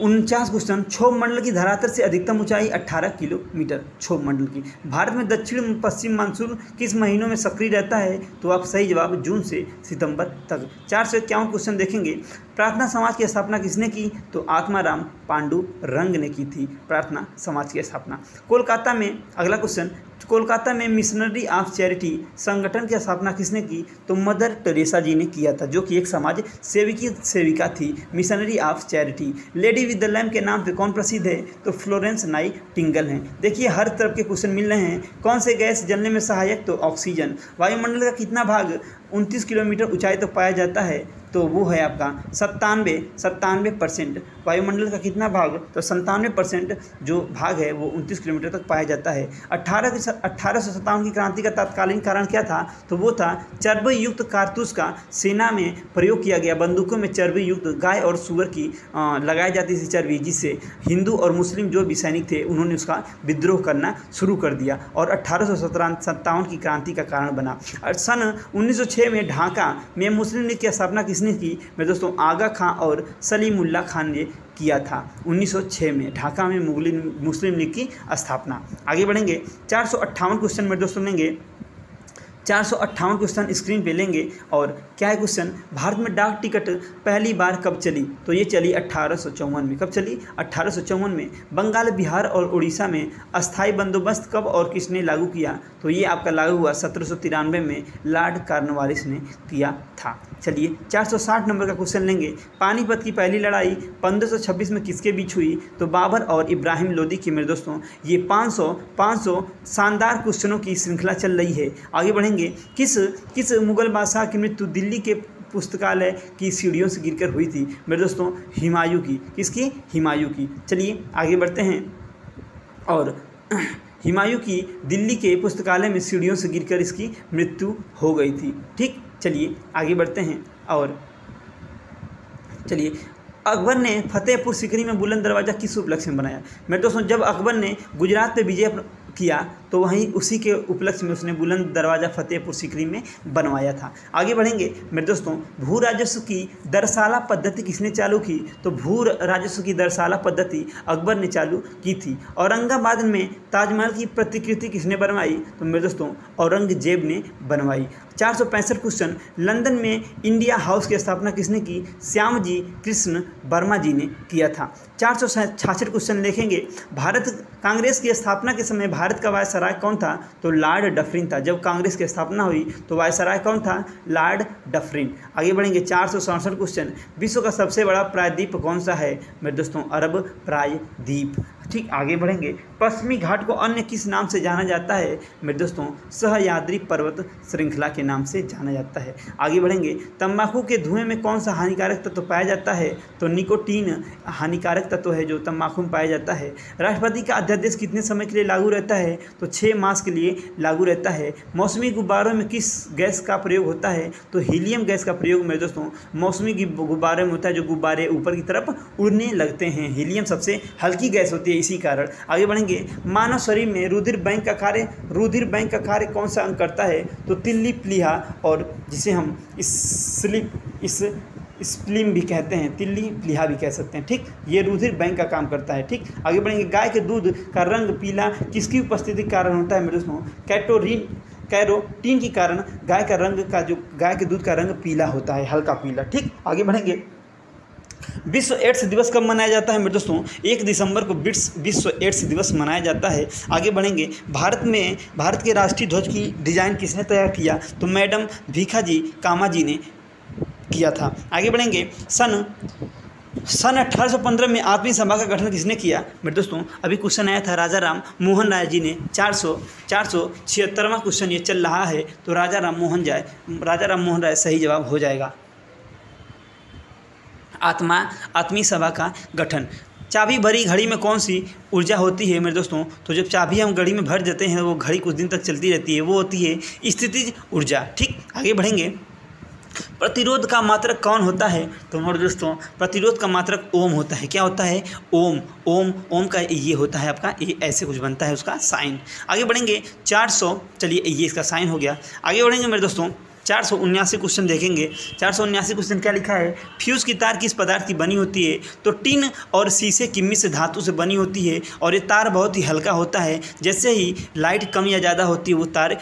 उनचास क्वेश्चन क्षोभ मंडल की धरातल से अधिकतम ऊंचाई 18 किलोमीटर क्षोभ मंडल की। भारत में दक्षिण, पश्चिम, मानसून किस महीनों में सक्रिय रहता है? तो आप सही जवाब जून से सितंबर तक। चार सौ इक्यावन क्वेश्चन देखेंगे। प्रार्थना समाज की स्थापना किसने की? तो आत्माराम पांडु रंग ने की थी। प्रार्थना समाज की स्थापना। कोलकाता में अगला क्वेश्चन कोलकाता में मिशनरी ऑफ़ चैरिटी संगठन की स्थापना किसने की? तो मदर टेरेसा जी ने किया था, जो कि एक समाज सेविकी सेविका थी, missionary of charity. Lady with the lamp के नाम पे कौन प्रसिद्ध है? तो फ्लोरेंस नाई टिंगल हैं। देखिए, हर तरफ़ के क्वेश्चन मिल रहे हैं। कौन से गैस जलने में सहायक? तो ऑक्सीजन। वायुमंडल का कितना भाग? उनतीस किलोमीटर ऊंचाई तक तो पाया जाता है। तो वो है आपका सत्तानवे सत्तानवे परसेंट। वायुमंडल का कितना भाग? तो संतानवे परसेंट जो भाग है, वो उनतीस किलोमीटर तक पाया जाता है। अट्ठारह अट्ठारह सौ सत्तावन की क्रांति का तत्कालीन कारण क्या था? तो वो था चर्बी युक्त कारतूस का सेना में प्रयोग किया गया। बंदूकों में चर्बी युक्त गाय और सुअर की लगाई जाती थी चर्बी, जिससे हिंदू और मुस्लिम जो भी सैनिक थे, उन्होंने उसका विद्रोह करना शुरू कर दिया और अट्ठारह सत्तावन की क्रांति का कारण बना। और सन 1906 में ढाका में मुस्लिम लीग की स्थापना किसने की मेरे दोस्तों आगा खां और सलीमुल्ला खान ने किया था। 1906 में ढाका में मुगली मुस्लिम लीग की स्थापना। आगे बढ़ेंगे। चार क्वेश्चन मेरे दोस्तों लेंगे। चार सौ अट्ठावन क्वेश्चन स्क्रीन पे लेंगे और क्या है क्वेश्चन भारत में डाक टिकट पहली बार कब चली? तो ये चली अट्ठारह में। कब चली? अट्ठारह में। बंगाल, बिहार और उड़ीसा में अस्थाई बंदोबस्त कब और किसने लागू किया? तो ये आपका लागू हुआ सत्रह सौ तिरानवे में लॉर्ड कार्नवालिस ने किया था। चलिए 460 नंबर का क्वेश्चन लेंगे। पानीपत की पहली लड़ाई 1526 में किसके बीच हुई? तो बाबर और इब्राहिम लोदी की मेरे दोस्तों, ये 500 500 शानदार क्वेश्चनों की श्रृंखला चल रही है। आगे बढ़ेंगे, किस किस मुगल बादशाह की मृत्यु दिल्ली के पुस्तकालय की सीढ़ियों से गिरकर हुई थी? मेरे दोस्तों, हिमायू की। किसकी? हिमायू की। चलिए, आगे बढ़ते हैं। और हिमायू की दिल्ली के पुस्तकालय में सीढ़ियों से गिरकर इसकी मृत्यु हो गई थी। ठीक, चलिए आगे बढ़ते हैं और चलिए, अकबर ने फतेहपुर सिकरी में बुलंद दरवाज़ा किस उपलक्ष्य में बनाया? मेरे दोस्तों जब अकबर ने गुजरात पे विजय किया तो वहीं उसी के उपलक्ष्य में उसने बुलंद दरवाज़ा फतेहपुर सिकरी में बनवाया था। आगे बढ़ेंगे। मेरे दोस्तों, भू राजस्व की दरसाला पद्धति किसने चालू की? तो भू राजस्व की दरसाला पद्धति अकबर ने चालू की थी। औरंगाबाद में ताजमहल की प्रतिकृति किसने बनवाई? तो मेरे दोस्तों, औरंगज़ेब ने बनवाई। चार सौ पैंसठ क्वेश्चन। लंदन में इंडिया हाउस की स्थापना किसने की? श्याम जी कृष्ण वर्मा जी ने किया था। चार क्वेश्चन लिखेंगे भारत कांग्रेस की स्थापना के समय भारत का वायसराय कौन था? तो लॉर्ड डफरिन था। जब कांग्रेस की स्थापना हुई तो वायसराय कौन था? Lord Dufferin. आगे बढ़ेंगे चार सौ सड़सठ क्वेश्चन। विश्व का सबसे बड़ा प्रायद्वीप कौन सा है? मेरे दोस्तों, अरब प्रायद्वीप। ठीक आगे बढ़ेंगे। पश्चिमी घाट को अन्य किस नाम से जाना जाता है? मेरे दोस्तों, सहयाद्री पर्वत श्रृंखला के नाम से जाना जाता है। आगे बढ़ेंगे। तंबाकू के धुएँ में कौन सा हानिकारक तत्व तो पाया जाता है? तो निकोटीन हानिकारक तत्व तो है जो तंबाकू में पाया जाता है। राष्ट्रपति का अध्यादेश कितने समय के लिए लागू रहता है? तो छः मास के लिए लागू रहता है। मौसमी गुब्बारों में किस गैस का प्रयोग होता है? तो हीलियम गैस का प्रयोग, मेरे दोस्तों, मौसमी गुब्बारे में होता है जो गुब्बारे ऊपर की तरफ़ उड़ने लगते हैं। हीलियम सबसे हल्की गैस होती है। इसी कारण। आगे बढ़ेंगे। मानव शरीर में रुधिर बैंक का कार्य, रुधिर बैंक का कार्य कौन सा अंग करता है? तो तिल्ली प्लीहा और जिसे हम स्लिप, इस स्प्लिम भी कहते हैं, तिल्ली प्लीहा भी कह सकते हैं, ठीक? ये रुधिर बैंक का काम करता है, ठीक? आगे बढ़ेंगे। गाय के दूध का रंग पीला किसकी उपस्थिति कारण होता है? मेरे दोस्तों, कैटोरिन, कैरोटीन के कारण गाय का रंग का जो, गाय के दूध का रंग पीला होता है, हल्का पीला, ठीक? आगे बढ़ेंगे। विश्व एड्स दिवस कब मनाया जाता है मेरे दोस्तों? एक दिसंबर को विश्व एड्स दिवस मनाया जाता है। आगे बढ़ेंगे। भारत में भारत के राष्ट्रीय ध्वज की डिज़ाइन किसने तैयार किया? तो मैडम भीखा जी कामा जी ने किया था। आगे बढ़ेंगे। सन सन 1815 में आत्मीय सभा का गठन किसने किया? मेरे दोस्तों, अभी क्वेश्चन आया था राजा राम मोहन राय जी ने। 400 सौ छिहत्तरवा क्वेश्चन ये चल रहा है तो राजा राम मोहन जाए राजा राम मोहन राय सही जवाब हो जाएगा। आत्मा आत्मी सभा का गठन। चाबी भरी घड़ी में कौन सी ऊर्जा होती है मेरे दोस्तों? तो जब चाबी हम घड़ी में भर देते हैं, वो घड़ी कुछ दिन तक चलती रहती है, वो होती है स्थिति ऊर्जा। ठीक, आगे बढ़ेंगे। प्रतिरोध का मात्रक कौन होता है? तो मेरे दोस्तों, प्रतिरोध का मात्रक ओम होता है। क्या होता है? ओम। ओम ओम का ये होता है आपका, ये ऐसे कुछ बनता है उसका साइन। आगे बढ़ेंगे। 400 चलिए ये इसका साइन हो गया। आगे बढ़ेंगे मेरे दोस्तों। चार सौ उन्यासी क्वेश्चन देखेंगे। चार सौ उन्यासी क्वेश्चन क्या लिखा है? फ्यूज़ की तार किस पदार्थ की बनी होती है? तो टिन और शीशे की मिश्र धातु से बनी होती है और ये तार बहुत ही हल्का होता है। जैसे ही लाइट कम या ज़्यादा होती है, वो तार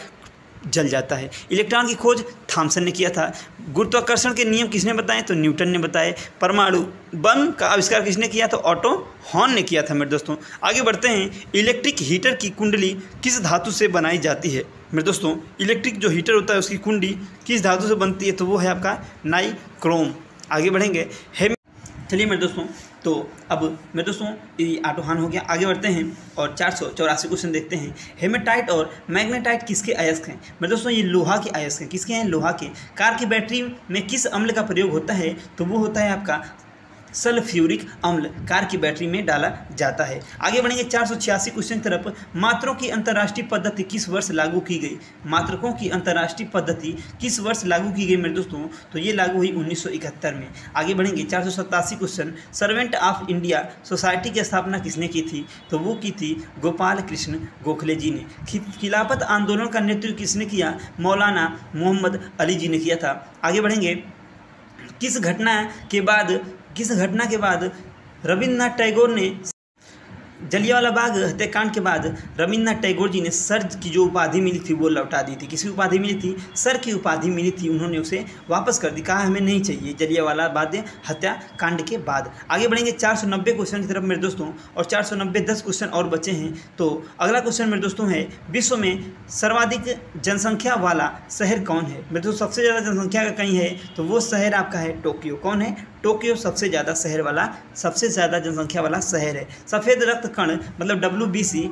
जल जाता है। इलेक्ट्रॉन की खोज थॉमसन ने किया था। गुरुत्वाकर्षण के नियम किसने बताए? तो न्यूटन ने बताए। परमाणु बम का आविष्कार किसने किया तो ऑटो हॉर्न ने किया था मेरे दोस्तों। आगे बढ़ते हैं। इलेक्ट्रिक हीटर की कुंडली किस धातु से बनाई जाती है? मेरे दोस्तों, इलेक्ट्रिक जो हीटर होता है, उसकी कुंडी किस धातु से बनती है? तो वो है आपका नाई क्रोम आगे बढ़ेंगे। चलिए मेरे दोस्तों तो अब मेरे दोस्तों, ये आटोहान हो गया। आगे बढ़ते हैं और चार सौ चौरासी क्वेश्चन देखते हैं। हेमेटाइट और मैग्नेटाइट किसके अयस्क हैं? मेरे दोस्तों, ये लोहा के अयस्क हैं। किसके हैं? लोहा के। कार की बैटरी में किस अम्ल का प्रयोग होता है? तो वो होता है आपका सल्फ्यूरिक अम्ल कार की बैटरी में डाला जाता है। आगे बढ़ेंगे चार सौ छियासी क्वेश्चन की तरफ़। मात्रों की अंतर्राष्ट्रीय पद्धति किस वर्ष लागू की गई? मात्रकों की अंतर्राष्ट्रीय पद्धति किस वर्ष लागू की गई मेरे दोस्तों? तो ये लागू हुई 1971 में। आगे बढ़ेंगे चार सौ सत्तासी question. Servant of India society की स्थापना किसने की थी? तो वो की थी गोपाल कृष्ण गोखले जी ने। खिलाफत आंदोलन का नेतृत्व किसने किया? मौलाना मोहम्मद अली जी ने किया था। आगे बढ़ेंगे। किस घटना के बाद किस घटना के बाद रविन्द्रनाथ टैगोर ने जलियावाला बाग हत्याकांड के बाद रविन्द्रनाथ टैगोर जी ने सर की जो उपाधि मिली थी वो लौटा दी थी। किसी उपाधि मिली थी? सर की उपाधि मिली थी, उन्होंने उसे वापस कर दी। कहा, हमें नहीं चाहिए जलियावाला बाग हत्याकांड के बाद। आगे बढ़ेंगे, चार सौ नब्बे क्वेश्चन की तरफ़ मेरे दोस्तों, और चार सौ नब्बे दस क्वेश्चन और बचे हैं। तो अगला क्वेश्चन मेरे दोस्तों है, विश्व में सर्वाधिक जनसंख्या वाला शहर कौन है? मेरे दोस्तों, सबसे ज़्यादा जनसंख्या का कहीं है तो वो शहर आपका है टोक्यो। कौन है? टोक्यो सबसे ज़्यादा शहर वाला, सबसे ज़्यादा जनसंख्या वाला शहर है। सफ़ेद रक्त कण मतलब डब्ल्यू बी सी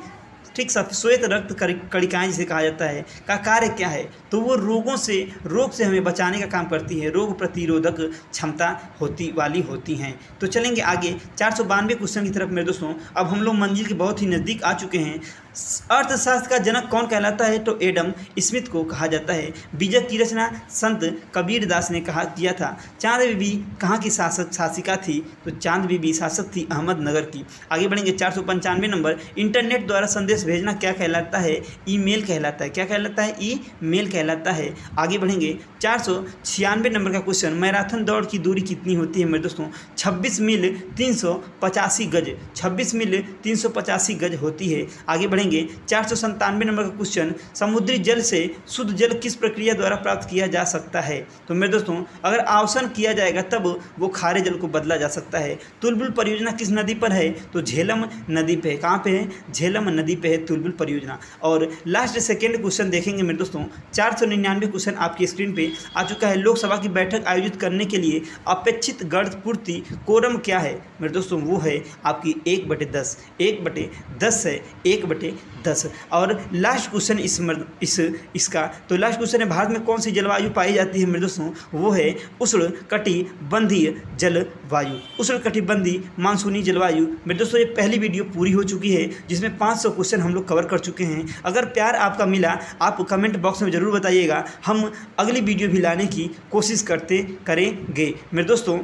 ठीक श्वेत रक्त कड़िकाएँ जिसे कहा जाता है, का कार्य क्या है? तो वो रोगों से, रोग से हमें बचाने का काम करती है, रोग प्रतिरोधक क्षमता होती वाली होती हैं। तो चलेंगे आगे, चार सौ बानवे क्वेश्चन की तरफ़ मेरे दोस्तों, अब हम लोग मंजिल के बहुत ही नज़दीक आ चुके हैं। अर्थशास्त्र का जनक कौन कहलाता है? तो एडम स्मिथ को कहा जाता है। बीजक की रचना संत कबीर दास ने कहा किया था। चाँद बीबी कहाँ की शासक शासिका थी? तो चाँद बीबी शासक थी अहमदनगर की। आगे बढ़ेंगे चार सौ पंचानवे नंबर। इंटरनेट द्वारा संदेश भेजना क्या कहलाता है? ईमेल कहलाता है। क्या कहलाता है? ई मेल कहलाता है। आगे बढ़ेंगे चार सौ छियानवे नंबर का क्वेश्चन। मैराथन दौड़ की दूरी कितनी होती है मेरे दोस्तों? छब्बीस मील तीन सौ पचासी गज। छब्बीस मील तीन सौ पचासी गज होती है। आगे बढ़ेंगे पढ़ेंगे। चार सौ संतानवे नंबर का क्वेश्चन समुद्री जल से शुद्ध जल किस प्रक्रिया द्वारा प्राप्त किया जा सकता है? तो मेरे दोस्तों, अगर आवसन किया जाएगा तब वो खारे जल को बदला जा सकता है। तुलबुल परियोजना किस नदी पर है? तो झेलम नदी पे। कहाँ पे है? झेलम नदी पे है तुलबुल परियोजना। और लास्ट सेकेंड क्वेश्चन देखेंगे मेरे दोस्तों। चार सौ निन्यानवे क्वेश्चन आपकी स्क्रीन पे आ चुका है। लोकसभा की बैठक आयोजित करने के लिए अपेक्षित गर्द पूर्ति कोरम क्या है? मेरे दोस्तों, वो है आपकी एक बटे दस। एक बटे दस है। एक बटे दस। और लास्ट क्वेश्चन इस इस, इसका तो लास्ट क्वेश्चन है, भारत में कौन सी जलवायु पाई जाती है मेरे दोस्तों? वो है उष्ण कटिबंधीय जलवायु। उष्ण कटिबंधीय मानसूनी जलवायु। मेरे दोस्तों, ये पहली वीडियो पूरी हो चुकी है, जिसमें 500 क्वेश्चन हम लोग कवर कर चुके हैं। अगर प्यार आपका मिला, आप कमेंट बॉक्स में ज़रूर बताइएगा, हम अगली वीडियो भी लाने की कोशिश करते करेंगे। मेरे दोस्तों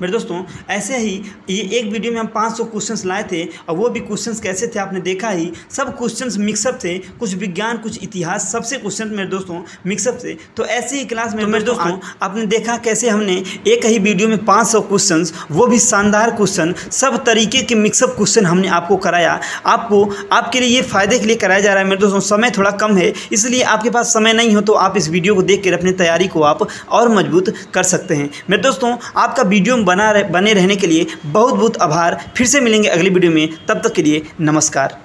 मेरे दोस्तों ऐसे ही ये एक वीडियो में हम 500 क्वेश्चंस लाए थे और वो भी क्वेश्चंस कैसे थे आपने देखा ही। सब क्वेश्चंस मिक्सअप थे कुछ विज्ञान कुछ इतिहास सबसे क्वेश्चन मेरे दोस्तों मिक्सअप थे। तो ऐसे ही क्लास में तो मेरे दोस्तों आपने देखा कैसे हमने एक ही वीडियो में पाँच सौ क्वेश्चन वो भी शानदार क्वेश्चन सब तरीके के मिक्सअप क्वेश्चन हमने आपको कराया। आपको आपके लिए ये फ़ायदे के लिए कराया जा रहा है मेरे दोस्तों समय थोड़ा कम है इसलिए आपके पास समय नहीं हो तो आप इस वीडियो को देख कर अपनी तैयारी को आप और मज़बूत कर सकते हैं। मेरे दोस्तों आपका वीडियो बना रह, बने रहने के लिए बहुत बहुत आभार। फिर से मिलेंगे अगली वीडियो में। तब तक के लिए नमस्कार।